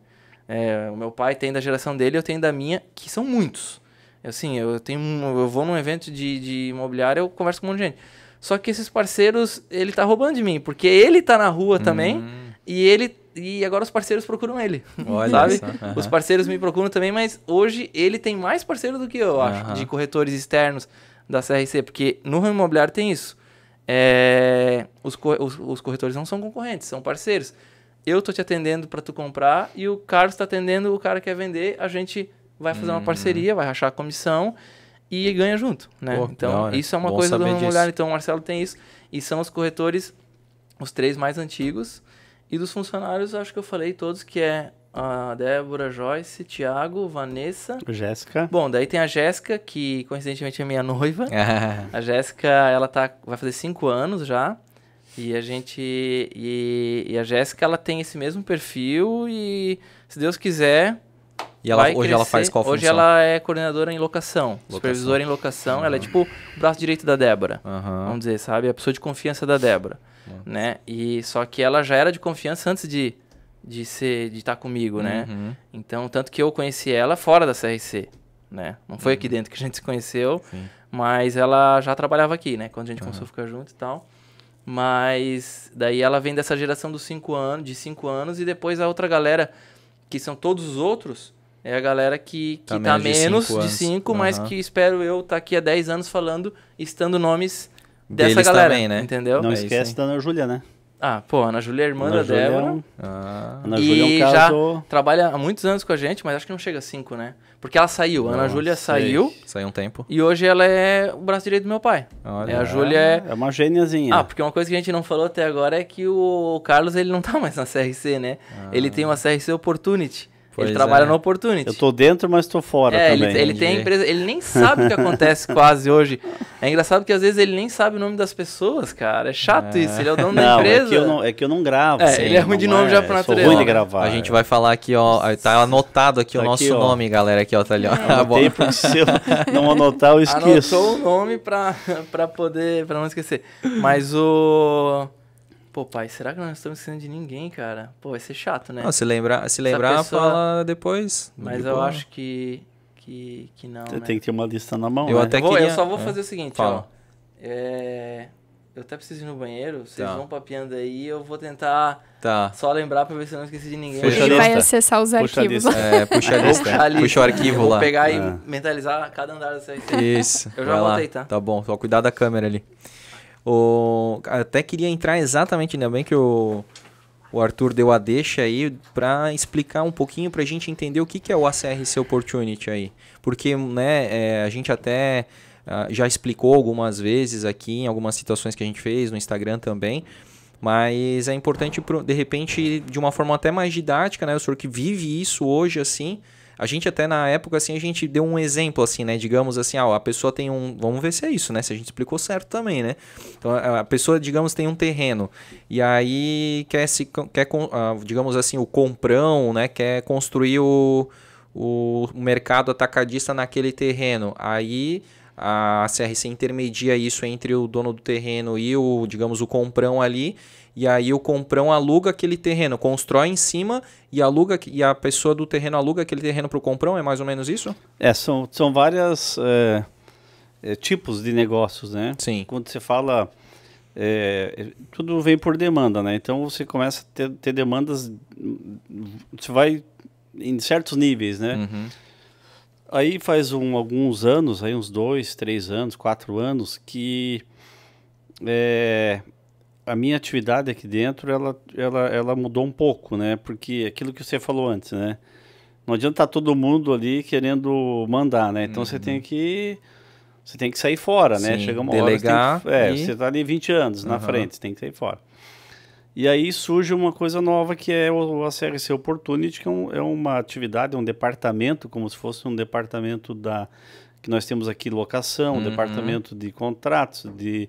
É, o meu pai tem da geração dele, eu tenho da minha, que são muitos. Assim, eu tenho eu vou num evento de, de imobiliário, eu converso com um monte de gente. Só que esses parceiros, ele tá roubando de mim, porque ele tá na rua também, Hum, e ele e agora os parceiros procuram ele. olha sabe? aham. Os parceiros me procuram também, mas hoje ele tem mais parceiro do que eu, eu acho, de corretores externos da CRC, porque no ramo imobiliário tem isso. É, os, os, os corretores não são concorrentes, são parceiros. Eu tô te atendendo para tu comprar e o Carlos está atendendo o cara que quer vender, a gente vai fazer uma Uhum. parceria, vai rachar a comissão e ganha junto, né? Pô, então, hora. isso é uma Bom coisa do disso. imobiliário. Então, o Marcelo tem isso. E são os corretores, os três mais antigos. E dos funcionários, acho que eu falei todos, que é a Débora, Joyce, Thiago, Vanessa. Jéssica. Bom, daí tem a Jéssica, que coincidentemente é minha noiva. A Jéssica, ela tá, vai fazer cinco anos já. E a gente. E, e a Jéssica, ela tem esse mesmo perfil e, se Deus quiser. E ela, hoje ela crescer. faz qual Hoje função? ela é coordenadora em locação, Locação. supervisora em locação. Ela é tipo o braço direito da Débora Aham. vamos dizer, sabe? A pessoa de confiança da Débora, né? E só que ela já era de confiança antes de de ser de estar comigo, né? Uhum. Então, tanto que eu conheci ela fora da CRC, né? Não foi aqui dentro que a gente se conheceu, Sim. mas ela já trabalhava aqui, né? Quando a gente começou a ficar junto e tal. Mas daí ela vem dessa geração dos cinco anos, de 5 anos, e depois a outra galera, que são todos os outros, é a galera que, que Tá tá, menos de menos cinco de anos. 5, mas Aham. que espero eu estar aqui há 10 anos falando, estando nomes dessa Deles galera, também, né? entendeu? Não É esquece da Ana Júlia, né? Ah, pô, Ana Júlia é irmã Ana da Júlia é Débora. um- Ah, Ana Júlia é E um já caso... trabalha há muitos anos com a gente, mas acho que não chega a 5, né? Porque ela saiu, a Ana Júlia saiu saiu um tempo. e hoje ela é o braço direito do meu pai. Olha. É, a Júlia é... É uma gêniazinha. Ah, porque uma coisa que a gente não falou até agora é que o Carlos ele não tá mais na CRC, né? Ele tem uma CRC Opportunity. Pois ele trabalha é. no Opportunity. Eu tô dentro, mas tô fora é, ele, também. ele tem a empresa, ele nem sabe o que acontece quase hoje. É engraçado que às vezes ele nem sabe o nome das pessoas, cara. É chato É. isso. Ele é o dono da Não, empresa. é que, eu não, é que eu não gravo. É, sim, ele é ruim de nome já por Sou natureza. ruim de gravar. A gente vai falar aqui, ó. Tá anotado aqui o Tá nosso aqui, nome, galera. Aqui, ó. Tá ali, ó. Anotei, porque se eu não anotar, eu esqueço. Anotou o nome pra, pra poder, pra não esquecer. Mas o... Pô, pai, será que nós estamos esquecendo de ninguém, cara? Pô, vai ser chato, né? Não, se lembrar, se lembrar pessoa- fala depois. Mas eu acho que, que, que não, Você né? tem que ter uma lista na mão, Eu né? até Eu, vou- queria- eu só vou é. fazer o seguinte, Fala. ó. É, Eu até preciso ir no banheiro, vocês Tá. vão papeando aí, eu vou tentar Tá. só lembrar pra ver se eu não esqueci de ninguém. Fecha a Ele vai acessar os Puxa arquivos. É, puxa a lista. puxar a lista. Puxa o arquivo eu vou lá. pegar e É. mentalizar cada andar da CRC. Isso. Eu já vai lá. voltei, tá? Tá bom, só cuidar da câmera ali. O... Até queria entrar exatamente, ainda bem que o, o Arthur deu a deixa aí pra explicar um pouquinho pra gente entender o que, que é o ACRC Opportunity aí. Porque, né, é, a gente até ah, já explicou algumas vezes aqui em algumas situações que a gente fez no Instagram também. Mas é importante, de repente, de uma forma até mais didática, né? O senhor que vive isso hoje, assim. A gente até na época, assim, a gente deu um exemplo, assim, né? Digamos assim, ah, a pessoa tem um... Vamos ver se é isso, né? Se a gente explicou certo também, né? Então, a pessoa, digamos, tem um terreno. E aí quer, se, quer ah, digamos assim, o comprão, né? Quer construir o, o mercado atacadista naquele terreno. Aí a CRC intermedia isso entre o dono do terreno e o, digamos, o comprão ali. E aí o comprão aluga aquele terreno, constrói em cima e aluga e a pessoa do terreno aluga aquele terreno para o comprão, é mais ou menos isso? É, são, são vários tipos de negócios, né? Sim. Quando você fala, é, tudo vem por demanda, né? Então você começa a ter, ter demandas, você vai em certos níveis, né? Uhum. Aí faz um, alguns anos, aí uns dois, três anos, quatro anos, que é, a minha atividade aqui dentro, ela, ela, ela mudou um pouco, né? Porque aquilo que você falou antes, né? Não adianta estar todo mundo ali querendo mandar, né? Então você tem que você tem que sair fora, né? Uhum. Sim, Chega uma delegar hora, você, tem que, é, e- você tá ali 20 anos na Aham. frente, você tem que sair fora. E aí surge uma coisa nova que é o, o ACRC Opportunity, que é, um- é uma atividade, é um departamento, como se fosse um departamento da que nós temos aqui locação, Uhum. departamento de contratos, de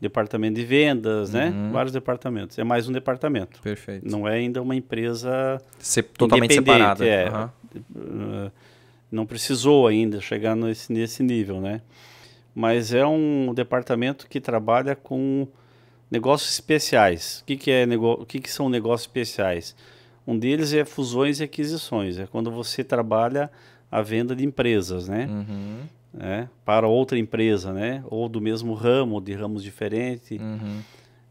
departamento de vendas, né? Uhum. Vários departamentos. É mais um departamento. Perfeito. Não é ainda uma empresa Se- totalmente separada. é. Aham. uh, não precisou ainda chegar nesse, nesse nível, né? Mas é um departamento que trabalha com negócios especiais. O que, que, é nego... o que, que são negócios especiais? Um deles é fusões e aquisições. É quando você trabalha a venda de empresas, né? Uhum. É, para outra empresa, né? Ou do mesmo ramo, de ramos diferentes. Uhum.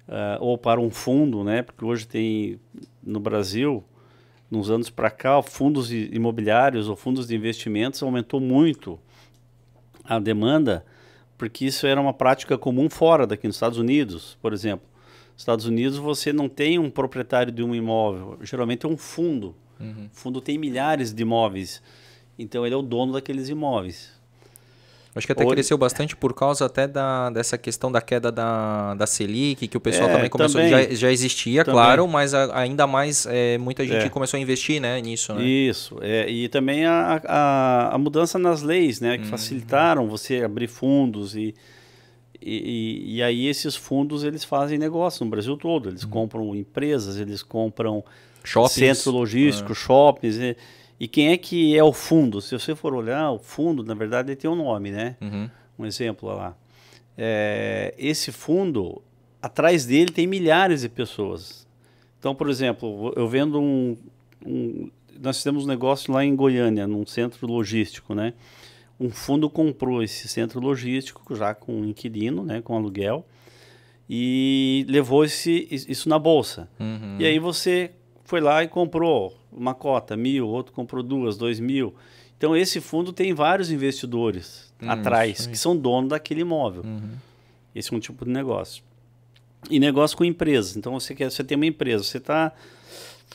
Ah, ou para um fundo, né? Porque hoje tem no Brasil, nos anos para cá, fundos imobiliários ou fundos de investimentos aumentou muito a demanda, porque isso era uma prática comum fora daqui nos Estados Unidos, por exemplo. Nos Estados Unidos você não tem um proprietário de um imóvel, geralmente é um fundo. Uhum. O fundo tem milhares de imóveis, então ele é o dono daqueles imóveis. Acho que até Ou- cresceu bastante por causa até da, dessa questão da queda da, da Selic, que o pessoal É, também começou. também. já, já existia, Também. claro, mas a- ainda mais é, muita gente É. começou a investir né, nisso. Né? Isso, é, e também a, a, a mudança nas leis, né, que Uhum. facilitaram você abrir fundos e, e, e- aí esses fundos eles fazem negócio no Brasil todo, eles compram empresas, eles compram Uhum. Shoppings. centro logístico, shoppings, e, e quem é que é o fundo? Se você for olhar, o fundo, na verdade, ele tem um nome, né? Uhum. Um exemplo lá. É, esse fundo, atrás dele tem milhares de pessoas. Então, por exemplo, eu vendo um, um- Nós fizemos um negócio lá em Goiânia, num centro logístico, né? Um fundo comprou esse centro logístico já com um inquilino, né? Com aluguel. e levou esse, isso na bolsa. Uhum. E aí você foi lá e comprou uma cota, mil, outro comprou duas, dois mil. Então esse fundo tem vários investidores Hum, atrás que são donos daquele imóvel. Uhum. Esse é um tipo de negócio. E negócio com empresas. Então você quer, você tem uma empresa, você tá,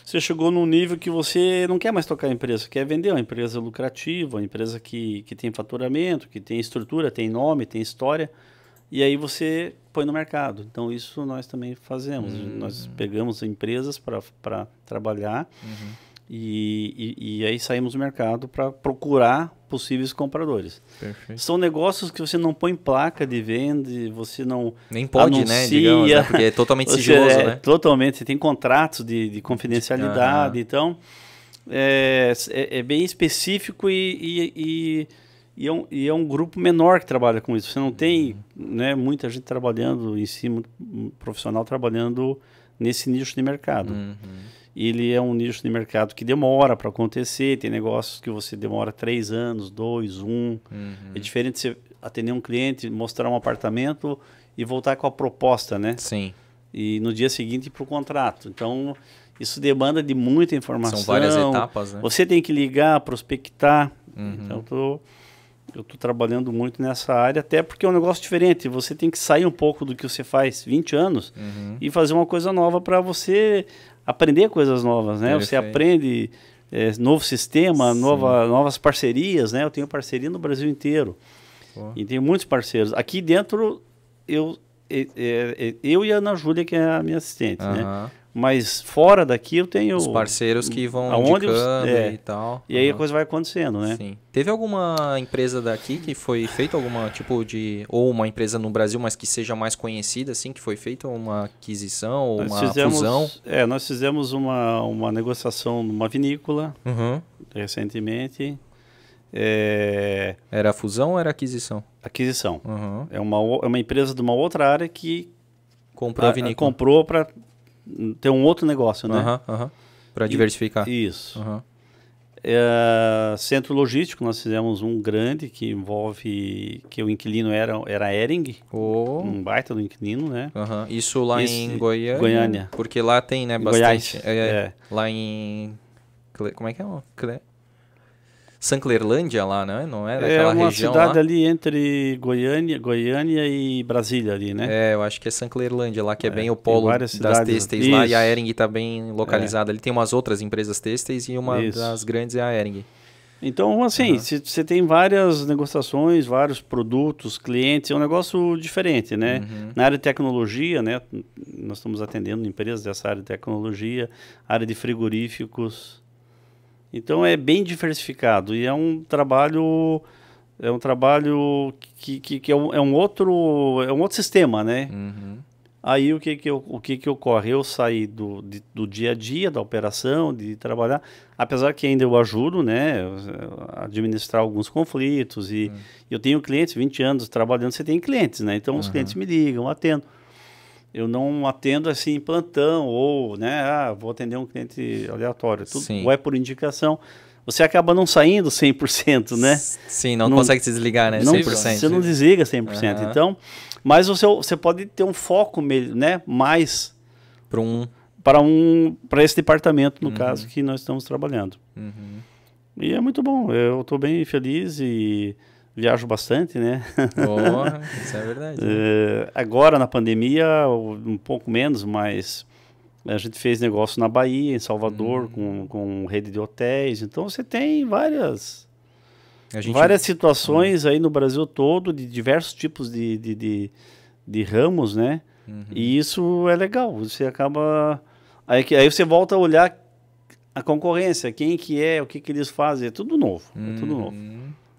você chegou num nível que você não quer mais tocar a empresa, quer vender uma empresa lucrativa, uma empresa que, que tem faturamento, que tem estrutura, tem nome, tem história. E aí você põe no mercado. Então isso nós também fazemos. Hum. Nós pegamos empresas para trabalhar Uhum. e, e, e aí saímos no mercado para procurar possíveis compradores. Perfeito. São negócios que você não põe placa de venda, você não Nem pode, né? Anuncia. Digamos, né? Porque é totalmente sigiloso, é, né? Totalmente, você tem contratos de, de confidencialidade, Aham. então é, é, é bem específico e, e, e, é um, e é um grupo menor que trabalha com isso. Você não tem Uhum. né, muita gente trabalhando em cima, um profissional trabalhando nesse nicho de mercado. Uhum. Ele é um nicho de mercado que demora para acontecer, tem negócios que você demora três anos, dois, um. Uhum. É diferente você atender um cliente, mostrar um apartamento e voltar com a proposta, né? Sim. E no dia seguinte ir para o contrato. Então, isso demanda de muita informação. São várias etapas, né? Você tem que ligar, prospectar. Uhum. Então, tô, eu tô trabalhando muito nessa área, até porque é um negócio diferente. Você tem que sair um pouco do que você faz 20 anos Uhum. e fazer uma coisa nova para você aprender coisas novas, né? Você aprende é, novo sistema, Sim. nova, novas parcerias, né? Eu tenho parceria no Brasil inteiro Pô. e tenho muitos parceiros. Aqui dentro eu é, é, é, eu e a Ana Júlia que é a minha assistente, né? Mas fora daqui eu tenho Os parceiros que vão aonde indicando é. e tal. e aí a Aham. coisa vai acontecendo, né? Sim. Teve alguma empresa daqui que foi feita alguma tipo de ou uma empresa no Brasil, mas que seja mais conhecida assim, que foi feita uma aquisição ou uma fizemos, fusão? é, nós fizemos uma, uma negociação numa vinícola Uhum. recentemente. É, Era fusão ou era aquisição? aquisição. Uhum. É uma, é uma empresa de uma outra área que Comprou a a- vinícola. comprou para ter um outro negócio, né? Aham, aham. Pra E- diversificar. Isso. Aham. É, centro logístico, nós fizemos um grande que envolve que o inquilino era, era Ering, Oh. um baita do inquilino, né? Isso lá Esse- em Goiânia. Goiânia. Porque lá tem, né, bastante. Goiás, é, é. Lá em. Como é que é? Cle... Sanclerlândia lá, né? Não era É aquela uma região cidade lá? ali entre Goiânia, Goiânia e Brasília ali, né? É, eu acho que é Sanclerlândia lá, que é, É, bem o polo das têxteis lá. E a. É. Ering tá bem localizada. Ali tem umas outras empresas têxteis e uma Isso. das grandes é a Ering. Então, assim, você tem várias negociações, vários produtos, clientes, é um negócio diferente, né? Uhum. Na área de tecnologia, né? Nós estamos atendendo empresas dessa área de tecnologia, área de frigoríficos. Então é bem diversificado e é um trabalho é um trabalho que, que, que é, um, é um outro é um outro sistema, né? Uhum. Aí o que que, eu- o que que ocorre? Eu saí do, de- do dia a dia da operação, de trabalhar, apesar que ainda eu ajudo, né, a administrar alguns conflitos e eu tenho clientes, 20 anos trabalhando, você tem clientes, né? Então os Uhum. clientes me ligam, atendo. Eu não atendo assim em plantão ou, né, ah, vou atender um cliente aleatório, tudo Sim. ou é por indicação. Você acaba não saindo 100%, né? Sim, não, Não- consegue se desligar, né? Não, 100%. Você não desliga 100%. Aham. Então, mas você, você pode ter um foco né, mais Para um. para um para esse departamento, no Uhum. caso, que nós estamos trabalhando. Uhum. E é muito bom. Eu estou bem feliz e viajo bastante, né? Porra, isso é verdade. Eh, agora, na pandemia, um pouco menos, mas a gente fez negócio na Bahia, em Salvador, Uhum. com, com rede de hotéis. Então, você tem várias gente, várias situações aí no Brasil todo, de diversos tipos de, de, de, de ramos, né? Uhum. E isso é legal. Você acaba. Aí, que- aí você volta a olhar a concorrência, quem que é, o que, que eles fazem. É tudo novo. É tudo novo.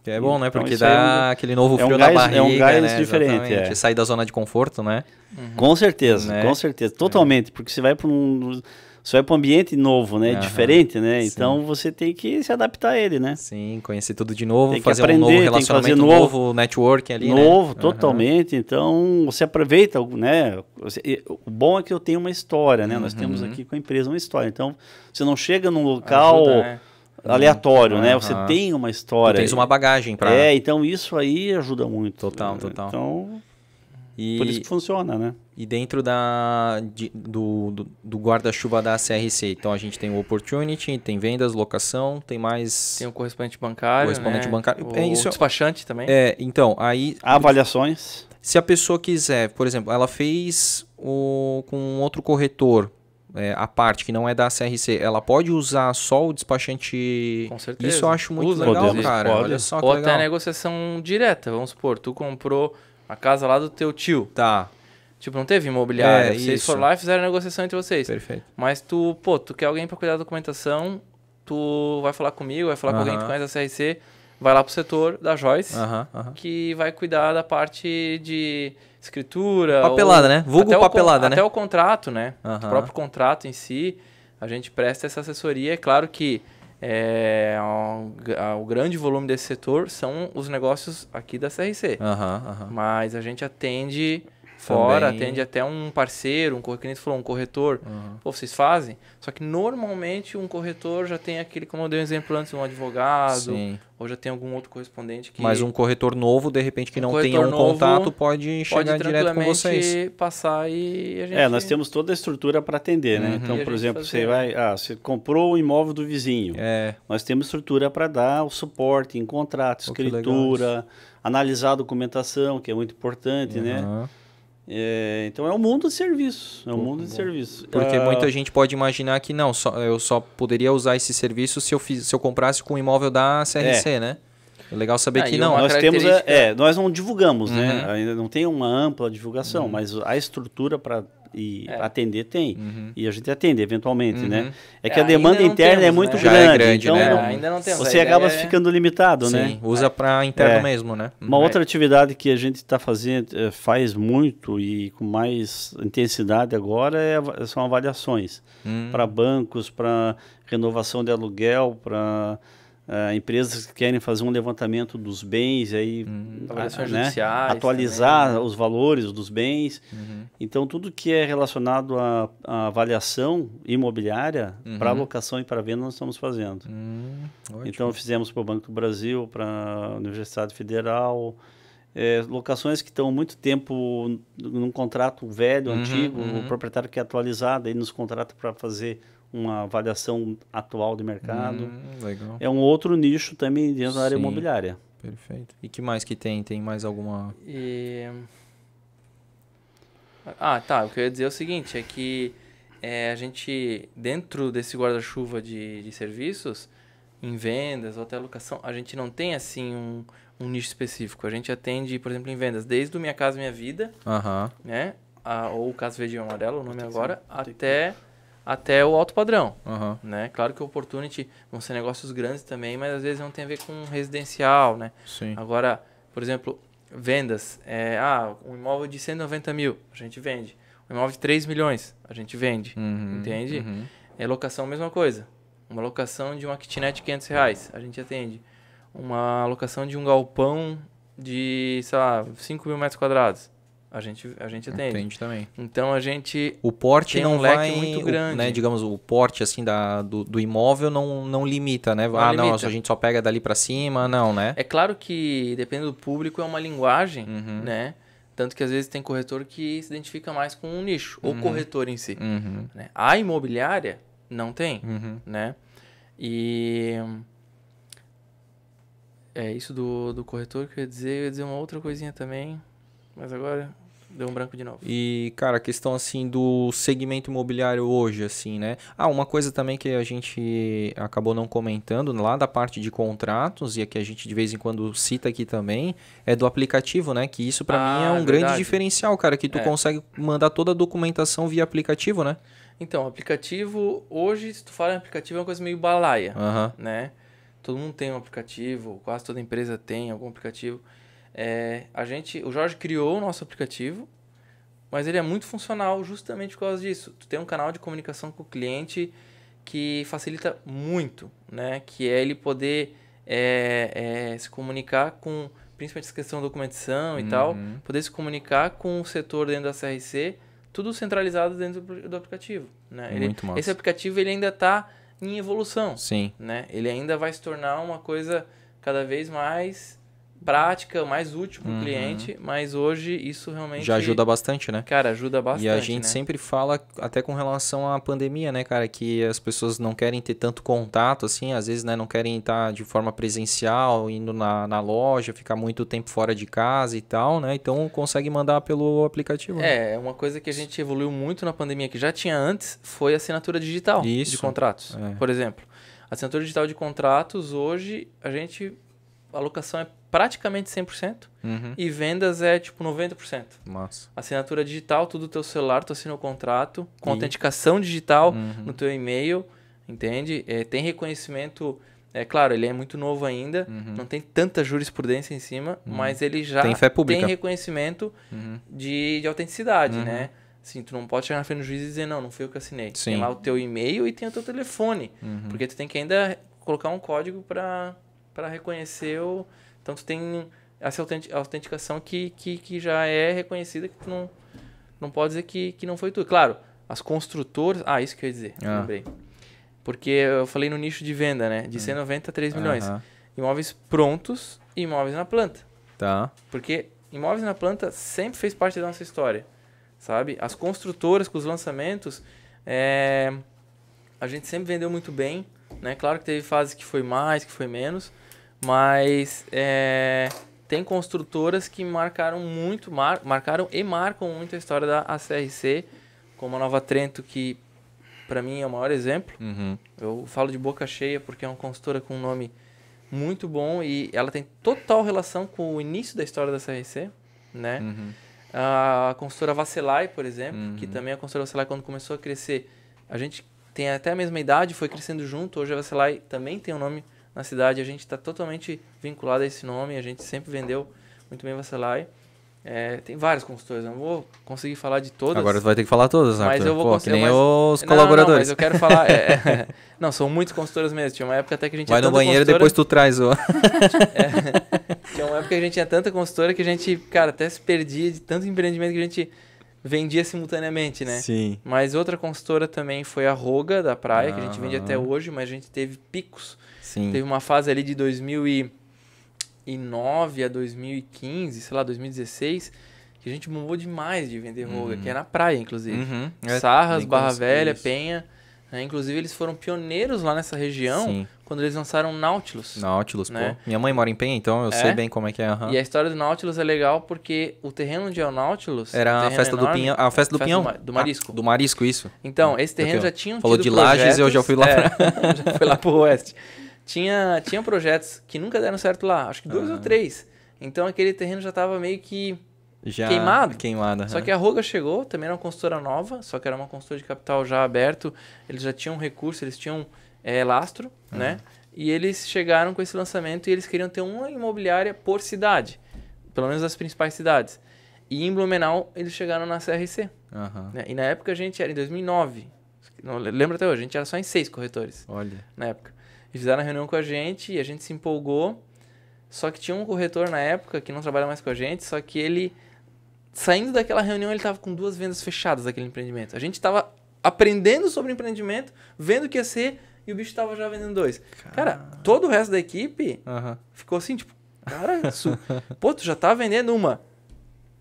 Uhum. Que é bom, né? Então, Porque isso aí é dá um- aquele novo é um frio gás- na é um barriga, gás né? diferente, é. Sair da zona de conforto, né? Com certeza, Né? com certeza. Totalmente. Porque você vai para um. Você vai para um ambiente novo, né? Aham, Diferente, né? sim. Então você tem que se adaptar a ele, né? Sim, conhecer tudo de novo, fazer um aprender, novo tem que relacionamento, um novo. novo networking ali, né? Novo, Aham. totalmente. Então, você aproveita, né? O bom é que eu tenho uma história, né? Nós temos Uhum. aqui com a empresa uma história. Então, você não chega num local Ajuda, né? aleatório, né? Aham. Você tem uma Tu história. tens uma bagagem pra... É, então isso aí ajuda muito. Total, né? total. Então, E, Por isso que funciona, né? e dentro da, de- do, do, do guarda-chuva da CRC, então a gente tem o Opportunity, tem vendas, locação, tem mais... Tem o correspondente bancário, Correspondente né? bancário. O É isso. despachante também. É, então, aí Avaliações. Se a pessoa quiser, por exemplo, ela fez o, com um outro corretor, é, a parte que não é da CRC, ela pode usar só o despachante. Com certeza. Isso eu acho muito Usa, legal, inclusive. cara. Pode. Olha só que Ou até negociação direta, vamos supor, tu comprou a casa lá do teu tio. Tá, Tipo, não teve imobiliária. É, vocês isso. foram lá e fizeram a negociação entre vocês. perfeito. Mas tu, pô, tu quer alguém pra cuidar da documentação, tu vai falar comigo, vai falar com alguém que conhece a CRC, vai lá pro setor da Joyce, que vai cuidar da parte de escritura. Papelada, né? Vulgo até o papelada, né? Até o contrato, né? O próprio contrato em si, a gente presta essa assessoria. É claro que é, o, grande volume desse setor são os negócios aqui da CRC. Mas a gente atende fora, Também. atende até um parceiro, um corretor, que nem tu falou, um corretor. Aham. Pô, vocês fazem? Só que normalmente um corretor já tem aquele, como eu dei um exemplo antes, um advogado, Sim. ou já tem algum outro correspondente que Mas um corretor novo, de repente, que Um não tenha um novo contato, pode pode chegar direto com vocês. passar e a gente... É, nós temos toda a estrutura para atender, né? Uhum. Então, por exemplo, fazer. você vai, ah, você comprou o imóvel do vizinho. É, Nós temos estrutura para dar o suporte em contrato, escritura, analisar a documentação, que é muito importante, né? É, então é um mundo de serviços, é um mundo de bom. serviços. Porque Ah, muita gente pode imaginar que não, só, eu só poderia usar esse serviço se eu, fiz, se eu comprasse com o imóvel da CRC, né? É legal saber Ah, que não. nós temos, a- é, nós não divulgamos, né? Uhum. Ainda não tem uma ampla divulgação, mas a estrutura para e É. atender tem. Uhum. E a gente atende eventualmente, Uhum. né? É É, que a ainda demanda interna é temos, muito né? Já é grande, grande, então né? não- É, ainda não temos. você A acaba é- ficando limitado, Sim, né? usa para interno É. mesmo, né? Uma Uhum. outra atividade que a gente está fazendo, eh, faz muito e com mais intensidade agora é, são avaliações Hum, para bancos, para renovação de aluguel, para empresas que querem fazer um levantamento dos bens, aí, hum, Avaliações né, judiciais atualizar também. os valores dos bens. uhum. Então, tudo que é relacionado à, à avaliação imobiliária, Uhum. para alocação e para venda, nós estamos fazendo. Hum. Então fizemos para o Banco do Brasil, para a Universidade Federal, é, locações que estão há muito tempo num contrato velho, Uhum, antigo, uhum. o proprietário quer atualizar, daí nos contrata para fazer uma avaliação atual de mercado. Hum, legal. É um outro nicho também dentro da área Sim. imobiliária. Perfeito. E que mais que tem? Tem mais alguma. E... Ah, tá. O que eu ia dizer é o seguinte, é que é, a gente, dentro desse guarda-chuva de, de serviços, em vendas ou até locação, a gente não tem, assim, um, um nicho específico. A gente atende, por exemplo, em vendas, desde o Minha Casa Minha Vida, Aham. né? A, ou o Caso Verde e Amarelo, o nome agora, até, até o alto padrão. Aham. Né? Claro que o Opportunity vão ser negócios grandes também, mas às vezes não tem a ver com residencial, né? Sim. Agora, por exemplo, vendas. É, ah, um imóvel de 190 mil, a gente vende. Um imóvel de 3 milhões, a gente vende. Uhum, Entende? uhum. É locação, mesma coisa. Uma locação de uma kitnet de 500 reais, a gente atende. Uma locação de um galpão de, sei lá, 5 mil metros quadrados, a gente, a gente atende. Entende também. Então a gente. O porte não um leque vai, muito o- grande. né, digamos, o porte assim da, do, do imóvel não, não limita, né? Não ah, não, limita. a gente só pega dali pra cima, não, né? É claro que, dependendo do público, é uma linguagem, Uhum. né? Tanto que às vezes tem corretor que se identifica mais com um nicho, ou Uhum. corretor em si. Uhum, né? A imobiliária não tem, uhum. né? E é isso do, do corretor que eu ia dizer, eu ia dizer uma outra coisinha também, mas agora deu um branco de novo. E, cara, a questão assim do segmento imobiliário hoje, assim, né? Ah, uma coisa também que a gente acabou não comentando lá da parte de contratos e a que a gente de vez em quando cita aqui também é do aplicativo, né? Que isso pra Ah, mim é um é grande verdade. diferencial, cara, que tu É. consegue mandar toda a documentação via aplicativo, né? Então, aplicativo, hoje, se tu fala em aplicativo, é uma coisa meio balaia, Aham. né? Todo mundo tem um aplicativo, quase toda empresa tem algum aplicativo. É, a gente, o Jorge criou o nosso aplicativo, mas ele é muito funcional justamente por causa disso. Tu tem um canal de comunicação com o cliente que facilita muito, né? Que é ele poder é, é, se comunicar com, principalmente essa questão da documentação e tal, Uhum. poder se comunicar com o setor dentro da CRC, tudo centralizado dentro do, do aplicativo, né? Ele- Muito massa. esse aplicativo ele ainda está em evolução, Sim. né? Ele ainda vai se tornar uma coisa cada vez mais prática, mais útil para o Uhum. cliente, mas hoje isso realmente Já ajuda bastante, né? Cara, ajuda bastante. E a gente né? sempre fala, até com relação à pandemia, né, cara, que as pessoas não querem ter tanto contato, assim, às vezes, né, não querem estar de forma presencial, indo na, na loja, ficar muito tempo fora de casa e tal, né? Então consegue mandar pelo aplicativo. né? É, uma coisa que a gente evoluiu muito na pandemia, que já tinha antes, foi a assinatura digital de Isso. contratos. É. Por exemplo, a assinatura digital de contratos, hoje, a gente. A alocação é praticamente 100% Uhum. e vendas é tipo 90%. Massa. Assinatura digital, tudo do teu celular, tu assina o contrato, com E- autenticação digital Uhum. no teu e-mail, entende? É, tem reconhecimento, é claro, ele é muito novo ainda, Uhum. não tem tanta jurisprudência em cima, mas ele já Tem fé pública. tem reconhecimento Uhum. de, de autenticidade, Uhum. né? Assim, tu não pode chegar na frente do juiz e dizer, não, não foi eu que assinei. Sim. Tem lá o teu e-mail e tem o teu telefone. Uhum. Porque tu tem que ainda colocar um código para reconhecer o... Então tu tem essa autenti- autenticação que, que, que já é reconhecida, que tu não, não pode dizer que, que não foi tu. Claro, as construtoras... Ah, isso que eu ia dizer, Ah. lembrei. Porque eu falei no nicho de venda, né? De 190 a 3 milhões. Hum. Aham. Imóveis prontos e imóveis na planta. Tá. Porque imóveis na planta sempre fez parte da nossa história, sabe? As construtoras com os lançamentos, é, a gente sempre vendeu muito bem, né? Claro que teve fases que foi mais, que foi menos, mas é, tem construtoras que marcaram muito, mar- marcaram e marcam muito a história da ACRC, como a Nova Trento, que para mim é o maior exemplo. Uhum. Eu falo de boca cheia porque é uma consultora com um nome muito bom e ela tem total relação com o início da história da CRC, né? Uhum. A consultora Vacilai, por exemplo, Uhum. que também a consultora Vacilai quando começou a crescer, a gente tem até a mesma idade, foi crescendo junto. Hoje a Vacilai também tem um nome na cidade, a gente está totalmente vinculado a esse nome, a gente sempre vendeu muito bem Vacilai. É, tem várias consultoras, não vou conseguir falar de todas. Agora tu vai ter que falar todas, né? Mas eu vou Pô, que conseguir, nem mas- os Não, colaboradores. Não, mas eu quero falar. é, é, não, são muitas consultoras mesmo. Tinha uma época até que a gente Vai no banheiro e depois tu traz o. Tinha uma época que a gente tinha tanta consultora que a gente, cara, até se perdia de tanto empreendimento que a gente vendia simultaneamente, né? Sim. Mas outra consultora também foi a Roga da Praia, que a gente vende até hoje, mas a gente teve picos. Sim. Teve uma fase ali de 2009 a 2015, sei lá, 2016, que a gente bombou demais de vender Roga, que é na praia, inclusive. Uhum. É, Sarras, Barra Velha, isso. Penha. né? Inclusive, eles foram pioneiros lá nessa região Sim. quando eles lançaram Nautilus. Nautilus, Né? pô. Minha mãe mora em Penha, então eu É? sei bem como é que é. aham. E a história do Nautilus é legal porque o terreno onde é o Nautilus. Era um a festa do enorme, Pinhão. A festa do festa Pinhão. ma- Do, Marisco. Ah, do Marisco, isso. Então, esse terreno já tinha falou tido de Lages, eu já fui lá É, já fui lá pro oeste. Tinha, tinha projetos que nunca deram certo lá, acho que dois Ah. ou três. Então aquele terreno já tava meio que. Já Queimado. Queimado. Só aham. que a Roga chegou, também era uma consultora nova, só que era uma consultora de capital já aberto. Eles já tinham recurso, eles tinham é, lastro, né? E eles chegaram com esse lançamento e eles queriam ter uma imobiliária por cidade, pelo menos as principais cidades. E em Blumenau eles chegaram na CRC. Né? E na época a gente era em 2009. Não, lembro até hoje, a gente era só em seis corretores Olha. na época. E fizeram a reunião com a gente e a gente se empolgou. Só que tinha um corretor na época que não trabalha mais com a gente, só que ele, saindo daquela reunião, ele estava com duas vendas fechadas daquele empreendimento. A gente estava aprendendo sobre empreendimento, vendo o que ia ser, e o bicho estava já vendendo dois. Cara, todo o resto da equipe Aham. ficou assim, tipo, cara, isso, pô, tu já tá vendendo uma.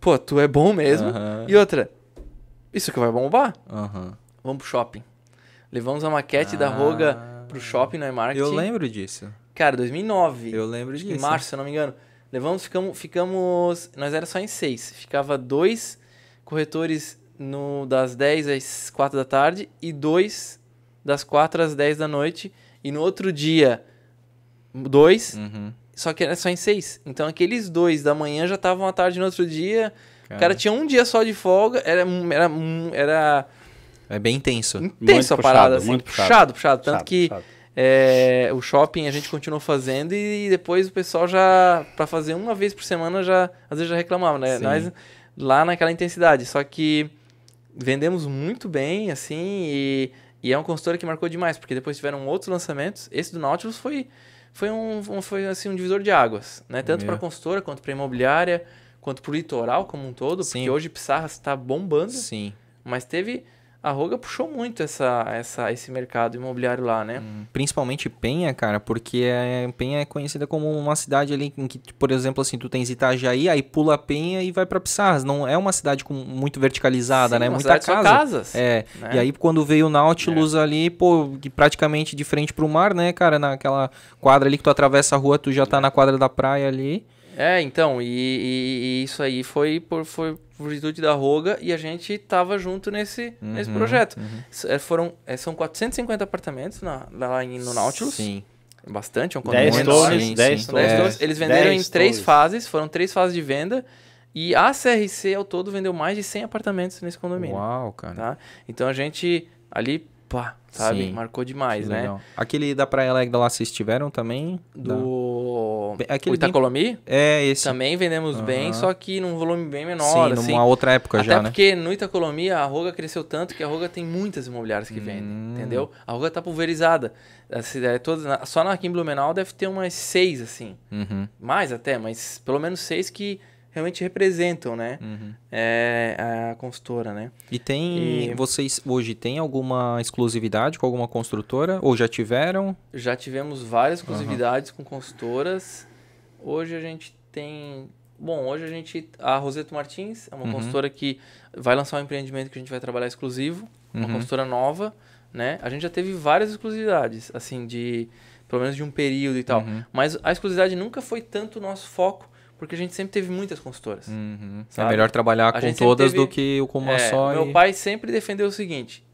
Pô, tu é bom mesmo. Aham. E outra, isso que vai bombar? Aham. Vamos pro shopping. Levamos a maquete da Ah. Roga pro shopping no iMarket. Eu lembro disso. Cara, 2009. Eu lembro disso. em março, se eu não me engano. Levamos, ficamos, ficamos. Nós era só em seis. Ficava dois corretores no, das 10 às 4 da tarde e dois das 4 às 10 da noite. E no outro dia, dois, Uhum. só que era só em seis. Então aqueles dois da manhã já estavam à tarde no outro dia. O cara tinha um dia só de folga. Era, era, era É bem intenso. intenso a puxado, parada, assim. muito puxado, puxado. puxado. Tanto Chato, que chato. é, o shopping a gente continuou fazendo e depois o pessoal já, pra fazer uma vez por semana, já às vezes já reclamava, né? Sim. Nós lá naquela intensidade. Só que vendemos muito bem, assim, e, e é uma consultora que marcou demais, porque depois tiveram outros lançamentos. Esse do Nautilus foi, foi, um, um- foi assim, um divisor de águas, né? Tanto para consultora, quanto para imobiliária, quanto para o litoral como um todo, Sim. porque hoje Pissarras está bombando. Sim. Mas teve a Roga puxou muito essa, essa, esse mercado imobiliário lá, né? Hum, Principalmente Penha, cara, porque é, Penha é conhecida como uma cidade ali em que, por exemplo, assim, tu tens Itajaí, aí pula Penha e vai pra Pissarras. Não é uma cidade com, muito verticalizada, Sim, né? Muita casa. casas. É, né? e aí quando veio o Nautilus ali, pô, praticamente de frente pro mar, né, cara, naquela quadra ali que tu atravessa a rua, tu já tá na quadra da praia ali. É, então, e, e- e isso aí foi por, foi por virtude da Roga e a gente tava junto nesse, nesse Uhum, projeto. S- é, Foram, é, são 450 apartamentos na, lá em- no Nautilus. Sim. Bastante, é um Dez condomínio torres, enorme. sim, dez sim. São dez É. torres. Eles venderam Dez em três torres. fases, foram três fases de venda. E a CRC ao todo vendeu mais de 100 apartamentos nesse condomínio. Uau, cara. Tá? Então a gente ali, pá, sabe, Sim. marcou demais, né? legal. Aquele da Praia Alegre lá, vocês tiveram também? Da- Do Aquele o Itacolomi, É, esse. também vendemos bem, Aham. só que num volume bem menor, Sim, assim. numa outra época Até já, né? porque no Itacolomi a Roga cresceu tanto que a Roga tem muitas imobiliárias que vendem, Hum. entendeu? A Roga tá pulverizada. Só na aqui em Blumenau deve ter umas seis, assim. Uhum, Mais até, mas pelo menos seis que realmente representam, né? uhum. É, a consultora, né? E tem. E- Vocês hoje tem alguma exclusividade com alguma construtora? Ou já tiveram? Já tivemos várias exclusividades com consultoras. Hoje a gente tem. Bom, hoje a gente. A Roseto Martins é uma Uhum. consultora que vai lançar um empreendimento que a gente vai trabalhar exclusivo. Uma Uhum. consultora nova, né? A gente já teve várias exclusividades, assim, de. Pelo menos de um período e tal. Uhum. Mas a exclusividade nunca foi tanto o nosso foco, porque a gente sempre teve muitas consultoras. Uhum. É melhor trabalhar com todas teve- do que com uma É, só. meu e- pai sempre defendeu o seguinte: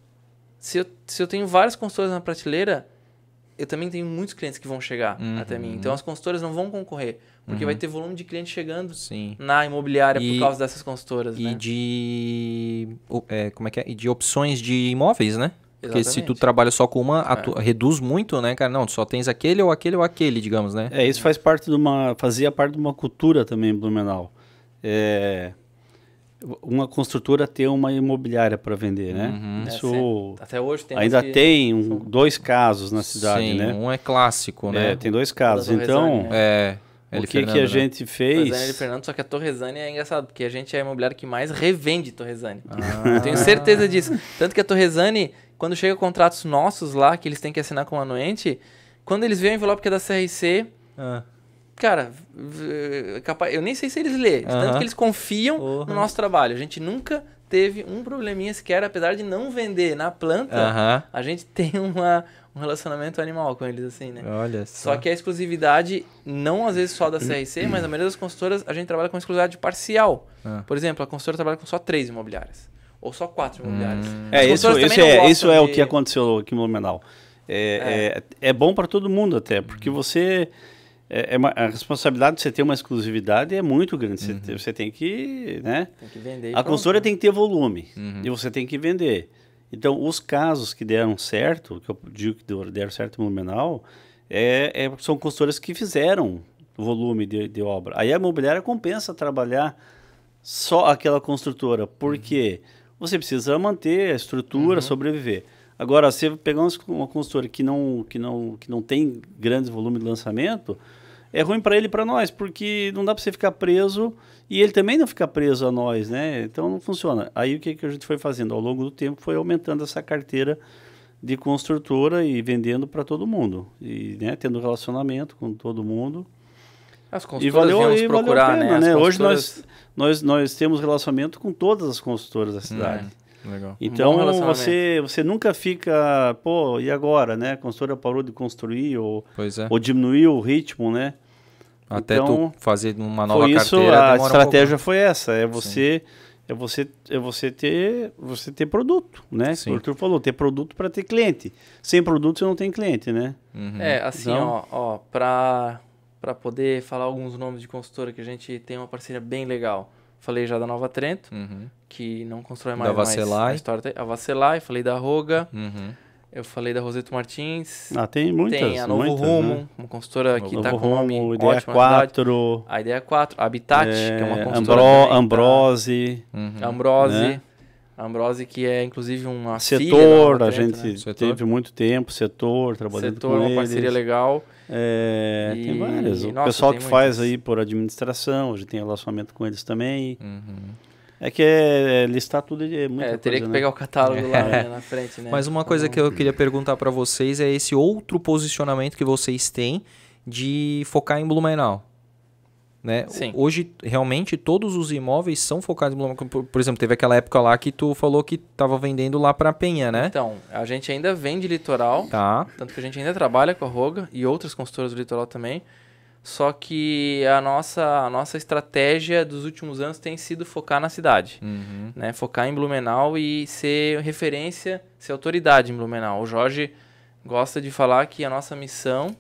se eu, se eu tenho várias consultoras na prateleira, eu também tenho muitos clientes que vão chegar Uhum. até mim. Então as consultoras não vão concorrer, porque vai ter volume de clientes chegando Sim. na imobiliária E- por causa dessas consultoras, E né? de. o- é, como é que é? E de opções de imóveis, né? Porque se tu trabalha só com uma, atu- reduz muito, né, cara? Não, tu só tens aquele ou aquele ou aquele, digamos, né? É, isso faz parte de uma, fazia parte de uma cultura também Blumenau. É, uma construtora ter uma imobiliária para vender, né? Uhum. É, Isso Até hoje tem ainda que... tem um- dois casos na cidade, Sim, né? um é clássico, né? É, tem dois casos. Então, Torresani, né? É. o que, Fernando, que a né? gente Torresani fez? e Fernando, só que a Torresani é engraçado, porque a gente é a imobiliária que mais revende Torresani. Ah. Eu tenho certeza disso. Tanto que a Torresani, quando chega contratos nossos lá, que eles têm que assinar com o anuente, quando eles veem o envelope que é da CRC, Ah. cara, capaz, eu nem sei se eles lêem, de tanto Aham. que eles confiam Uhum. no nosso trabalho. A gente nunca teve um probleminha sequer, apesar de não vender na planta, Aham. a gente tem uma, um relacionamento animal com eles, assim, né? Olha só. Só que a exclusividade, não às vezes só da CRC, mas a maioria das consultoras, a gente trabalha com exclusividade parcial. Ah. Por exemplo, a consultora trabalha com só três imobiliárias. Ou só quatro imobiliárias. Hum. É, isso, isso é, isso gostam é o de- que aconteceu aqui em Blumenau. É, é. é bom para todo mundo até, porque você... É, é uma- a responsabilidade de você ter uma exclusividade é muito grande. Você, te- você tem que... Né? Tem que vender. A pronto, consultora tem que ter volume Uhum. e você tem que vender. Então, os casos que deram certo, que eu digo que deram certo no Blumenau, é, é- são consultoras que fizeram volume de, de obra. Aí a imobiliária compensa trabalhar só aquela construtora, porque você precisa manter a estrutura, sobreviver. Agora, se uns- uma consultora que não, que, não, que não tem grande volume de lançamento, é ruim para ele e para nós, porque não dá para você ficar preso e ele também não fica preso a nós, né? Então não funciona. Aí o que, que a gente foi fazendo? Ao longo do tempo foi aumentando essa carteira de construtora e vendendo para todo mundo. E né, tendo relacionamento com todo mundo. As E consultoras valeu, e valeu procurar, a pena, né? As né? Hoje nós, nós, nós temos relacionamento com todas as consultoras da cidade. Legal. Então relacionamento. você, você nunca fica, pô, e agora, né? A consultora parou de construir ou, Pois é. ou diminuiu o ritmo, né? Até então, tu fazer uma nova foi isso, carteira a demora um estratégia foi essa, é você é você é você ter você ter produto, né? Sim. O Arthur falou, ter produto para ter cliente. Sem produto você não tem cliente, né? Uhum. É, assim, Então- ó, ó, pra, pra poder falar alguns nomes de consultora que a gente tem uma parceria bem legal. Falei já da Nova Trento, Uhum. que não constrói Da mais, mais Vacelai. a história. A Vacelai, falei da Roga, Uhum. eu falei da Roseto Martins, Ah, tem muitas, tem a Novo muitas, Rumo, né? uma consultora que Novo tá com nome Rumo, ótimo Ideia cidade. 4, A Ideia 4, a Habitat, que é uma é, consultora Ambro, tá? Ambrose, Uhum. Ambrose, né? Ambrose que é inclusive uma filha da Setor, a gente né? Setor. teve muito tempo, Setor, trabalhando Setor, com uma eles. parceria legal. É, E- Tem várias. O nossa, pessoal que faz muitas. aí por administração, a gente tem relacionamento com eles também. Uhum. É que é, listar tudo é muita É, coisa, teria que né? pegar o catálogo lá né, na frente, né? Mas uma coisa Então, que eu queria perguntar pra vocês é esse outro posicionamento que vocês têm de focar em Blumenau. Né? Sim. Hoje, realmente, todos os imóveis são focados em Blumenau. Por, por exemplo, teve aquela época lá que tu falou que tava vendendo lá pra Penha, né? Então, a gente ainda vende litoral, Tá. tanto que a gente ainda trabalha com a Roga e outras consultoras do litoral também. Só que a nossa, a nossa estratégia dos últimos anos tem sido focar na cidade. Uhum. né, focar em Blumenau e ser referência, ser autoridade em Blumenau. O Jorge gosta de falar que a nossa missão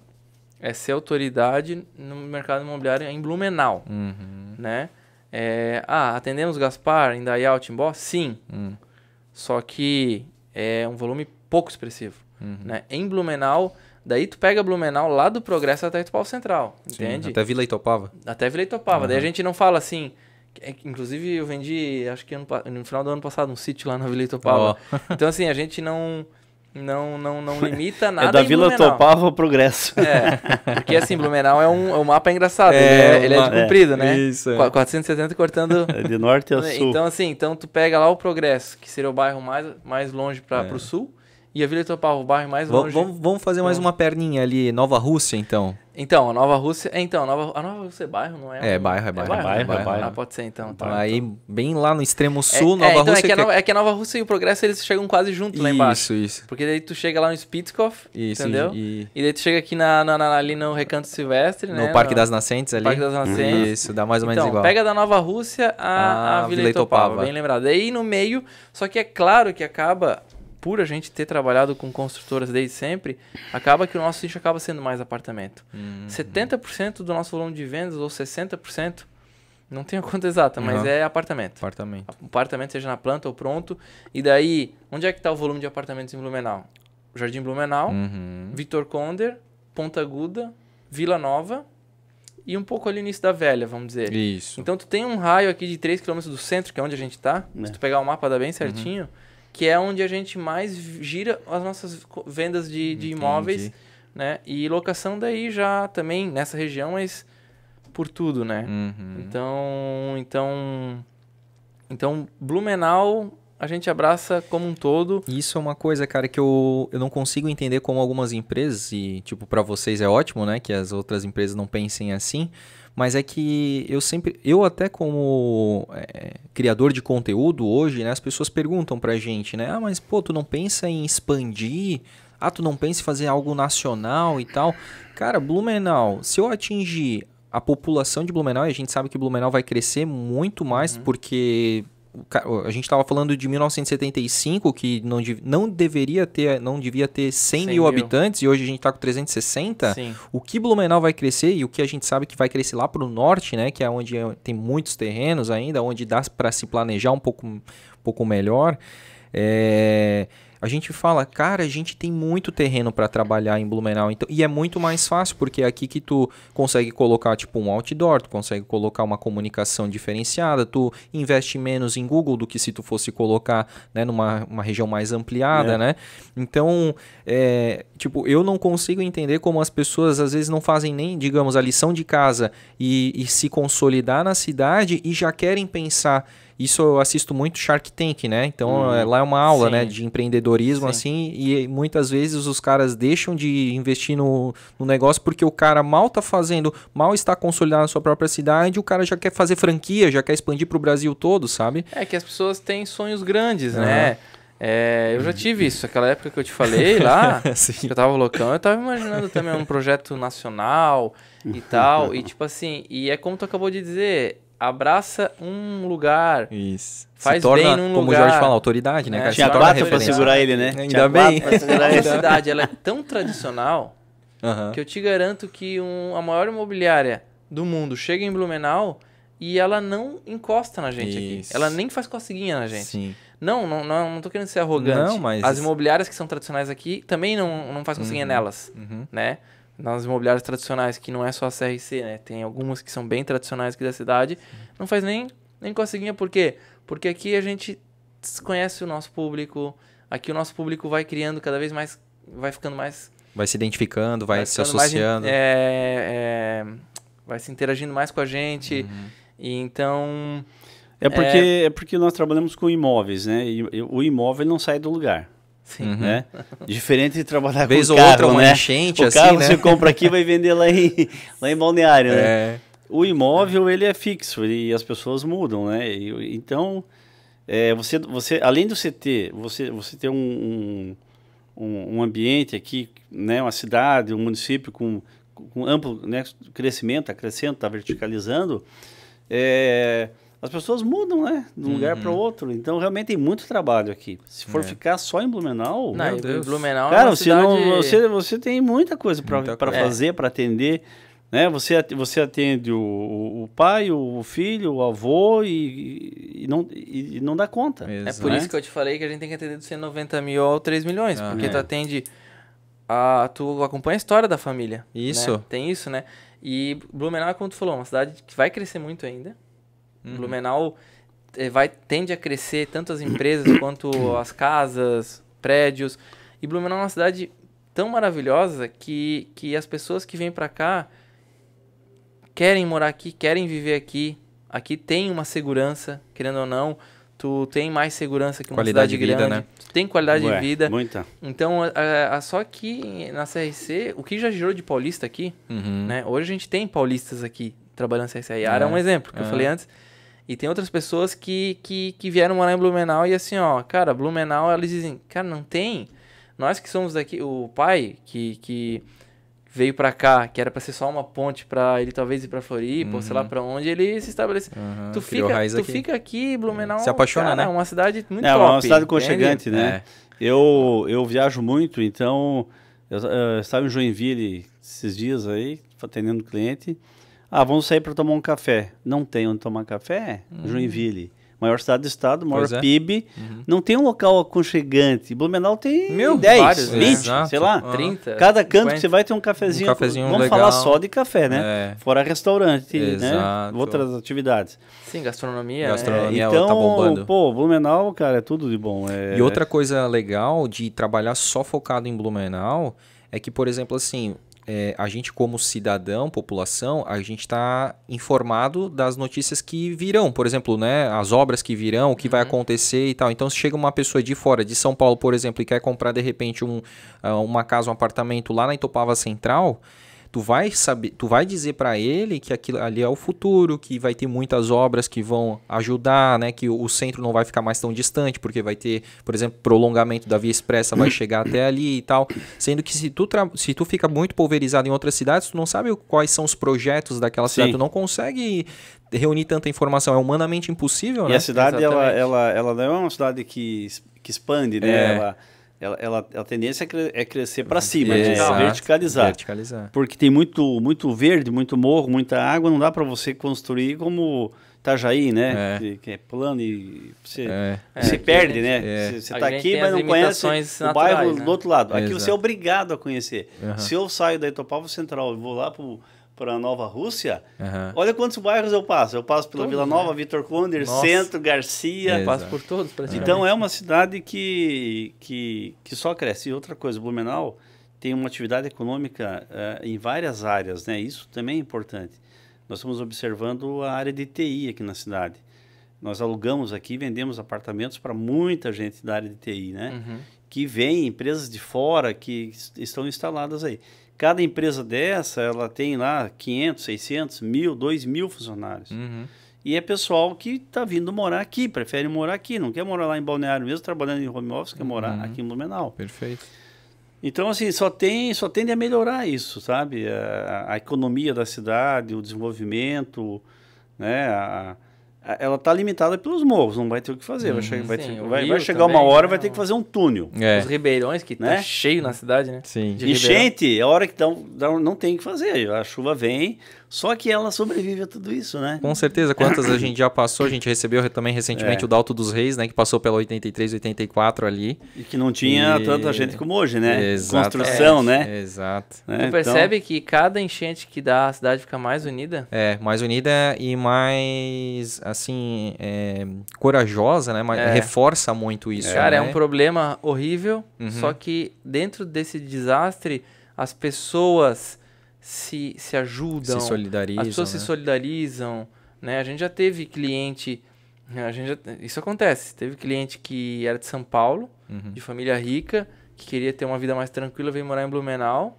é ser autoridade no mercado imobiliário em Blumenau, Uhum. né? É, ah, atendemos Gaspar em Dayal, Timbó? Sim. Hum. Só que é um volume pouco expressivo, Uhum. né? Em Blumenau, daí tu pega Blumenau lá do Progresso até Itupau Central, Sim, entende? Até Vila Itopava. Até Vila Itopava. Daí a Aham. gente não fala assim. é Inclusive, eu vendi, acho que ano no final do ano passado, um sítio lá na Vila Itopava. Então, assim, a gente não, não, não, não limita nada É da Vila. Topava ao Progresso. É, porque assim, Blumenau é um, o mapa é engraçado. É, ele, é, ele é uma- de comprido, né? Isso, é. Qu- 470 cortando... É de norte a sul. Então, assim, então tu pega lá o Progresso, que seria o bairro mais, mais longe para É. o sul, e a Vila Itopava, o bairro mais longe... Vamos, vamos fazer mais uma perninha ali, Nova Rússia, então. Então, a Nova Rússia... é, Então, a Nova, a Nova Rússia é bairro, não é? É, um- bairro, é bairro, né? bairro, é bairro. Ah, pode ser então. tá. Aí, bem lá no extremo É- sul, é, Nova então Rússia. é que, a que Nova, é que a Nova Rússia e o Progresso eles chegam quase junto lá embaixo. Isso, isso. Porque daí tu chega lá no Spitzkopf, Isso, entendeu? e- E daí tu chega aqui na, na- na- ali no Recanto Silvestre, né? No Parque No- das Nascentes ali. Parque das Nascentes. Isso, dá mais ou menos Então, igual. pega da Nova Rússia a, Ah, a Vila, Vila Itopava. bem lembrado. Aí no meio, só que é claro que acaba, por a gente ter trabalhado com construtoras desde sempre, acaba que o nosso nicho acaba sendo mais apartamento. Uhum. 70% do nosso volume de vendas, ou 60%, não tenho a conta exata, mas Uhum. é apartamento. Apartamento. apartamento seja na planta ou pronto. E daí, onde é que está o volume de apartamentos em Blumenau? Jardim Blumenau, Uhum. Vitor Conder, Ponta Aguda, Vila Nova e um pouco ali no início da Velha, vamos dizer. Isso. Então tu tem um raio aqui de 3 km do centro, que é onde a gente está. É. Se tu pegar o mapa dá bem Uhum. Que é onde a gente mais gira as nossas vendas de, de imóveis, né? E locação daí já também nessa região, mas por tudo, né? Uhum. Então, então, então Blumenau a gente abraça como um todo. Isso é uma coisa, cara, que eu, eu não consigo entender como algumas empresas, e, tipo, pra vocês é ótimo, né, que as outras empresas não pensem assim, mas é que eu sempre, eu até como é, criador de conteúdo hoje, né, as pessoas perguntam pra gente, né, ah, mas pô, tu não pensa em expandir? Ah, tu não pensa em fazer algo nacional e tal? Cara, Blumenau, se eu atingir a população de Blumenau, e a gente sabe que Blumenau vai crescer muito mais, porque o ca- a gente estava falando de 1975, que não, não deveria ter, não devia ter 100, 100 mil, mil. habitantes, e hoje a gente está com 360. Sim. O que Blumenau vai crescer e o que a gente sabe que vai crescer lá para o norte, né, que é onde é- tem muitos terrenos ainda, onde dá para se planejar um pouco, um pouco melhor, é, a gente fala, cara, a gente tem muito terreno para trabalhar em Blumenau, então, e é muito mais fácil porque é aqui que tu consegue colocar tipo um outdoor, tu consegue colocar uma comunicação diferenciada, tu investe menos em Google do que se tu fosse colocar, né, numa uma região mais ampliada, É. né? Então, é, tipo, eu não consigo entender como as pessoas às vezes não fazem nem, digamos, a lição de casa e, e se consolidar na cidade e já querem pensar. Isso eu assisto muito Shark Tank, né? Então Hum, lá é uma aula, sim. né, de empreendedorismo Sim. assim, e muitas vezes os caras deixam de investir no, no negócio porque o cara mal tá fazendo, mal está consolidado na sua própria cidade, o cara já quer fazer franquia, já quer expandir pro Brasil todo, sabe? É que as pessoas têm sonhos grandes, né? É, eu já tive isso, aquela época que eu te falei lá, que eu tava loucão, eu tava imaginando também um projeto nacional e tal, e tipo assim, e é como tu acabou de dizer, abraça um lugar, Isso. Faz Se torna, bem num como o lugar. Jorge fala, autoridade, né? É, cara? Tinha quatro pra segurar ele, né? Ainda Tinha bem. a cidade ela é tão tradicional que eu te garanto que um- a maior imobiliária do mundo chega em Blumenau e ela não encosta na gente Isso. aqui. Ela nem faz coceguinha na gente. Sim. Não, não, não, não tô querendo ser arrogante. Não, mas As imobiliárias que são tradicionais aqui também não, não faz coceguinha Uhum. nelas, Uhum. né? Nas imobiliárias tradicionais, que não é só a CRC, né? Tem algumas que são bem tradicionais aqui da cidade. Não faz nem, nem coceguinha, por quê? Porque aqui a gente conhece o nosso público. Aqui o nosso público vai criando cada vez mais... Vai ficando mais Vai se identificando, vai, se ficando mais associando. é, é, vai se interagindo mais com a gente. Uhum. E então. É porque, é... porque nós trabalhamos com imóveis, né? E, e o imóvel não sai do lugar. Sim. Uhum. Né? Diferente de trabalhar Vez com ou carro, outra uma né? enchente, o assim, carro né? você compra aqui vai vender lá em, lá em Balneário, né? É. O imóvel, ele é fixo e as pessoas mudam, né? E, então, é, você, você, além de você ter, você, você ter um, um, um ambiente aqui, né? Uma cidade, um município com, com amplo né? crescimento, está crescendo, está verticalizando, é, as pessoas mudam, né? De um lugar para outro. Então, realmente tem muito trabalho aqui. Se for É. ficar só em Blumenau, Não, Deus. Blumenau é Cara, uma você, cidade... não, você, você tem muita coisa para coisa. fazer, para atender. Né? Você, você atende o, o- pai, o filho, o avô e, e não, e, não dá conta. É Exato. por isso que eu te falei que a gente tem que atender dos 190 mil ao 3 milhões, Ah, porque é. tu atende. A, tu acompanha a história da família. Isso. né? Tem isso, né? E Blumenau, como tu falou, uma cidade que vai crescer muito ainda. Uhum. Blumenau eh, vai, tende a crescer tanto as empresas quanto as casas, prédios. E Blumenau é uma cidade tão maravilhosa que, que as pessoas que vêm pra cá querem morar aqui, querem viver aqui. Aqui tem uma segurança, querendo ou não. Tu tem mais segurança que uma Qualidade cidade de vida, grande. né? Tu tem qualidade Ué, de vida. Muita. Então, a- a- só que na CRC, o que já gerou de paulista aqui, Uhum. né? Hoje a gente tem paulistas aqui trabalhando na CRC. A Yara é, um exemplo que eu é. falei antes. E tem outras pessoas que, que, que vieram morar em Blumenau e assim, ó, cara, Blumenau, eles dizem, cara, não tem. Nós que somos daqui, o pai que, que veio pra cá, que era pra ser só uma ponte pra ele talvez ir pra Floripa, ou sei lá pra onde, ele se estabeleceu. Uhum. Tu, fica, raiz tu aqui. fica aqui, Blumenau, Se apaixona, cara, né? É uma cidade muito É top. uma cidade entende? conchegante, né? É. Eu, eu viajo muito, então eu, eu estava em Joinville esses dias aí, atendendo cliente. Ah, vamos sair para tomar um café. Não tem onde tomar café? Joinville. Maior cidade do estado, maior é. PIB. Não tem um local aconchegante. Blumenau tem Meu, 10, vários, né? 20, Exato. sei lá. Ah. 30. Cada canto 50. que você vai ter um cafezinho. Um cafezinho Vamos legal. falar só de café, né? É. Fora restaurante, Exato. né? Outras atividades. Sim, gastronomia. Gastronomia. Né? Daniel então, tá bombando. pô, Blumenau, cara, é tudo de bom. É... E outra coisa legal de trabalhar só focado em Blumenau é que, por exemplo, assim, é, a gente como cidadão, população, a gente está informado das notícias que virão, por exemplo, né, as obras que virão, o que vai acontecer e tal. Então, se chega uma pessoa de fora, de São Paulo, por exemplo, e quer comprar de repente um, ah, uma casa, um apartamento lá na Itopava Central, tu vai saber, tu vai dizer para ele que aquilo ali é o futuro, que vai ter muitas obras que vão ajudar, né, que o centro não vai ficar mais tão distante, porque vai ter, por exemplo, prolongamento da via expressa vai chegar até ali e tal, sendo que se tu tra- se tu fica muito pulverizado em outras cidades, tu não sabe o- quais são os projetos daquela cidade, Sim. tu não consegue reunir tanta informação, é humanamente impossível, E né? a cidade, ela, ela, ela não é uma cidade que, que expande, né? É. Ela, ela, ela- a tendência é, cre- é crescer para cima, Exato. né? verticalizar. Verticalizar. Porque tem muito, muito verde, muito morro, muita água, não dá para você construir como Itajaí, né? É. Que, que é plano e você, É. você É, perde, né? é. Você, você A tá gente aqui, mas as não conhece o bairro né? do outro lado. Aqui Exato. você é obrigado a conhecer. Aham. Se eu saio da Itopava Central e vou lá para a Nova Rússia, Aham. olha quantos bairros eu passo. Eu passo pela Todos, Vila Nova, né? Vitor Conde, Nossa. Centro, Garcia. É. Passa Exato. por todos, praticamente. Então é uma cidade que, que, que só cresce. E outra coisa, Blumenau tem uma atividade econômica eh, em várias áreas, né? Isso também é importante. Nós estamos observando a área de TI aqui na cidade. Nós alugamos aqui, vendemos apartamentos para muita gente da área de TI, né? Uhum. Que vem empresas de fora que es- estão instaladas aí. Cada empresa dessa, ela tem lá 500, 600, mil, 2 mil funcionários. Uhum. E é pessoal que está vindo morar aqui, prefere morar aqui, não quer morar lá em Balneário, mesmo trabalhando em home office, quer morar Uhum. aqui em Blumenau. Perfeito. Então, assim, só, tem, só tende a melhorar isso, sabe? A, a economia da cidade, o desenvolvimento, né? A- ela está limitada pelos morros, não vai ter o que fazer. vai, che- vai, Sim, ter- vai- vai chegar uma também, hora, né? vai ter que fazer um túnel. É. Os ribeirões, que Né? tá cheio na cidade, né? Sim. De. Enchente, é a hora que dá, dá não tem o que fazer. A chuva vem, só que ela sobrevive a tudo isso, né? Com certeza, quantas a gente já passou, a gente recebeu também recentemente É. o Dalto dos Reis, né, que passou pela 83, 84 ali. E que não tinha E- tanta gente como hoje, né? Exatamente. Construção, né? Exato. né? Tu percebe que cada enchente que dá, a cidade fica mais unida? É, mais unida e mais, assim, é, corajosa, né, mais, É. reforça muito isso, Cara, é né? um problema horrível, Uhum. só que dentro desse desastre, as pessoas se, se ajudam. Se solidarizam, As pessoas né? se solidarizam, né? A gente já teve cliente A gente já- isso acontece. Teve cliente que era de São Paulo, Uhum. de família rica, que queria ter uma vida mais tranquila, veio morar em Blumenau.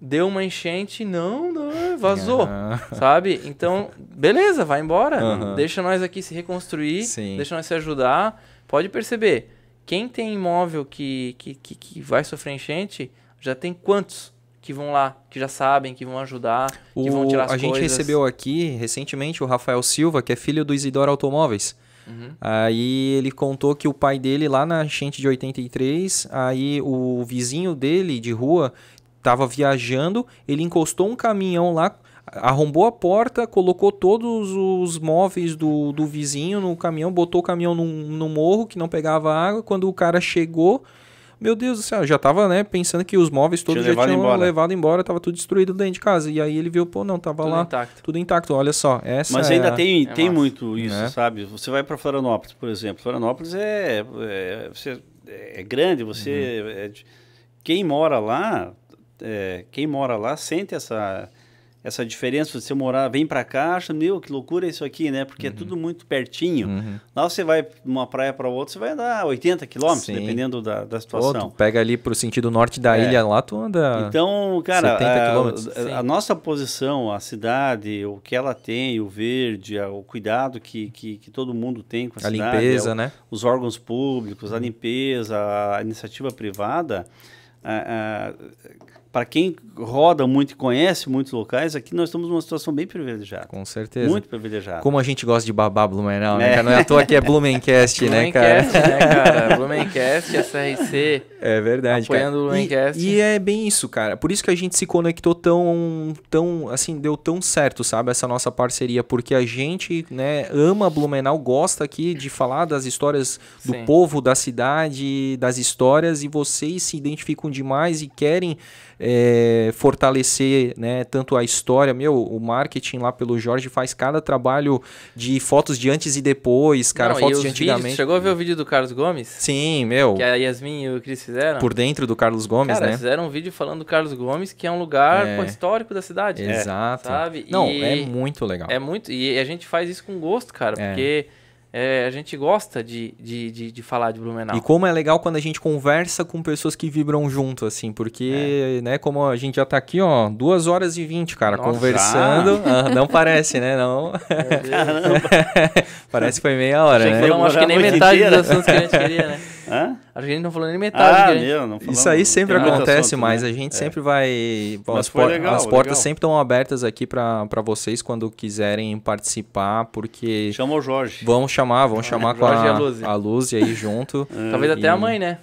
Deu uma enchente, não, não, vazou. Ah, Sabe? Então, beleza, vai embora. Aham. Deixa nós aqui se reconstruir, Sim. deixa nós se ajudar. Pode perceber, quem tem imóvel que, que, que, que vai sofrer enchente, já tem quantos que vão lá, que já sabem, que vão ajudar, que vão o- tirar as a gente coisas. recebeu aqui recentemente o Rafael Silva, que é filho do Isidoro Automóveis. Uhum. Aí ele contou que o pai dele, lá na enchente de 83, aí o vizinho dele de rua estava viajando, ele encostou um caminhão lá, arrombou a porta, colocou todos os móveis do, do vizinho no caminhão, botou o caminhão no, no morro que não pegava água. Quando o cara chegou, meu Deus do céu, já tava, né, pensando que os móveis todos Tinha já levado tinham embora. levado embora, tava tudo destruído dentro de casa. E aí ele viu, pô, não, tava Tudo lá intacto. tudo intacto. Olha só, essa Mas é ainda a- tem, é tem massa. muito isso, Né? sabe? Você vai para Florianópolis, por exemplo. Florianópolis é, é, você- é grande, você... Uhum. é quem mora lá, é, quem mora lá sente essa, essa diferença. Você morar, vem para cá, acha, meu, que loucura isso aqui, né? Porque é tudo muito pertinho. Uhum. Lá você vai de uma praia para outra, você vai andar 80 quilômetros, dependendo da, da Pô, situação. tu pega ali pro sentido norte da É. ilha lá, tu anda. Então, cara, 70 a- quilômetros. a, a Sim. nossa posição, a cidade, o que ela tem, o verde, a- o cuidado que, que, que todo mundo tem com a, a cidade, limpeza, é né? os órgãos públicos, a limpeza, a iniciativa privada, para quem roda muito e conhece muitos locais, aqui nós estamos numa situação bem privilegiada. Com certeza. Muito privilegiada. Como a gente gosta de babar Blumenau, né? É. cara? Não é à toa que é Blumencast, né, cara? Blumencast, né, cara? Blumencast, SRC. É verdade, cara. Apoiando o E, Blumencast. e é bem isso, cara. Por isso que a gente se conectou tão, tão, assim, deu tão certo, sabe? Essa nossa parceria, porque a gente, né, ama Blumenau, gosta aqui de falar das histórias do Sim. povo, da cidade, das histórias, e vocês se identificam demais e querem é, fortalecer, né, tanto a história, meu, o marketing lá pelo Jorge faz cada trabalho de fotos de antes e depois, cara, Não, fotos os de vídeos, antigamente. chegou a ver o vídeo do Carlos Gomes? Sim, meu, Que a Yasmin e o Cris fizeram? por dentro do Carlos Gomes, Cara, né? fizeram um vídeo falando do Carlos Gomes, que é um lugar É. histórico da cidade. Exato. Sabe? Não, E é muito legal. É muito. E a gente faz isso com gosto, cara, É. porque é, a gente gosta de, de, de, de falar de Blumenau. E como é legal quando a gente conversa com pessoas que vibram junto, assim, porque, né, como a gente já tá aqui, ó, duas horas e vinte, cara, Nossa. conversando. Ah, não parece, né? Não. parece que foi meia hora, né? foi Falamos, acho que nem metade dos assuntos que a gente queria, né? Hã? Acho que a gente não falou nem metade. Ah, gente... meu, não falamos. Isso aí sempre acontece, assunto, mas né? a gente É. sempre vai. Bom, as, por- legal, as portas legal. sempre estão abertas aqui para vocês quando quiserem participar, porque Chama o Jorge. vão chamar, vão chamar com a, a Luz aí junto. Talvez até a mãe, né?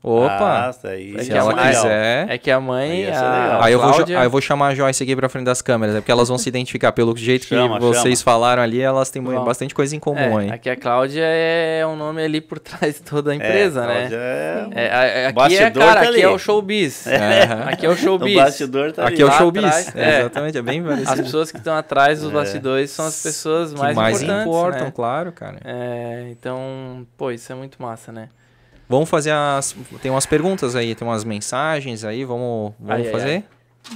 Opa! Ah. É se que ela a mãe- quiser. É que a mãe, a. Aí eu, vou, Cláudia... aí eu vou chamar a Joyce aqui pra frente das câmeras, é porque elas vão se identificar. Pelo jeito Chama, que vocês chama. falaram ali, elas têm Vão. bastante coisa em comum é, aí. aqui a Cláudia é um nome ali por trás de toda a empresa, É, né? Cláudia é- É, aqui é, bastidor cara, tá aqui ali. é o showbiz. Aham. Aqui é o O showbiz. bastidor tá Aqui é o showbiz. atrás, É, é. Exatamente, é bem As parecido. pessoas que estão atrás dos É. bastidores são as pessoas que mais, mais importantes, importam, né? claro, cara. É, então, pô, isso é muito massa, né? Vamos fazer as. Tem umas perguntas aí, tem umas mensagens aí, vamos, vamos Ai, ai, fazer?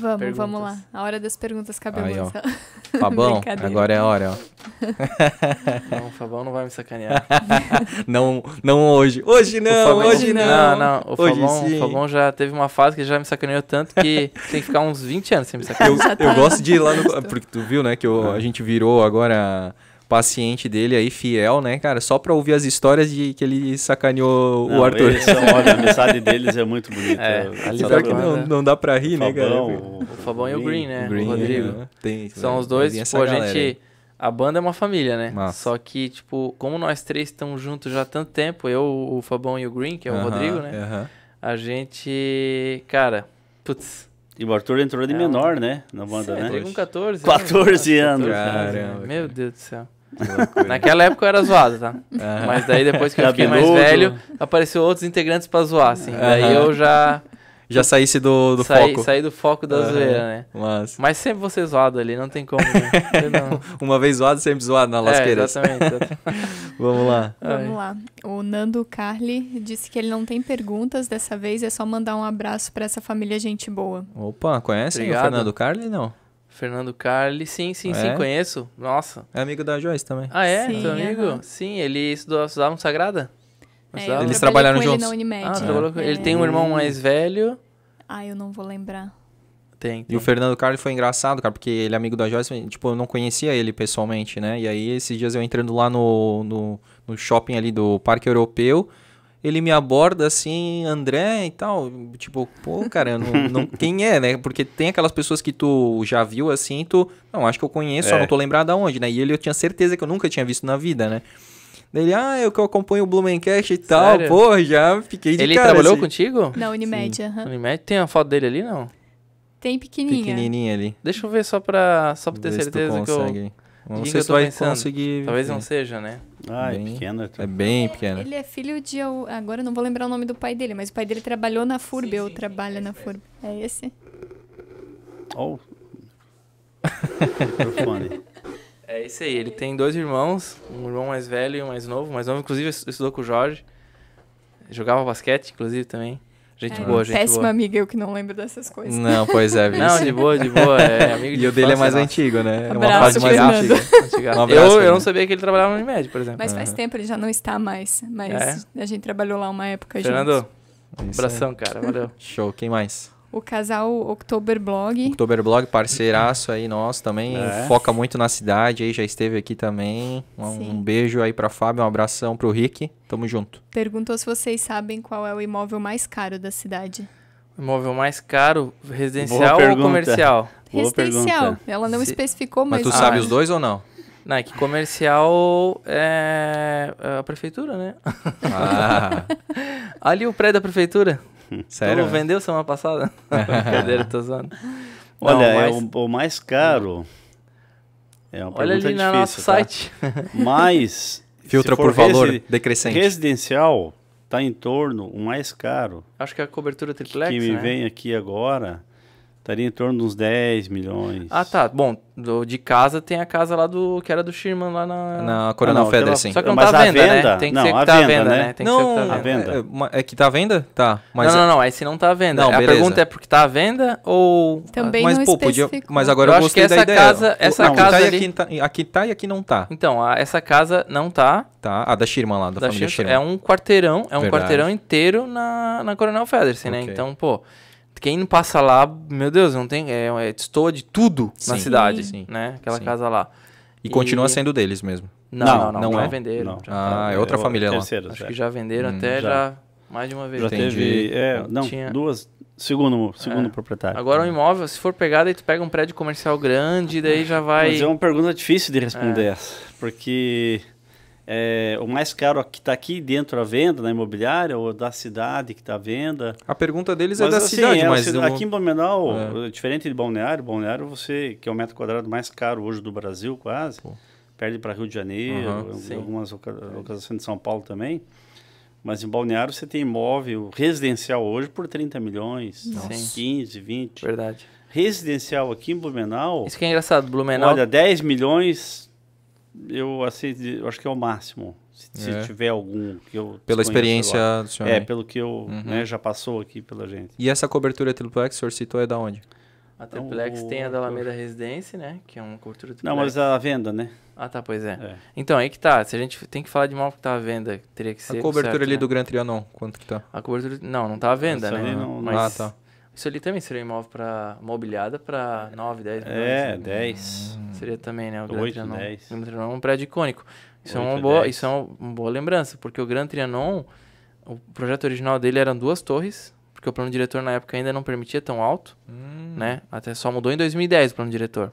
Vamos, Perguntas. vamos lá. A hora das perguntas cabelosas. Bom? Brincadeira. Agora é a hora, ó. Não, o Fabão não vai me sacanear. Não, não hoje. Hoje não, Fabão- hoje não. Não, não. O Hoje Fabão, sim. o Fabão já teve uma fase que já me sacaneou tanto que tem que ficar uns 20 anos sem me sacanear. Eu, Já tá eu gosto de ir lá no. Porque tu viu, né? Que eu- a gente virou agora paciente dele aí, fiel, né, cara? Só pra ouvir as histórias de que ele sacaneou Não, o Arthur. Eles são, olha, a amizade deles é muito bonita. É, ali dá pra- não, não dá pra rir, né, cara? Fabão, o- O Fabão e o Green, né? Green, o Rodrigo. né? Tem, São vai- os dois, tipo, essa a galera gente. A banda é uma família, né? Massa. Só que, tipo, como nós três estamos juntos já há tanto tempo, eu, o Fabão e o Green, que é o Aham, Rodrigo, né? aham. A gente. Cara, putz. E o Arthur entrou de É, menor, né? Na banda, Entrei né? com 14 14 anos. Caramba, né? Meu Deus do céu. Naquela época eu era zoado, tá? Mas daí depois que eu fiquei mais velho, apareceu outros integrantes pra zoar, assim. Daí Aham. eu já Já saísse do, do saí, foco. saí do foco da Aham. zoeira, né? Mas Mas sempre vou ser zoado ali, não tem como, né? Não... uma vez zoado, sempre zoado na É, lasqueira. exatamente. exatamente. Vamos lá. Vamos Ai. lá. O Nando Carli disse que ele não tem perguntas dessa vez, é só mandar um abraço pra essa família gente boa. Opa, conhecem Obrigado. o Fernando Carli? Não. Fernando Carli, sim, sim, sim, É? conheço. Nossa. É amigo da Joyce também. Ah, é? Sim, Teu amigo? aham. Sim, ele estudou, estudava no Sagrada? Não É, Eles trabalharam com ele juntos? na Unimed. Ah, trabalhou com- ele É. tem um irmão mais velho. Ah, eu não vou lembrar. Tem, E tem. o Fernando Carlos foi engraçado, cara, porque ele é amigo da Joyce, tipo, eu não conhecia ele pessoalmente, né? E aí, esses dias eu entrando lá no, no, no shopping ali do Parque Europeu, ele me aborda assim, André e tal, tipo, pô, cara, não, não- quem é, né? Porque tem aquelas pessoas que tu já viu assim, tu, não, acho que eu conheço, só É. não tô lembrado aonde, né? E ele eu tinha certeza que eu nunca tinha visto na vida, né? Daí ele, ah, eu que acompanho o Blumencast e tal, Sério? pô, já fiquei de Ele cara. trabalhou assim. contigo? Na Unimed, aham. Unimed? Tem a foto dele ali, não? Tem pequenininha. Pequenininho ali. Deixa eu ver só pra, só pra ter certeza que eu... Não sei se vai pensando? conseguir. Talvez não seja, né? Ah, é Bem- pequeno. É bem pequeno. Ele é filho de. Agora eu não vou lembrar o nome do pai dele, mas o pai dele trabalhou na FURB, ou trabalha na FURB. É esse? Oh. Microfone. É isso aí, ele tem dois irmãos, um irmão mais velho e um mais novo. O mais novo, inclusive, es- estudou com o Jorge. Jogava basquete, inclusive, também. Gente É, boa, gente Péssima boa. amiga, eu que não lembro dessas coisas. Não, pois é? Não, de boa, de boa. É amigo de E o dele é mais infância, antigo, né? É uma Abraço, fase mais Fernando. antiga. nossa, antiga. Um abraço, eu, eu Fernando. não sabia que ele trabalhava no Unimed, por exemplo. Mas faz tempo, ele já não está mais. Mas a gente trabalhou lá uma época Fernando, juntos. Isso aí. abração, cara. Valeu. Show, quem mais? O casal October Blog. Oktoberblog, parceiraço aí nosso também, É. foca muito na cidade aí, já esteve aqui também. Um, um beijo aí pra Fábio, um abração pro Rick, tamo junto. Perguntou se vocês sabem qual é o imóvel mais caro da cidade. Imóvel mais caro, residencial ou comercial? Boa Residencial. pergunta. Ela não Se- especificou, Mas mas. tu Ah, sabe os dois ou não? Não, é que comercial é é a prefeitura, né? Ah, Ali o prédio da prefeitura. Sério? Tu vendeu semana passada? Brincadeira, tô zoando. Olha, Não, é mas- o, o mais caro. É uma Olha ali no nosso difícil, tá? site. Mas. Filtra por valor resi- decrescente. Residencial tá em torno, o mais caro, Acho que é a cobertura triplex, que me né? vem aqui agora, estaria em torno de uns 10 milhões. Ah, tá. Bom, do- de casa tem a casa lá do... Que era do Sherman lá na... Na Coronel Ah, Federer, sim. Só que não Mas tá a à venda, né? venda- Tem que não, ser que a tá à venda, né? né? Tem que não, ser que tá à a venda. venda. É, ma- é que tá à venda? Tá. Mas não, não, não. Esse não tá à venda. Não, a beleza. pergunta é porque tá à venda ou... Também mas, não pô, podia, mas agora Eu eu, acho gostei que da essa ideia. casa- essa Não, casa aqui tá, ali- e aqui, tá, aqui tá e aqui não tá. Então, a- essa casa não tá. Tá, a da Shirman lá, da, Da família China, Shirman. é um quarteirão, é um Verdade. quarteirão inteiro na, na Coronel Federson, né? Ok. Então, pô, quem não passa lá, meu Deus, não tem, é, é destoa de tudo na Sim, cidade, sim, né? Aquela sim. casa lá. E continua E- sendo deles mesmo. Não, Não, não, não, não já é? venderam. Não. já Ah, é outra família lá. terceiro, Acho é. que já venderam Hum, até já. já mais de uma vez. Já Entendi. teve. É, não, Tinha- duas. Segundo, segundo É. proprietário. Agora o imóvel, se for pegar, daí tu pega um prédio comercial grande, daí já vai... Mas é uma pergunta difícil de responder essa. Porque é, o mais caro que está aqui dentro à venda, na imobiliária, ou da cidade que está à venda. A pergunta deles é Mas, da assim, cidade, é, mas... eu- aqui em Blumenau, É. diferente de Balneário, Balneário você, que é o metro quadrado mais caro hoje do Brasil, quase, Pô. perde para Rio de Janeiro, sim. algumas oca- ocasiões de São Paulo também. Mas em Balneário você tem imóvel residencial hoje por 30 milhões, Nossa. 15, 20. Verdade. Residencial aqui em Blumenau, Isso que é engraçado, Blumenau... olha, 10 milhões, eu, aceito, eu acho que é o máximo. Se, se É. tiver algum que eu Pela experiência agora. do senhor. É, aí. pelo que eu, Uhum. né, já passou aqui pela gente. E essa cobertura triplex, o senhor citou, é da onde? A Então, Triplex o- tem a da Alameda Residência, né? Que é uma cobertura Não, mas a venda, né? Ah, tá, pois é. É. Então, aí que tá. Se a gente tem que falar de imóvel que tá à venda, teria que ser. A cobertura certo, ali né? do Gran Trianon, quanto que tá? A cobertura. Não, não tá à venda, Isso né? não- Mas Ah, tá. Isso ali também seria imóvel pra mobiliada pra 9, 10 milhões. É, né? 10. Seria também, né? O Gran Oito, Trianon. dez. O Gran Trianon é um prédio icônico. Isso é uma boa, isso é uma, boa lembrança, porque o Gran Trianon, o projeto original dele eram duas torres, porque o plano diretor na época ainda não permitia tão alto, Hum. né? Até só mudou em 2010 o plano diretor.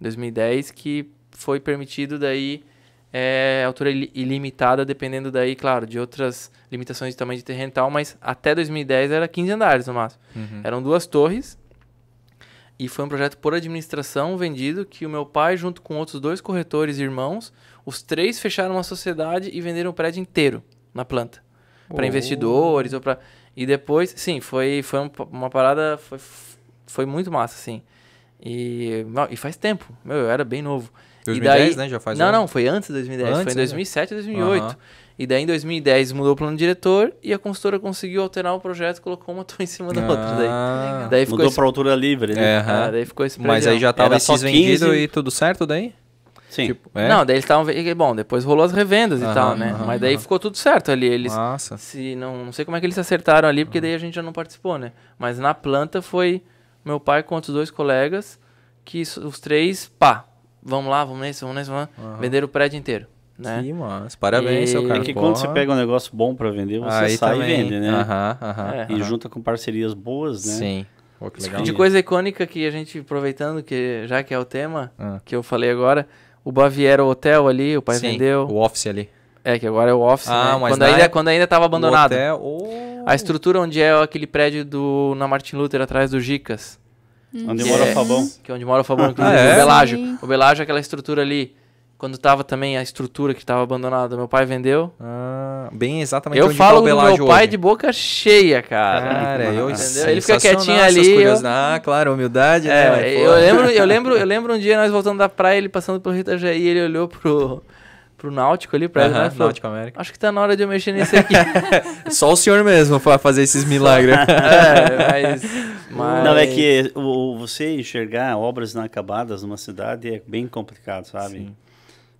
Em 2010 que foi permitido daí é, altura ili- ilimitada, dependendo daí, claro, de outras limitações de tamanho de terreno e tal, mas até 2010 era 15 andares no máximo. Uhum. Eram duas torres e foi um projeto por administração vendido que o meu pai, junto com outros dois corretores irmãos, os três fecharam uma sociedade e venderam o prédio inteiro na planta para Oh. investidores ou para e depois, sim, foi foi um- uma parada foi, foi muito massa, assim. E, e faz tempo, meu, eu era bem novo. E 2010, daí- né? Já faz não, um- não, foi antes de 2010, foi Antes, em né? 2007, 2008. Aham. E daí em 2010 mudou o plano diretor e a consultora conseguiu alterar o projeto e colocou uma torre em cima da outra. Daí, Ah, daí ficou Mudou esse, para altura livre, né? É, ah, aham. daí ficou esse Mas aí já tava Era só esses vendidos 15. e tudo certo daí? Sim. Tipo, é? Não, daí eles estavam. Bom, depois rolou as revendas Aham, e tal, né? aham, Mas daí aham. ficou tudo certo ali. Eles. Nossa. Se, não, não sei como é que eles se acertaram ali, porque daí a gente já não participou, né? Mas na planta foi meu pai com outros dois colegas, que os três, pá, vamos lá, vamos nesse, vamos nesse, vamos lá, venderam o prédio inteiro, né? Que massa. Parabéns, E- seu cara. É que quando você pega um negócio bom para vender, você Aí sai também. e vende, né? Aham, aham. É. E junta com parcerias boas, né? Sim. Pô, que legal. De coisa icônica que a gente, aproveitando, que já que é o tema, Ah. que eu falei agora, o Baviera Hotel ali, o pai Sim, vendeu. O office ali. É, que agora é o office, Ah, né? mas Quando ainda, época- quando ainda tava abandonado. O hotel, oh. A estrutura onde é aquele prédio do, na Martin Luther, atrás do Gicas. Onde Que mora é- o Fabão. Que é onde mora o Fabão, inclusive, Ah, é? o Belágio. Sim. O Belágio é aquela estrutura ali. Quando tava também a estrutura que tava abandonada, meu pai vendeu. Ah, bem exatamente eu onde falo tá o do Belágio meu pai hoje. de boca cheia, cara. Cara, eu Entendeu? Ele fica quietinho ali, eu-. Ah, claro, humildade, né? É, mas, eu lembro, eu lembro, eu lembro um dia nós voltando da praia, ele passando pelo Itajaí, ele olhou pro, pro Náutico ali, pra ele, Aham, né, falou, Náutico América. acho que tá na hora de eu mexer nesse aqui. Só o senhor mesmo pra fazer esses milagres. é, mas, mas... Não, é que o, você enxergar obras inacabadas numa cidade é bem complicado, sabe? Sim.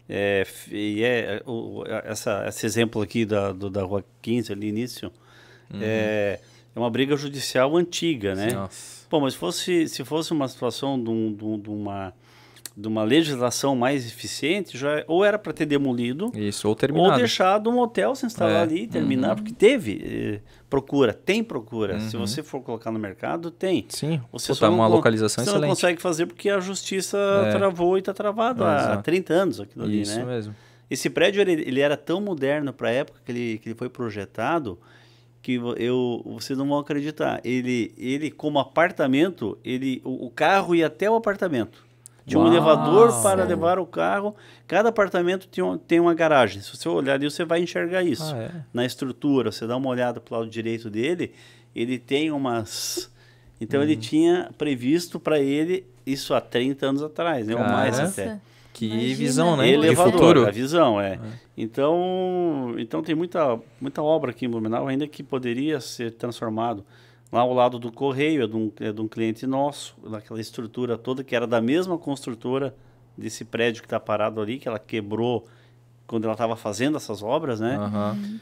É, e é, o, essa, esse exemplo aqui da, do, da Rua 15, ali início, é, é uma briga judicial antiga, né? Nossa. Pô, mas fosse, se fosse uma situação de, um- de de uma, de uma legislação mais eficiente, já, ou era para ter demolido, Isso, ou ou terminado. deixado um hotel se instalar É. ali e terminar, porque teve eh, procura, tem procura. Se Uhum. você for colocar no mercado, tem. Sim, Você Puta, só não uma localização Você não excelente. consegue fazer porque a justiça É. travou e está travado É, há exato. 30 anos aquilo ali, Isso né? mesmo. Esse prédio ele, ele era tão moderno para a época que ele, que ele foi projetado que eu, vocês não vão acreditar. Ele, ele como apartamento, ele, o, o carro ia até o apartamento. Tinha um Uau! elevador para Sério? levar o carro. Cada apartamento tinha, um- tem uma garagem. Se você olhar ali, você vai enxergar isso. Ah, é? Na estrutura, você dá uma olhada para o lado direito dele, ele tem umas. Então Uhum. ele tinha previsto para ele isso há 30 anos atrás, né? Ou mais até. Nossa. Que Imagina. visão, né? De Elevador, futuro. a visão, é. Então, então tem muita, muita obra aqui em Blumenau ainda que poderia ser transformado. Lá ao lado do Correio, é de um, é de um cliente nosso, naquela estrutura toda, que era da mesma construtora desse prédio que está parado ali, que ela quebrou quando ela estava fazendo essas obras, né? Aham.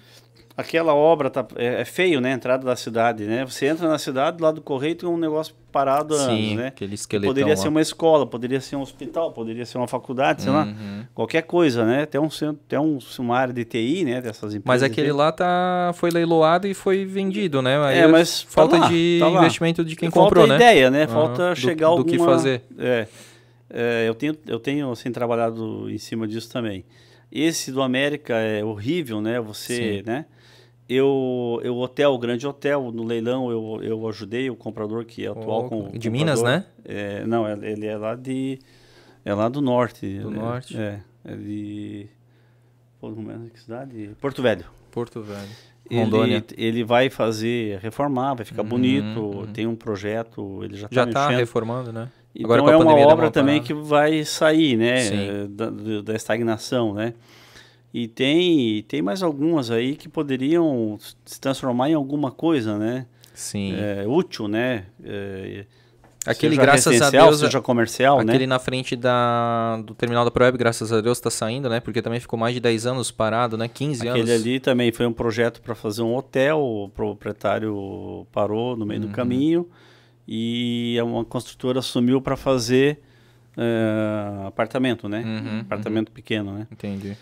Aquela obra tá, é, é feio, né? A entrada da cidade, né? Você entra na cidade, do lado do Correio tem um negócio parado há anos, Sim, né? aquele Que esqueletão Poderia lá. ser uma escola, poderia ser um hospital, poderia ser uma faculdade, sei lá. Uhum. Qualquer coisa, né? Até um, centro- até um, uma área de TI, né? Dessas empresas. Mas aquele lá tá, foi leiloado e foi vendido, né? Aí É, mas tá falta lá, de tá lá. investimento de quem Falta comprou, né? ideia, né? Falta do- chegar do alguma... que fazer. É, É, eu tenho, eu tenho assim, trabalhado em cima disso também. Esse do América é horrível, né? Você, Sim. né? Eu, eu hotel, o grande hotel, no leilão eu, eu ajudei o comprador que é atual Oh, com de Minas, né? É, não, ele ele é lá de é lá do norte. Do Ele- norte. É, Pô, como é que cidade? Porto Velho. Porto Velho. Rondônia. Ele, ele vai fazer, reformar, vai ficar Uhum, bonito, uhum. tem um projeto, ele já, Já tá tá mexendo. reformando, né? Então Agora é uma obra uma também que vai sair, né, da, da estagnação, né? E tem, tem mais algumas aí que poderiam se transformar em alguma coisa, né? Sim. É, útil, né? É, Aquele, graças a Deus, seja comercial, aquele né? na frente da, do terminal da Proeb, graças a Deus, tá saindo, né? Porque também ficou mais de 10 anos parado, né? 15 Aquele anos. ali também foi um projeto para fazer um hotel, o proprietário parou no meio Uhum. do caminho e uma construtora assumiu para fazer eh, apartamento, né? Uhum, apartamento pequeno, né? Entendi.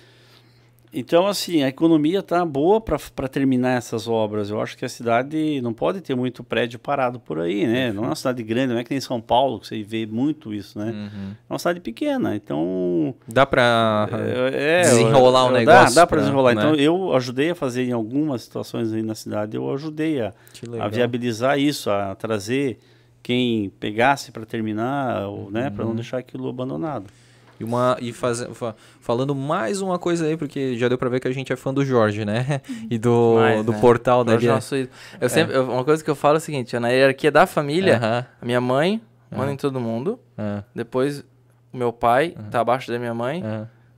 Então, assim, a economia tá boa para terminar essas obras. Eu acho que a cidade não pode ter muito prédio parado por aí, né? Não é uma cidade grande, não é que nem São Paulo, que você vê muito isso, né? Uhum. É uma cidade pequena, então... Dá pra é, é, desenrolar o dá- negócio Dá, para pra- desenrolar. né? Então, eu ajudei a fazer em algumas situações aí na cidade, eu ajudei a, a viabilizar isso, a trazer quem pegasse para terminar, ou, né? Para Uhum. não deixar aquilo abandonado. E, uma, e faz, fa- falando mais uma coisa aí, porque já deu pra ver que a gente é fã do Jorge, né? E do, do né? portal da Hoje Guia. nosso. Eu sempre, eu- uma coisa que eu falo é o seguinte, na hierarquia da família, Aham, a minha mãe manda Aham. em todo mundo, aham, depois o meu pai tá abaixo da minha mãe,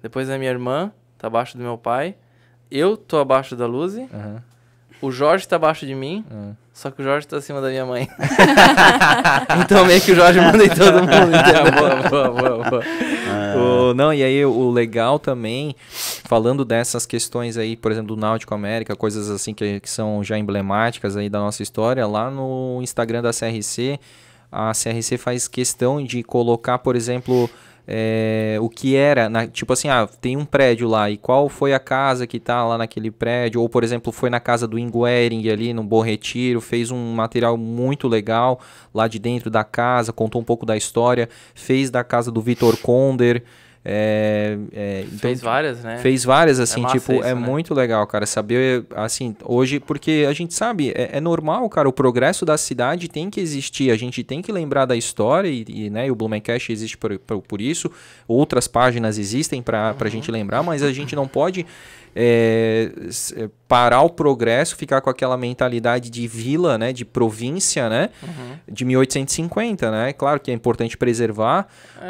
depois a minha irmã tá abaixo do meu pai, eu tô abaixo da Luzi, o Jorge tá abaixo de mim, só que o Jorge tá acima da minha mãe. então meio que o Jorge manda em todo mundo, entendeu? boa, boa, boa, boa. O- não, e aí o legal também, falando dessas questões aí, por exemplo, do Náutico América, coisas assim que, que são já emblemáticas aí da nossa história, lá no Instagram da CRC, a CRC faz questão de colocar, por exemplo, é, o que era, na- tipo assim, ah, tem um prédio lá, e qual foi a casa que tá lá naquele prédio, ou por exemplo, foi na casa do Inguering ali no Bom Retiro, fez um material muito legal lá de dentro da casa, contou um pouco da história, fez da casa do Vitor Konder, é, é, então, Fez várias, né? Fez várias, assim, massa tipo, isso, é né? muito legal, cara, saber, assim, hoje, porque a gente sabe, é, é normal, cara, o progresso da cidade tem que existir, a gente tem que lembrar da história, e, e, né, e o Blumencast existe por, por, por isso, outras páginas existem pra, pra gente lembrar, mas a gente não pode é, é, parar o progresso, ficar com aquela mentalidade de vila, né, de província, né, de 1850, né, claro que é importante preservar,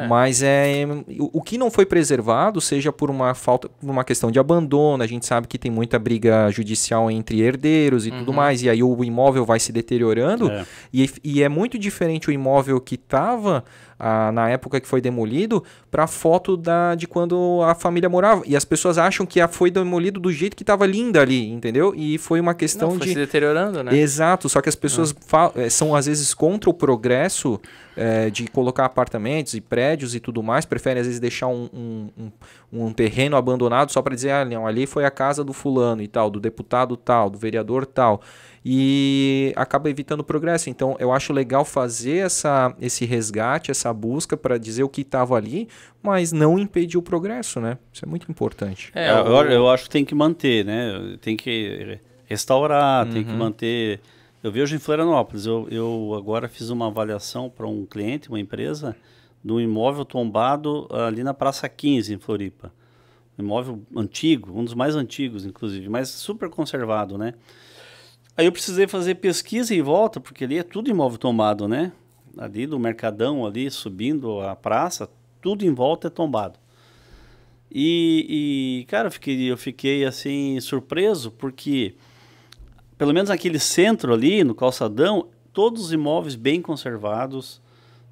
mas é o, o que não foi preservado, seja por uma falta, por uma questão de abandono, a gente sabe que tem muita briga judicial entre herdeiros e tudo mais, e aí o imóvel vai se deteriorando, É. e, e é muito diferente o imóvel que estava na época que foi demolido para a foto da, de quando a família morava. E as pessoas acham que a foi demolido do jeito que estava linda ali, entendeu? E foi uma questão Não, foi de. se deteriorando, né? Exato, só que as pessoas fa- eh, são às vezes contra o progresso eh, de colocar apartamentos e prédios e tudo mais, preferem às vezes deixar um, um, um- um terreno abandonado só para dizer, ah, não, ali foi a casa do fulano e tal, do deputado tal, do vereador tal. E acaba evitando o progresso. Então, eu acho legal fazer essa, esse resgate, essa busca para dizer o que estava ali, mas não impedir o progresso, né? Isso é muito importante. É, É, eu, eu acho que tem que manter, né? Tem que restaurar, tem que Uhum. manter. Eu vejo em Florianópolis, eu, eu agora fiz uma avaliação para um cliente, uma empresa, de um imóvel tombado ali na Praça 15, em Floripa. Um imóvel antigo, um dos mais antigos, inclusive, mas super conservado, né? Aí eu precisei fazer pesquisa em volta, porque ali é tudo imóvel tombado, né? Ali do Mercadão, ali subindo a praça, tudo em volta é tombado. E, e, cara, eu fiquei, eu fiquei assim surpreso porque, pelo menos naquele centro ali, no calçadão, todos os imóveis bem conservados,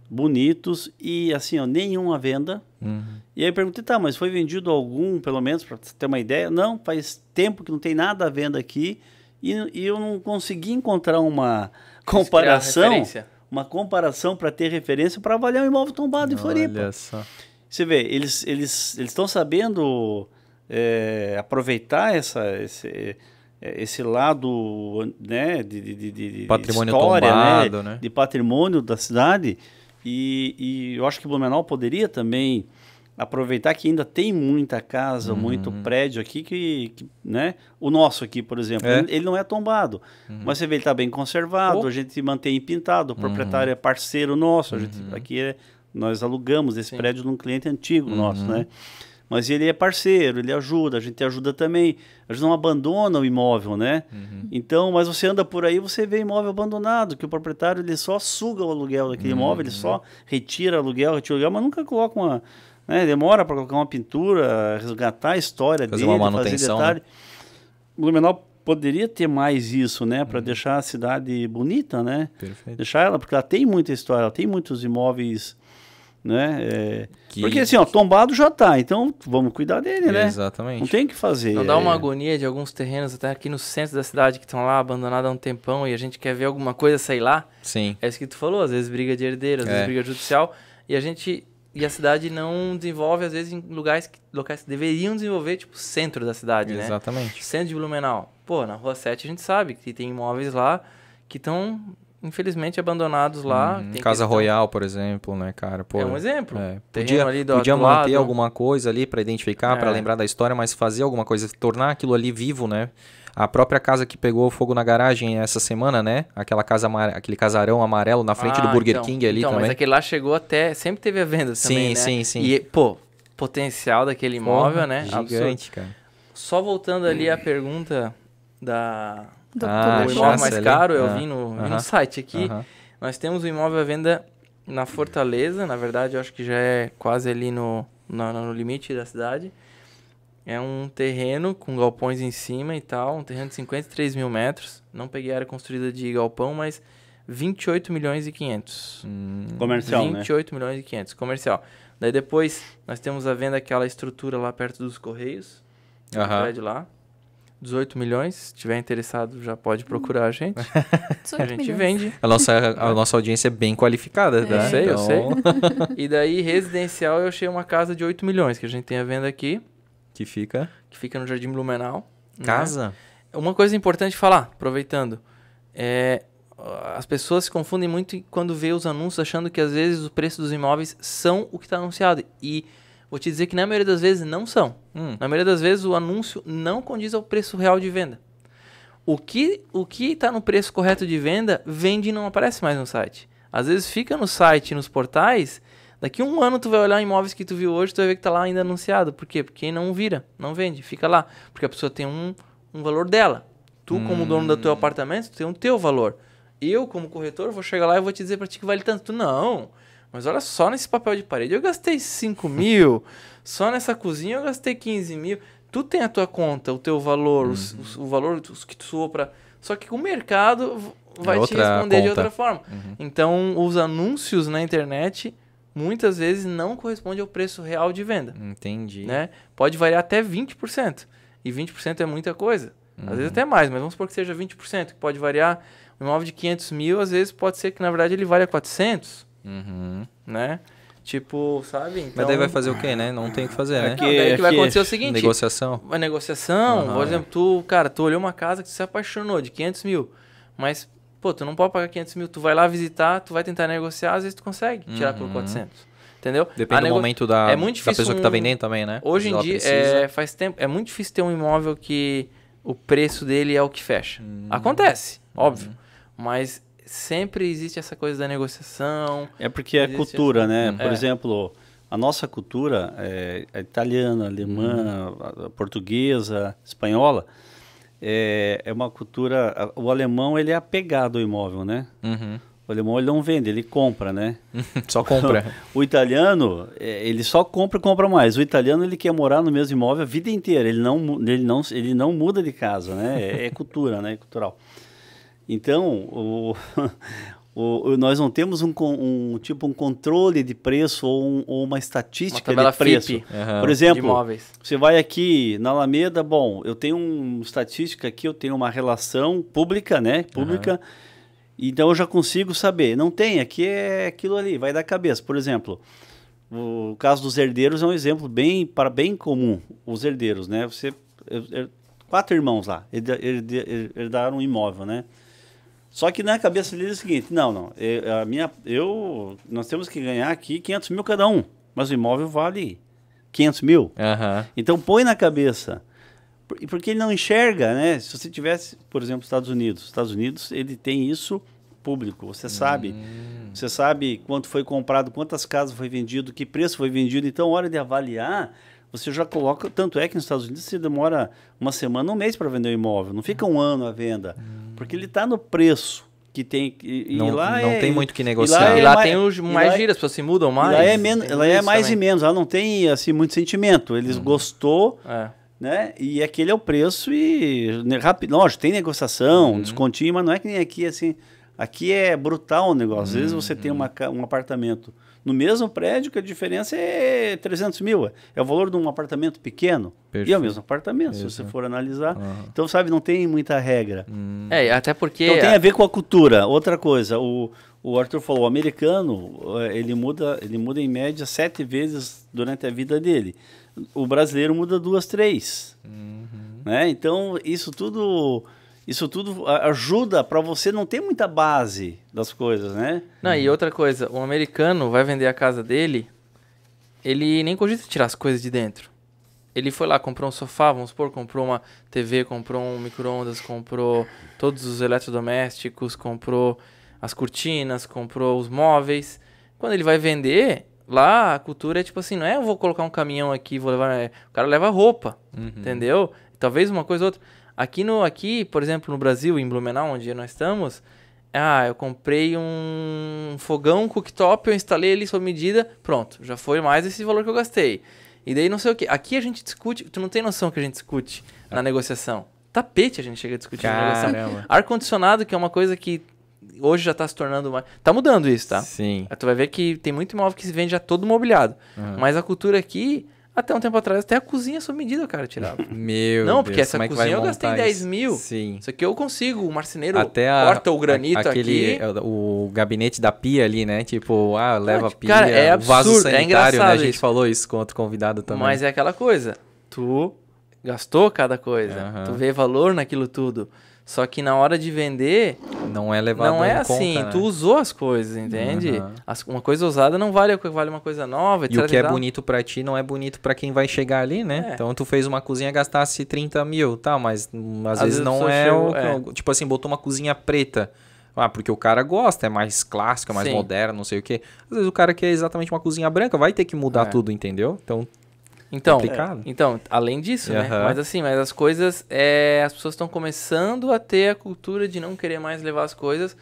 bonitos e assim, ó, nenhum à venda. E aí eu perguntei, tá, mas foi vendido algum, pelo menos, para ter uma ideia? Não, faz tempo que não tem nada à venda aqui e, e eu não consegui encontrar uma comparação, uma comparação para ter referência para avaliar um imóvel tombado em Floripa. Olha só. Você vê, eles eles eles estão sabendo é, aproveitar essa esse, é, esse lado né de, de, de- de- Patrimônio história, tombado, né? de patrimônio da cidade e, e eu acho que Blumenau poderia também aproveitar que ainda tem muita casa, Uhum. muito prédio aqui que, que, né? O nosso aqui, por exemplo, É. ele, ele não é tombado, mas você vê ele está bem conservado, Pô. a gente mantém pintado, o proprietário é parceiro nosso, a gente aqui é, nós alugamos esse Sim. prédio num cliente antigo nosso, né? Mas ele é parceiro, ele ajuda, a gente ajuda também. A gente não abandona o imóvel, né? Então, mas você anda por aí, você vê imóvel abandonado, que o proprietário ele só suga o aluguel daquele imóvel, ele só retira aluguel, retira aluguel, mas nunca coloca uma. Né? Demora para colocar uma pintura, resgatar a história Fazer dele, uma manutenção, né? fazer detalhe. Blumenau poderia ter mais isso, né? Para deixar a cidade bonita, né? Perfeito. Deixar ela, porque ela tem muita história, ela tem muitos imóveis, né? É, Que- Porque assim, ó, tombado já tá, então vamos cuidar dele, né? Não Exatamente. tem o que fazer. Não dá uma é. agonia de alguns terrenos até aqui no centro da cidade que estão lá abandonados há um tempão e a gente quer ver alguma coisa sair lá? Sim. É isso que tu falou, às vezes briga de herdeiro, às É. vezes briga judicial, e a gente e a cidade não desenvolve às vezes em lugares que, locais que deveriam desenvolver, tipo centro da cidade, né? Exatamente. Centro de Blumenau. Pô, na Rua 7 a gente sabe que tem imóveis lá que estão infelizmente abandonados lá. Hum, Casa questão- Royal, por exemplo, né, cara? Pô, É um exemplo. é, podia ali do podia manter lado. alguma coisa ali para identificar, para É. lembrar da história, mas fazer alguma coisa, tornar aquilo ali vivo, né? A própria casa que pegou fogo na garagem essa semana, né? Aquela casa aquele casarão amarelo na frente do Ah, Burger então, King ali então, também. Mas aquele lá chegou até. Sempre teve a venda Sim, também. né? sim, sim. E, pô, potencial daquele imóvel, Porra, né? Absurdo. Gigante, cara. Só voltando ali à pergunta da. Do Ah, o imóvel mais ali? caro, eu Ah, vi no, vi aham, no site aqui. Aham. Nós temos o imóvel à venda na Fortaleza, na verdade, eu acho que já é quase ali no, na- no limite da cidade. É um terreno com galpões em cima e tal, um terreno de 53 mil metros. Não peguei a área construída de galpão, mas 28 milhões e 500. Hum, Comercial, né? 28 milhões e 500, comercial. Daí depois nós temos a venda aquela estrutura lá perto dos Correios, no Aham. prédio lá. 18 milhões, se tiver interessado já pode procurar a gente. 18 a gente milhões. vende. A nossa, a nossa audiência é bem qualificada, É. né? Eu sei, eu sei. Então, E daí residencial eu achei uma casa de 8 milhões que a gente tem a venda aqui, Que fica. que fica no Jardim Blumenau. né? Casa? Uma coisa importante falar, aproveitando, é as pessoas se confundem muito quando vê os anúncios achando que às vezes o preço dos imóveis são o que está anunciado. E vou te dizer que na maioria das vezes não são. Hum. Na maioria das vezes o anúncio não condiz ao preço real de venda. O que o que está no preço correto de venda vende e não aparece mais no site. Às vezes fica no site, e nos portais. Daqui um ano tu vai olhar imóveis que tu viu hoje, tu vai ver que tá lá ainda anunciado. Por quê? Porque não vira, não vende, fica lá. Porque a pessoa tem um, um valor dela. Tu, como dono do teu apartamento, tu tem o teu valor. Eu, como corretor, vou chegar lá e vou te dizer pra ti que vale tanto. Tu, não. Mas olha só nesse papel de parede, eu gastei 5 mil. Só nessa cozinha eu gastei 15 mil. Tu tem a tua conta, o teu valor, os- os- o valor os que tu suou pra. Só que o mercado v- vai te outra responder de conta. outra forma. Então, os anúncios na internet muitas vezes não correspondem ao preço real de venda. Entendi. Né? Pode variar até 20%. E 20% é muita coisa. Às vezes até mais, mas vamos supor que seja 20%, que pode variar. Um imóvel de 500 mil, às vezes pode ser que na verdade ele valha 400, Uhum. né? Tipo, sabe? Então, Mas daí vai fazer o quê, né? Não tem o que fazer, né? Aqui- Não, daí o que vai acontecer é o seguinte: Negociação. a negociação, Aham, por é. exemplo, tu, cara, tu olhou uma casa que tu se apaixonou de 500 mil, mas, pô, tu não pode pagar 500 mil, tu vai lá visitar, tu vai tentar negociar, às vezes tu consegue tirar por Uhum. 400, entendeu? Depende A do nego- momento da, é muito da difícil pessoa que tá um- vendendo também, né? Hoje em dia, é, faz tempo, é muito difícil ter um imóvel que o preço dele é o que fecha. Hum. Acontece, óbvio, mas sempre existe essa coisa da negociação. É porque é cultura, essa- né? Uhum. Por É. exemplo, a nossa cultura é, é italiana, alemã, Uhum. portuguesa, espanhola. É, é uma cultura. O alemão ele é apegado ao imóvel, né? Uhum. O alemão ele não vende, ele compra, né? Só compra. O italiano, é, ele só compra e compra mais. O italiano, ele quer morar no mesmo imóvel a vida inteira. Ele não, ele não, ele não muda de casa, né? É, é cultura, né? É cultural. Então, o, o- o- nós não temos um, um tipo um controle de preço ou, um- ou uma Uma estatística tabela de preço. Aham. Por de exemplo, imóveis. você vai aqui na Alameda, bom, eu tenho uma estatística aqui, eu tenho uma relação pública, né? Pública. Então eu já consigo saber. Não tem, aqui é aquilo ali, vai dar cabeça. Por exemplo, o caso dos herdeiros é um exemplo bem para bem comum. Os herdeiros, né? Você her- her- quatro irmãos lá herdaram um imóvel, né? Só que na cabeça deles é o seguinte, não, não, é, a minha, eu, nós temos que ganhar aqui 500 mil cada um, mas o imóvel vale 500 mil. Aham. Então põe na cabeça. Por- Porque ele não enxerga, né? Se você tivesse, por exemplo, Estados Unidos. Estados Unidos, ele tem isso público. Você sabe. Você sabe quanto foi comprado, quantas casas foi vendido, que preço foi vendido. Então, hora de avaliar, você já coloca. Tanto é que nos Estados Unidos você demora uma semana, um mês para vender o imóvel. Não fica um ano à venda. Porque ele está no preço que tem. E, e Não- lá não é- tem muito o que e lá negociar. é E lá mais- tem os e mais lá- giras, as pessoas se mudam e mais. lá é, menos, ela é mais e também. menos, ela não tem assim muito sentimento. Eles gostou, É. né? E aquele é o preço e né, rápido, lógico, tem negociação, descontinho, mas não é que nem aqui assim. Aqui é brutal o negócio. Às vezes você tem uma, ca- um apartamento no mesmo prédio que a diferença é 300 mil. É o valor de um apartamento pequeno. E é Perfeito. o mesmo apartamento, se você for analisar. Aham. Então, sabe, não tem muita regra. É, até porque. Então tem a ver com a cultura. Outra coisa, o, o Arthur falou, o americano, eh, ele muda, ele muda em média sete vezes durante a vida dele. O brasileiro muda duas, três. Né? Então, isso tudo, isso tudo ajuda para você não ter muita base das coisas, né? Não, e outra coisa, o americano vai vender a casa dele, ele nem cogita tirar as coisas de dentro. Ele foi lá, comprou um sofá, vamos supor, comprou uma TV, comprou um micro-ondas, comprou todos os eletrodomésticos, comprou as cortinas, comprou os móveis. Quando ele vai vender, lá a cultura é tipo assim, não é eu vou colocar um caminhão aqui, vou levar. é, o cara leva roupa, entendeu? Talvez uma coisa ou outra. Aqui, no, aqui, por exemplo, no Brasil, em Blumenau, onde nós estamos, ah, eu comprei um fogão cooktop, eu instalei ele sob medida, pronto, já foi mais esse valor que eu gastei. E daí não sei o que. Aqui a gente discute, tu não tem noção que a gente discute na negociação. Tapete a gente chega a discutir na negociação. Caramba. Ar-condicionado, que é uma coisa que hoje já tá se tornando mais. Tá mudando isso, tá? Sim. Tu vai ver que tem muito imóvel que se vende já todo mobiliado. Uhum. Mas a cultura aqui, até um tempo atrás, até a cozinha sob medida o cara tirava. Meu Não, porque Deus, essa é cozinha eu gastei montar 10 isso? mil. Sim. Isso aqui eu consigo, o marceneiro Até a, corta o granito a- aquele, aqui. é, O gabinete da pia ali, né? Tipo, ah, leva a pia. cara, é o vaso absurdo, é sanitário, né? A gente isso. falou isso com outro convidado também. Mas é aquela coisa, tu gastou cada coisa, Aham. tu vê valor naquilo tudo. Só que na hora de vender, Não é levado não é assim, conta, né? tu usou as coisas, entende? Aham. As- uma coisa usada não vale o que vale uma coisa nova, etc. E o que é bonito pra ti não é bonito pra quem vai chegar ali, né? É. Então tu fez uma cozinha gastasse 30 mil, tá? Mas hum, às, Às vezes não é chegou- o. Tipo assim, botou uma cozinha preta. Ah, porque o cara gosta, é mais clássica, mais Sim. moderna, não sei o quê. Às vezes o cara quer exatamente uma cozinha branca, vai ter que mudar É. tudo, entendeu? Então, Então, complicado. então, além disso, né? Aham. Mas assim, mas as coisas, é, as pessoas estão começando a ter a cultura de não querer mais levar as coisas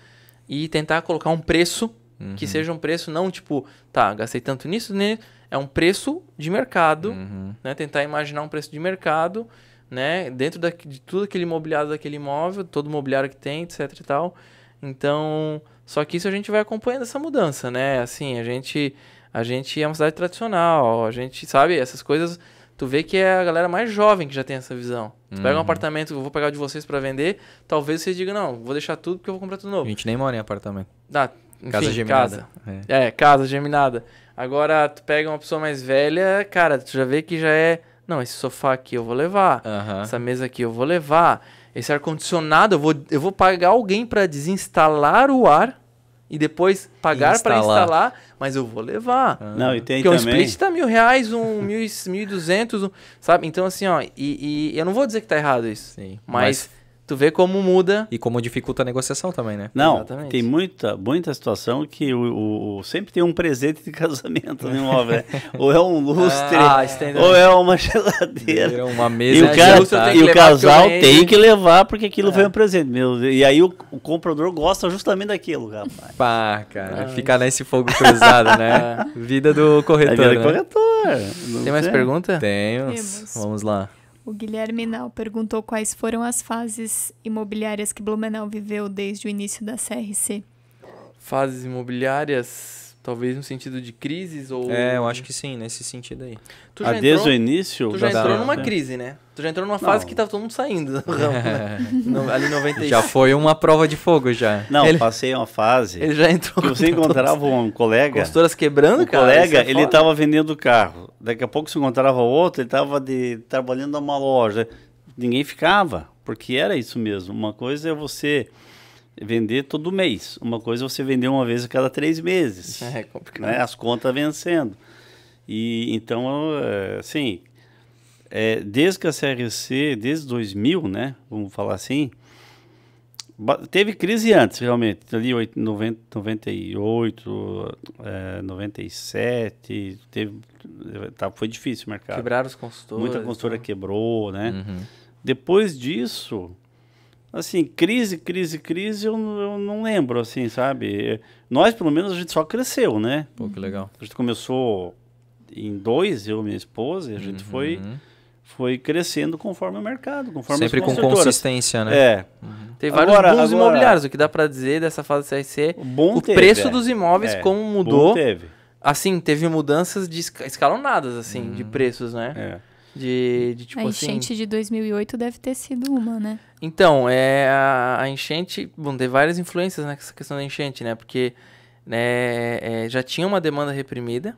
e tentar colocar um preço Uhum. que seja um preço não tipo, tá, gastei tanto nisso, né? É um preço de mercado, Uhum. né? Tentar imaginar um preço de mercado, né? Dentro da, de tudo aquele mobiliário daquele imóvel, todo o mobiliário que tem, etc e tal. Então, só que isso a gente vai acompanhando essa mudança, né? Assim, a gente a gente é uma cidade tradicional, a gente sabe essas coisas. Tu vê que é a galera mais jovem que já tem essa visão. Tu pega um Uhum. apartamento, eu vou pegar de vocês para vender, talvez vocês digam, não, vou deixar tudo porque eu vou comprar tudo A novo. gente nem mora em apartamento. Ah, enfim, Casa geminada. casa. É. É, casa geminada. Agora, tu pega uma pessoa mais velha, cara, tu já vê que já é. Não, esse sofá aqui eu vou levar. Aham. Essa mesa aqui eu vou levar. Esse ar-condicionado, eu vou, eu vou pagar alguém para desinstalar o ar e depois pagar para Instalar. mas eu vou levar. Não, e tem Porque um também... split tá mil reais, um mil, e- mil duzentos, um, sabe? Então, assim, ó, e, e eu não vou dizer que tá errado isso, Sim. mas, tu vê como muda. E como dificulta a negociação também, né? Não, Exatamente. tem muita, muita situação que o, o- o- sempre tem um presente de casamento no imóvel. né? ou é um lustre, Ah, ou é uma geladeira. Uma E mesa o, Esse cara, tenho e o casal tem que levar porque aquilo foi um presente. Meu, e aí o, o comprador gosta justamente daquilo, rapaz. Pá, cara. Ah, Ficar nesse fogo cruzado, né? Vida do É corretor. vida né? corretor. não Tem mais pergunta? Temos. Vamos lá. O Guilherme Nau perguntou quais foram as fases imobiliárias que Blumenau viveu desde o início da CRC. Fases imobiliárias, talvez no sentido de crises ou... É, eu acho que sim, nesse sentido aí. Tu Ah, já desde entrou, o início. tu já da- entrou numa é. crise, né? Tu já entrou numa fase Não. que tava todo mundo saindo do ramo, né? No- ali em 96. Já foi uma prova de fogo já. Não, Ele- passei uma fase Ele já entrou. que você encontrava um colega. Costuras quebrando, O cara. colega, é ele estava vendendo o carro. Daqui a pouco se encontrava outro, ele estava trabalhando numa loja. Ninguém ficava, porque era isso mesmo. Uma coisa é você vender todo mês. Uma coisa é você vender uma vez a cada três meses. É complicado. né? As contas vencendo. E então, é, assim, é, desde que a CRC, desde 2000, né? Vamos falar assim, teve crise antes, realmente. Ali, oit- 90, 98, é, 97, teve, tá, foi difícil o mercado. Quebraram os consultores. Muita consultora então. quebrou, né? Uhum. Depois disso, assim, crise, crise, crise, eu, não- eu não lembro, assim, sabe? Nós, pelo menos, a gente só cresceu, né? Pô, que legal. A gente começou em dois, eu e minha esposa, e a gente foi, Uhum. foi crescendo conforme o mercado, conforme Sempre as com consistência, né? É, Teve vários Agora- booms agora- imobiliários. O que dá pra dizer dessa fase CRC, o bom o teve, preço é. dos imóveis, É, como bom mudou. teve. Assim, teve mudanças de esca- escalonadas, assim, de preços, né? É. De, de tipo a assim. enchente de 2008 deve ter sido uma, né? Então, é a, a enchente. Bom, tem várias influências nessa questão da enchente, né? Porque né, é, já tinha uma demanda reprimida,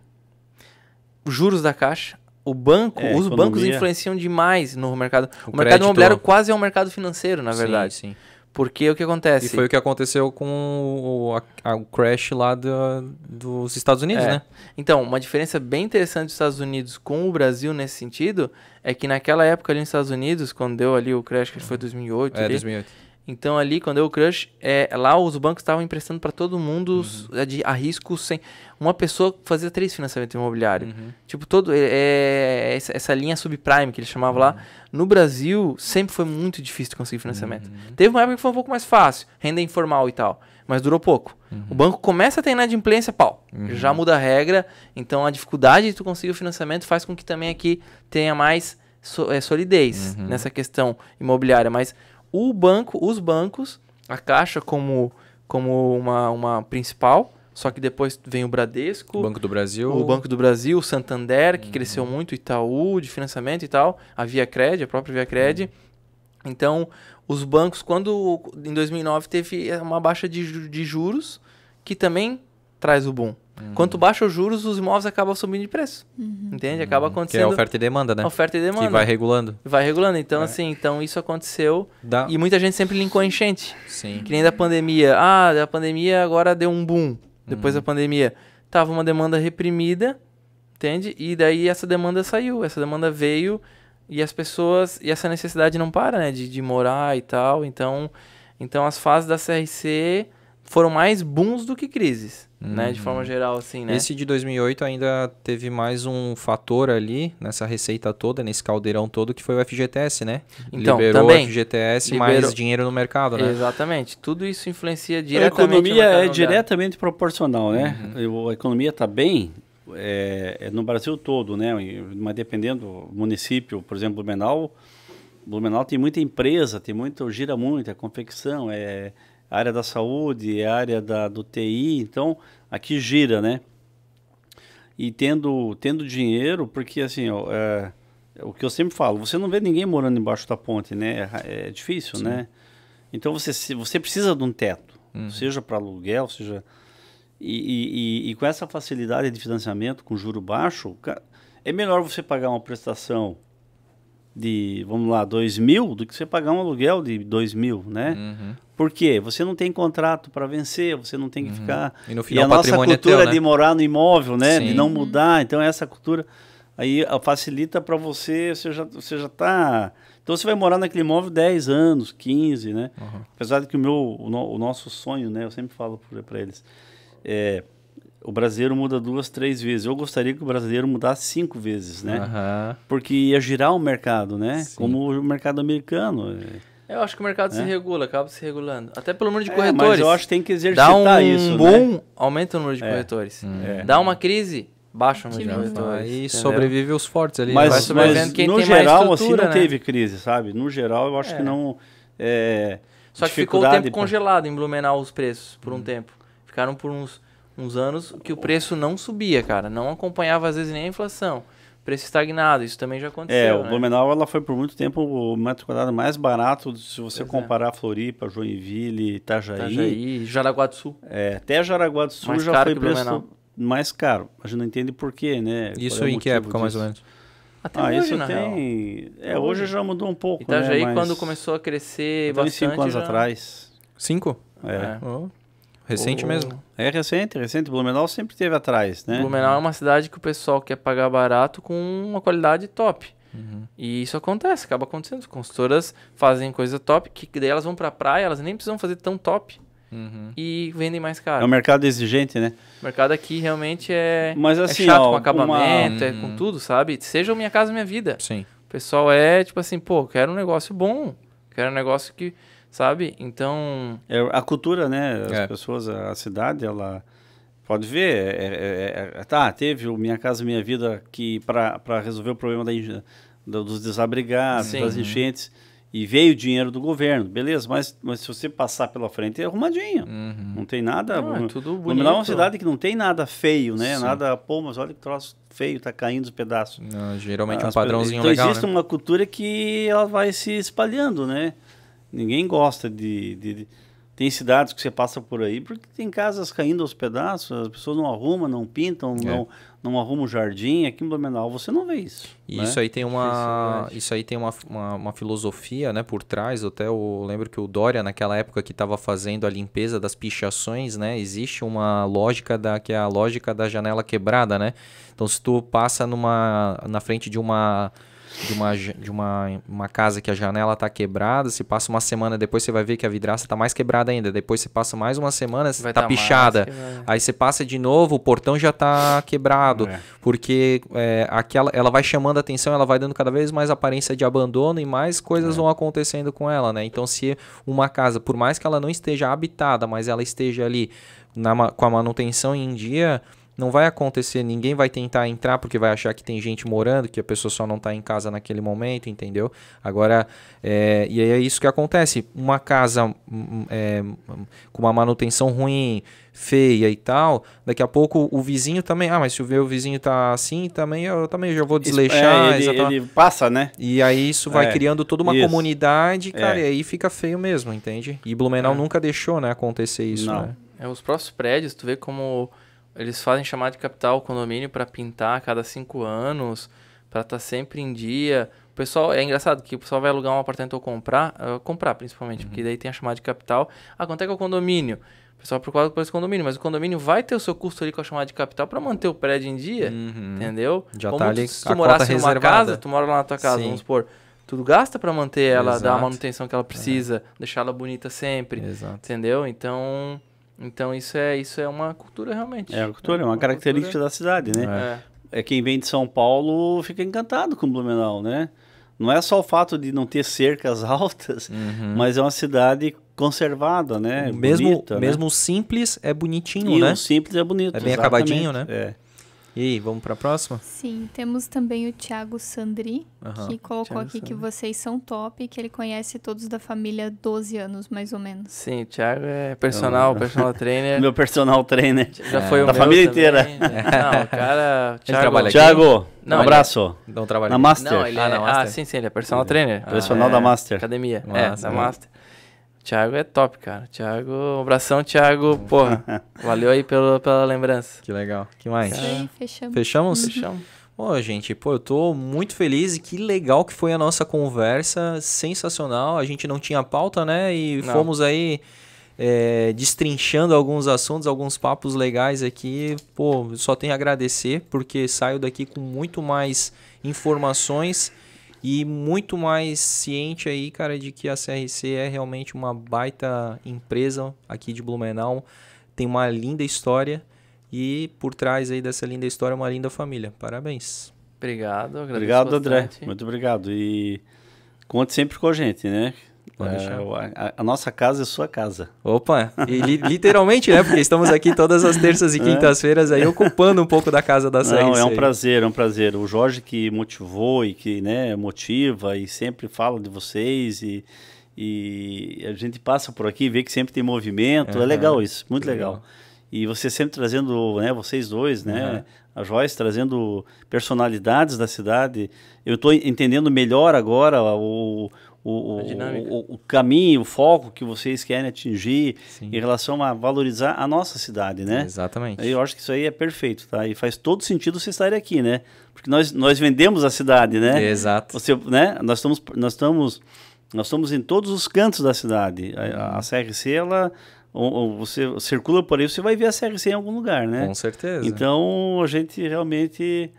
os juros da caixa, o banco, É, os economia. bancos influenciam demais no mercado. O, mercado crédito- imobiliário quase é um mercado financeiro, na Sim, verdade. sim. Porque o que acontece? E foi o que aconteceu com o, a- o crash lá da- dos Estados Unidos, É. né? Então, uma diferença bem interessante dos Estados Unidos com o Brasil nesse sentido é que naquela época ali nos Estados Unidos, quando deu ali o crash, que foi 2008, É, ali, 2008. Então ali quando deu o crash, é, lá os bancos estavam emprestando para todo mundo Uhum. de, a risco sem uma pessoa fazia três financiamentos imobiliários. Uhum. Tipo, todo é, é, essa, essa linha subprime que eles chamavam lá, no Brasil sempre foi muito difícil de conseguir financiamento. Uhum. Teve uma época que foi um pouco mais fácil, renda informal e tal, mas durou pouco. O banco começa a ter inadimplência, pau. Uhum. Já muda a regra. Então a dificuldade de tu conseguir o financiamento faz com que também aqui tenha mais so- eh, solidez Uhum. nessa questão imobiliária. Mas o banco, os bancos, a Caixa como, como uma, uma principal, só que depois vem o Bradesco, Banco do Brasil. o Banco do Brasil, o Santander, Uhum. que cresceu muito, o Itaú de financiamento e tal, a Via Cred, a própria Via Cred. Então, os bancos, quando em 2009 teve uma baixa de, de juros, que também traz o boom. Uhum. Quanto baixa os juros, os imóveis acabam subindo de preço. Entende? Acaba Que é acontecendo oferta e demanda, né? oferta e demanda. Que vai regulando. Vai regulando. Então, É. assim, então isso aconteceu. Dá. E muita gente sempre linkou a enchente. Sim. Que nem da pandemia. Ah, da pandemia agora deu um boom. Depois Uhum. da pandemia. Tava uma demanda reprimida, entende? E daí essa demanda saiu. Essa demanda veio e as pessoas. E essa necessidade não para, né? De, de morar e tal. Então, então as fases da CRC foram mais booms do que crises, né? De forma geral, assim, né? Uhum. Esse de 2008 ainda teve mais um fator ali nessa receita toda, nesse caldeirão todo, que foi o FGTS, né? Então, Liberou também. o FGTS Liberou. mais dinheiro no mercado, né? Exatamente. Tudo isso influencia A diretamente. economia no mercado é diretamente proporcional, né? Uhum. A economia está bem é, é no Brasil todo, né? Mas dependendo do município, por exemplo, Blumenau, Blumenau tem muita empresa, tem muito, gira muito, é confecção, é área da saúde, é área da, do TI, então aqui gira, né? E tendo, tendo dinheiro, porque assim, ó, é, é o que eu sempre falo, você não vê ninguém morando embaixo da ponte, né? É, é difícil, né? Então você, você precisa de um teto, seja para aluguel, seja. E, e- e- com essa facilidade de financiamento, com juro baixo, é melhor você pagar uma prestação de, vamos lá, 2 mil, do que você pagar um aluguel de 2 mil, né? Uhum. Por quê? Você não tem contrato para vencer, você não tem que ficar. E no E final a o nossa é cultura teu, né? de morar no imóvel, né? De Sim. não mudar. Então, essa cultura aí ah, facilita para você, você já, você já tá. Então, você vai morar naquele imóvel 10 anos, 15, né? Uhum. Apesar de que o, meu, o, no- o nosso sonho, né? Eu sempre falo para eles. É, o brasileiro muda duas, três vezes. Eu gostaria que o brasileiro mudasse cinco vezes, né? Aham. Porque ia girar o mercado, né? Sim. Como o mercado americano. Eu acho que o mercado se É. regula, acaba se regulando. Até pelo número de É, corretores. mas eu acho que tem que exercitar Dá um isso, né? boom, aumenta o número de É. corretores. É. Dá uma crise, baixa o número de corretores. Aí entendeu? sobrevive os fortes ali. Mas, né? mas quem no tem mais geral, assim, não né? teve crise, sabe? No geral, eu acho É. que não... É, Só que ficou o tempo pra- congelado em Blumenau os preços, por um tempo. Ficaram por uns, uns anos que o preço não subia, cara. Não acompanhava, às vezes, nem a inflação. Preço estagnado, isso também já aconteceu, É, o né? Blumenau ela foi por muito tempo o metro quadrado mais barato se você Pois é. comparar Floripa, Joinville, Itajaí. Itajaí, Jaraguá do Sul. É, até Jaraguá do Sul Mais já caro foi que preço Blumenau. mais caro. A gente não entende por quê, né? Isso Qual é em que época, mais ou disso? menos? Até Ah, hoje, isso na real. tem... É, hoje já mudou um pouco, Itajaí, né? Mas quando começou a crescer até uns bastante... cinco anos já- atrás. Cinco? É. É. Oh, Recente O- mesmo. É recente, recente. Blumenau sempre teve atrás, né? Blumenau é uma cidade que o pessoal quer pagar barato com uma qualidade top. Uhum. E isso acontece, acaba acontecendo. As consultoras fazem coisa top, que daí elas vão pra praia, elas nem precisam fazer tão top Uhum. e vendem mais É caro. um mercado exigente, né? O mercado aqui realmente é, Mas é assim, chato ó, com acabamento, uma- é com tudo, sabe? Seja o Minha Casa Minha Vida. Sim. O pessoal é tipo assim, pô, quero um negócio bom, quero um negócio que, sabe? Então, É a cultura, né? As É. pessoas, a cidade, ela pode ver. é- é- é- tá, teve o Minha Casa Minha Vida que para resolver o problema da, do- dos desabrigados, Sim. das enchentes, e veio dinheiro do governo, beleza? Mas, mas se você passar pela frente, é arrumadinho. Uhum. Não tem nada. não, é tudo bonito. Blumenau é uma cidade que não tem nada feio, né? Sim. Nada, pô, mas olha que troço feio, tá caindo os pedaços. Ah, geralmente um As padrãozinho então legal, existe né? uma cultura que ela vai se espalhando, né? Ninguém gosta de, de- de- Tem cidades que você passa por aí porque tem casas caindo aos pedaços, as pessoas não arrumam, não pintam, É. não, não arrumam o jardim. Aqui em Blumenau você não vê isso. E né? isso aí tem uma, Impressionante. isso aí tem uma, uma, uma filosofia, né, por trás. Até eu lembro que o Dória naquela época que estava fazendo a limpeza das pichações, né, existe uma lógica da que é a lógica da janela quebrada, né? Então se tu passa numa na frente de uma de uma, de uma, uma casa que a janela tá quebrada, se passa uma semana depois você vai ver que a vidraça tá mais quebrada ainda. Depois você passa mais uma semana, Vai tá tá pichada. vai- Aí você passa de novo, o portão já tá quebrado. É. Porque é, aquela, ela vai chamando a atenção, ela vai dando cada vez mais aparência de abandono e mais coisas vão acontecendo com ela, né? Então, se uma casa, por mais que ela não esteja habitada, mas ela esteja ali na com a manutenção em dia, não vai acontecer, ninguém vai tentar entrar porque vai achar que tem gente morando, que a pessoa só não está em casa naquele momento, entendeu? Agora, é, e aí é isso que acontece. Uma casa hum, é, hum, com uma manutenção ruim, feia e tal, daqui a pouco o vizinho também, ah, mas se o meu vizinho tá assim, também eu também já vou desleixar. É, ele, ele passa, né? E aí isso vai É, criando toda uma isso. comunidade, cara, É. e aí fica feio mesmo, entende? E Blumenau É. nunca deixou, né, acontecer isso, Não. né? É, os próprios prédios, tu vê como eles fazem chamar de capital o condomínio para pintar a cada cinco anos, para estar sempre em dia. O pessoal, é engraçado que o pessoal vai alugar um apartamento ou comprar, ah, comprar principalmente, porque daí tem a chamada de capital. Ah, quanto é que é o condomínio? O pessoal procura por esse condomínio, mas o condomínio vai ter o seu custo ali com a chamada de capital para manter o prédio em dia, Uhum. entendeu? Já Como tá ali se tu morasse numa reservada. casa, tu mora lá na tua casa, Sim. vamos supor, tu gasta para manter ela, dar a Exato. manutenção que ela precisa, deixar ela bonita sempre. Exato. Entendeu? Então, então isso é isso é uma cultura realmente. É a cultura, é uma característica da cidade, né? É. É. quem vem de São Paulo fica encantado com Blumenau, né? Não é só o fato de não ter cercas altas, mas é uma cidade conservada, né? Uhum. mesmo Bonita, né? mesmo simples é bonitinho, E né? o simples é bonito. É bem exatamente. acabadinho, né? É. E aí, vamos pra próxima? Sim, temos também o Thiago Sandri, que colocou Thiago aqui que Sandri. vocês são top e que ele conhece todos da família há 12 anos, mais ou menos. Sim, o Thiago é personal, personal trainer. Meu personal trainer. Já foi o Da meu família também. inteira. Não, o cara. Thiago, trabalha aqui? Tiago, Não, um ele- abraço. Não trabalha Na. Master. Não, ele Ah, é, ah, Master? sim, sim, ele é personal trainer. Personal é, da Master. Academia. Massa, é, da né? Master. Thiago é top, cara. Thiago, um abração, Thiago. Porra, valeu aí pelo, pela lembrança. Que legal. que mais? Aí, fechamos. Fechamos? Fechamos. Pô, gente, pô, eu tô muito feliz e que legal que foi a nossa conversa, sensacional. A gente não tinha pauta, né? E Não. fomos aí é, destrinchando alguns assuntos, alguns papos legais aqui. Pô, só tenho a agradecer, porque saio daqui com muito mais informações e muito mais ciente aí, cara, de que a CRC é realmente uma baita empresa aqui de Blumenau. Tem uma linda história e por trás aí dessa linda história uma linda família. Parabéns. Obrigado, agradeço Obrigado, André. bastante. Muito obrigado. E conte sempre com a gente, né? Pode É, deixar. a, a nossa casa é sua casa. Opa, e li- literalmente, né? Porque estamos aqui todas as terças e quintas-feiras aí ocupando um pouco da casa da. Não, é um prazer, é um prazer. O Jorge que motivou e que né, motiva e sempre fala de vocês e, e a gente passa por aqui e vê que sempre tem movimento. É Aham. legal isso, muito Legal. legal. E você sempre trazendo, né, vocês dois, né? A Joyce trazendo personalidades da cidade. Eu estou entendendo melhor agora o, o, o, o, o caminho, o foco que vocês querem atingir Sim. em relação a valorizar a nossa cidade, né? Exatamente. Eu acho que isso aí é perfeito, tá? E faz todo sentido você estar aqui, né? Porque nós, nós vendemos a cidade, né? Exato. Você, né? Nós estamos, nós estamos, nós estamos em todos os cantos da cidade. A, a CRC, ela, ou- ou você circula por aí, você vai ver a CRC em algum lugar, né? Com certeza. Então, a gente realmente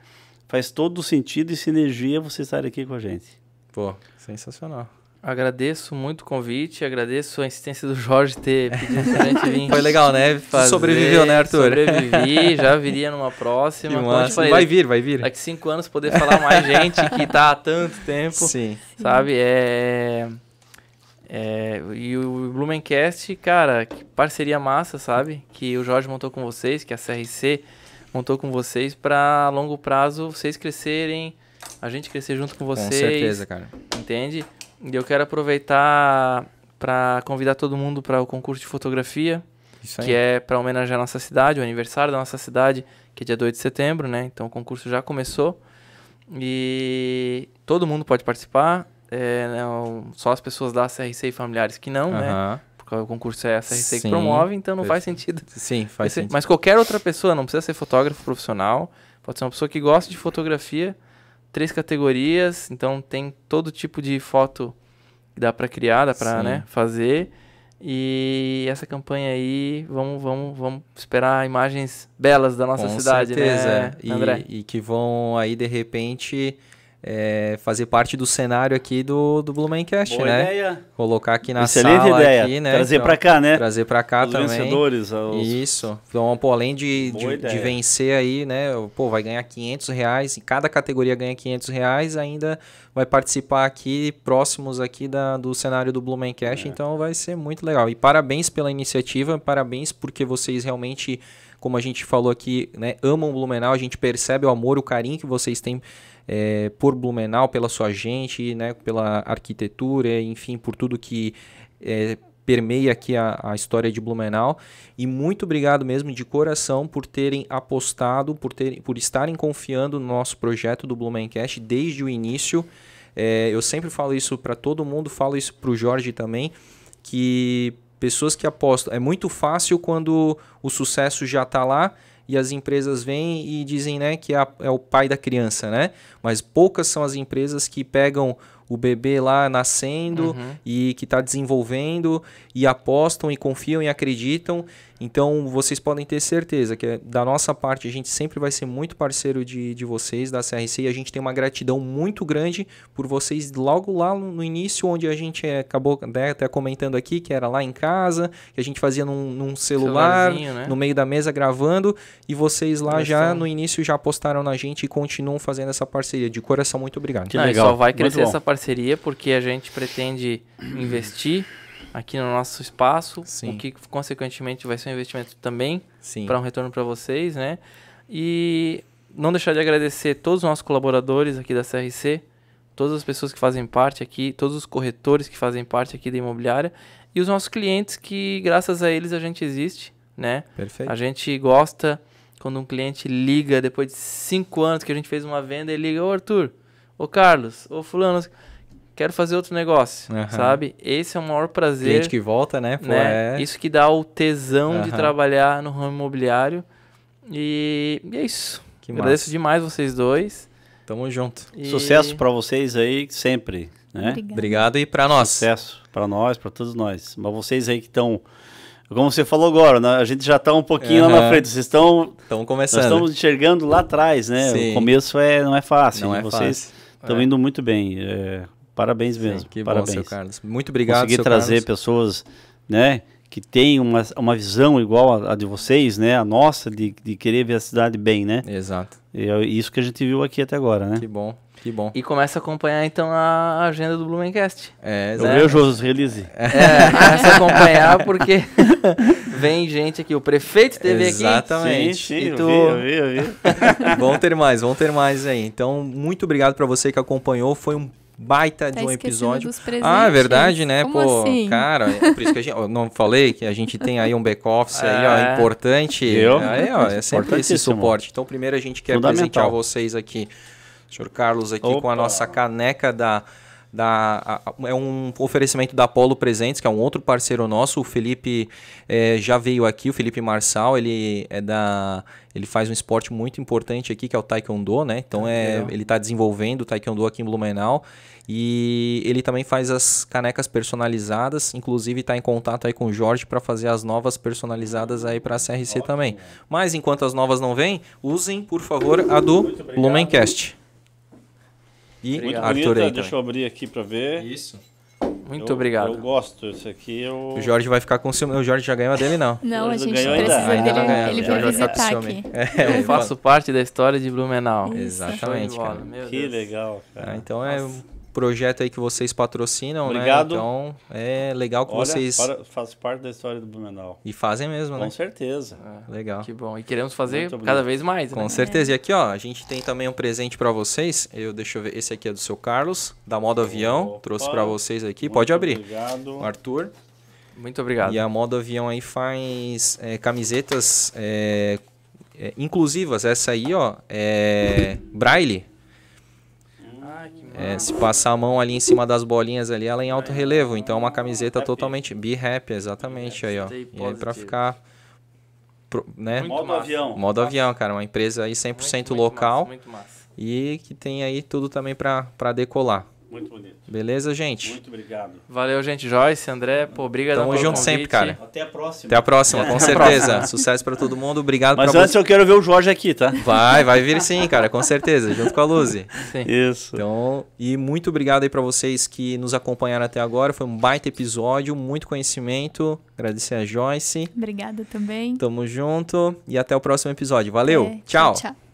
faz todo sentido e sinergia você estar aqui com a gente. Pô, sensacional. Agradeço muito o convite, agradeço a insistência do Jorge ter pedido pra gente vir. Foi legal, né? fazer. Sobreviveu, né, Arthur? Sobrevivi, já viria numa próxima. Como eu te massa. falei, Vai vir, vai vir. Daqui cinco anos poder falar mais gente que tá há tanto tempo, Sim. sabe? É, é, e o Blumencast, cara, que parceria massa, sabe? Que o Jorge montou com vocês, que a CRC montou com vocês pra longo prazo vocês crescerem, a gente crescer junto com vocês. Com certeza, cara. Entende? E eu quero aproveitar para convidar todo mundo para o concurso de fotografia, que é para homenagear a nossa cidade, o aniversário da nossa cidade, que é dia 2 de setembro, né? Então o concurso já começou. E todo mundo pode participar, é, não- só as pessoas da CRC e familiares que não, né? Porque o concurso é a CRC Sim, que promove, então não faz sentido. Sim, faz sentido. Mas qualquer outra pessoa, não precisa ser fotógrafo profissional, pode ser uma pessoa que gosta de fotografia, três categorias, então tem todo tipo de foto que dá para criar, dá para né, fazer. E essa campanha aí, vamos, vamos, vamos esperar imagens belas da nossa Com cidade, certeza. né, e, André? e que vão aí, de repente, é, fazer parte do cenário aqui do, do Blumencast, Boa né? ideia. Colocar aqui na Excelente sala ideia. aqui, né? Trazer Então, pra cá, né? Trazer pra cá Os também. vencedores. Os... Isso. Então, pô, além de, de, de vencer aí, né? Pô, vai ganhar 500 reais. E cada categoria ganha 500 reais. Ainda vai participar aqui, próximos aqui da, do cenário do Blumencast. É. Então, vai ser muito legal. E parabéns pela iniciativa. Parabéns porque vocês realmente, como a gente falou aqui, né? Amam Blumenau. A gente percebe o amor, o carinho que vocês têm é, por Blumenau, pela sua gente, né, pela arquitetura, enfim, por tudo que é, permeia aqui a, a história de Blumenau. E muito obrigado mesmo de coração por terem apostado, por, terem, por estarem confiando no nosso projeto do Blumencast desde o início. É, eu sempre falo isso para todo mundo, falo isso para o Jorge também, que pessoas que apostam. É muito fácil quando o sucesso já está lá e as empresas vêm e dizem né, que é, é o pai da criança, né? Mas poucas são as empresas que pegam o bebê lá nascendo Uhum. e que está desenvolvendo e apostam e confiam e acreditam. Então vocês podem ter certeza que da nossa parte a gente sempre vai ser muito parceiro de, de vocês, da CRC, e a gente tem uma gratidão muito grande por vocês logo lá no início, onde a gente eh, acabou né, até comentando aqui, que era lá em casa, que a gente fazia num, num celular, né? no meio da mesa gravando, e vocês lá já no início já apostaram na gente e continuam fazendo essa parceria. De coração, muito obrigado. Que Não, e legal, só vai crescer essa parceria porque a gente pretende investir aqui no nosso espaço, Sim. o que consequentemente vai ser um investimento também para um retorno para vocês, né? E não deixar de agradecer todos os nossos colaboradores aqui da CRC, todas as pessoas que fazem parte aqui, todos os corretores que fazem parte aqui da imobiliária e os nossos clientes que graças a eles a gente existe, né? Perfeito. A gente gosta quando um cliente liga depois de cinco anos que a gente fez uma venda e liga, ô Arthur, ô Carlos, ô fulano, quero fazer outro negócio, Aham. sabe? Esse é o maior prazer, Cliente que volta, né? Pô, né? é... Isso que dá o tesão de Aham. trabalhar no ramo imobiliário. E, e é isso. Que Agradeço massa. demais vocês dois. Tamo junto. E- Sucesso para vocês aí sempre, né? Obrigada. Obrigado e pra nós. Sucesso para nós, para todos nós. Mas vocês aí que estão, como você falou agora, né? a gente já está um pouquinho lá Aham. na frente. Vocês estão, nós começando. estamos enxergando lá atrás, né? Sim. O começo é não é fácil. Não é vocês fácil. estão É. indo muito bem. é, parabéns mesmo. Que parabéns. bom, seu Carlos. Muito obrigado, Conseguir seu trazer Carlos. pessoas, né? Que têm uma, uma visão igual a, a de vocês, né? A nossa, de, de querer ver a cidade bem, né? Exato. E é isso que a gente viu aqui até agora, né? Que bom, que bom. E começa a acompanhar então a agenda do Blumencast. É, Eu exato. vejo os release. É, começa a acompanhar porque vem gente aqui. O prefeito esteve aqui. Exatamente. Sim, sim, E eu tu- vi, eu vi, eu vi. vão ter mais, vão ter mais aí. Então, muito obrigado pra você que acompanhou. Foi um baita Tá de um episódio. Ah, é verdade, né? Como Pô, assim? cara, é por isso que a gente. Eu não falei que a gente tem aí um back-office aí, ó, É. importante. Viu? Aí, ó, é sempre esse suporte. Então, primeiro a gente quer presentear vocês aqui, senhor Carlos, aqui com a Opa. nossa caneca da. Da, a- é um oferecimento da Apollo Presentes, que é um outro parceiro nosso. O Felipe eh, já veio aqui, o Felipe Marçal, ele é da. Ele faz um esporte muito importante aqui, que é o Taekwondo, né? Então é, legal. ele está desenvolvendo o Taekwondo aqui em Blumenau. E ele também faz as canecas personalizadas, inclusive está em contato aí com o Jorge para fazer as novas personalizadas aí para a CRC também. Mas enquanto as novas não vêm, usem, por favor, a do Lumencast. E Muito Arthur bonita, aí deixa eu abrir aqui para ver. Isso. Muito Eu- obrigado. Eu gosto, esse aqui eu... O Jorge vai ficar com ciúme. O Jorge já ganhou a dele, não. Não, a gente ganhou ainda? precisa Ainda dele. não ganhou, Ele vai com visitar ciúme. aqui. É, Eu faço parte da história de Blumenau. Exatamente, de bola, cara. meu Que Deus. legal, cara. Ah, então é projeto aí que vocês patrocinam, Obrigado. né? Então é legal que Olha, vocês. para- faz parte da história do Blumenau. E fazem mesmo, né? Com certeza. Legal. Que bom. E queremos fazer cada vez mais. Com né? certeza. E aqui, ó, a gente tem também um presente pra vocês. Eu deixa eu ver, esse aqui é do seu Carlos, da Moda Avião, Opa. trouxe pra vocês aqui. Muito Pode abrir. Obrigado. Arthur. Muito obrigado. E a Moda Avião aí faz é, camisetas é, é, inclusivas. Essa aí, ó, é braille. É, se passar a mão ali em cima das bolinhas ali, ela é em alto relevo. Então é uma camiseta totalmente be happy, exatamente aí, ó. E aí pra ficar pro- né? Muito Modo massa. avião. Modo avião, cara, uma empresa aí 100% Muito, muito local massa, muito massa. e que tem aí tudo também pra pra decolar. Muito bonito. Beleza, gente? Muito obrigado. Valeu, gente. Joyce, André, pô, obrigado Tamo pelo junto convite. sempre, cara. Até a próxima. Até a próxima, com certeza. Sucesso pra todo mundo. Obrigado Mas pra antes eu quero ver o Jorge aqui, tá? Vai, vai vir sim, cara, com certeza, junto com a Luzi. Sim. Isso. Então, e muito obrigado aí pra vocês que nos acompanharam até agora. Foi um baita episódio, muito conhecimento. Agradecer a Joyce. Obrigada também. Tamo junto e até o próximo episódio. Valeu. É, tchau. tchau.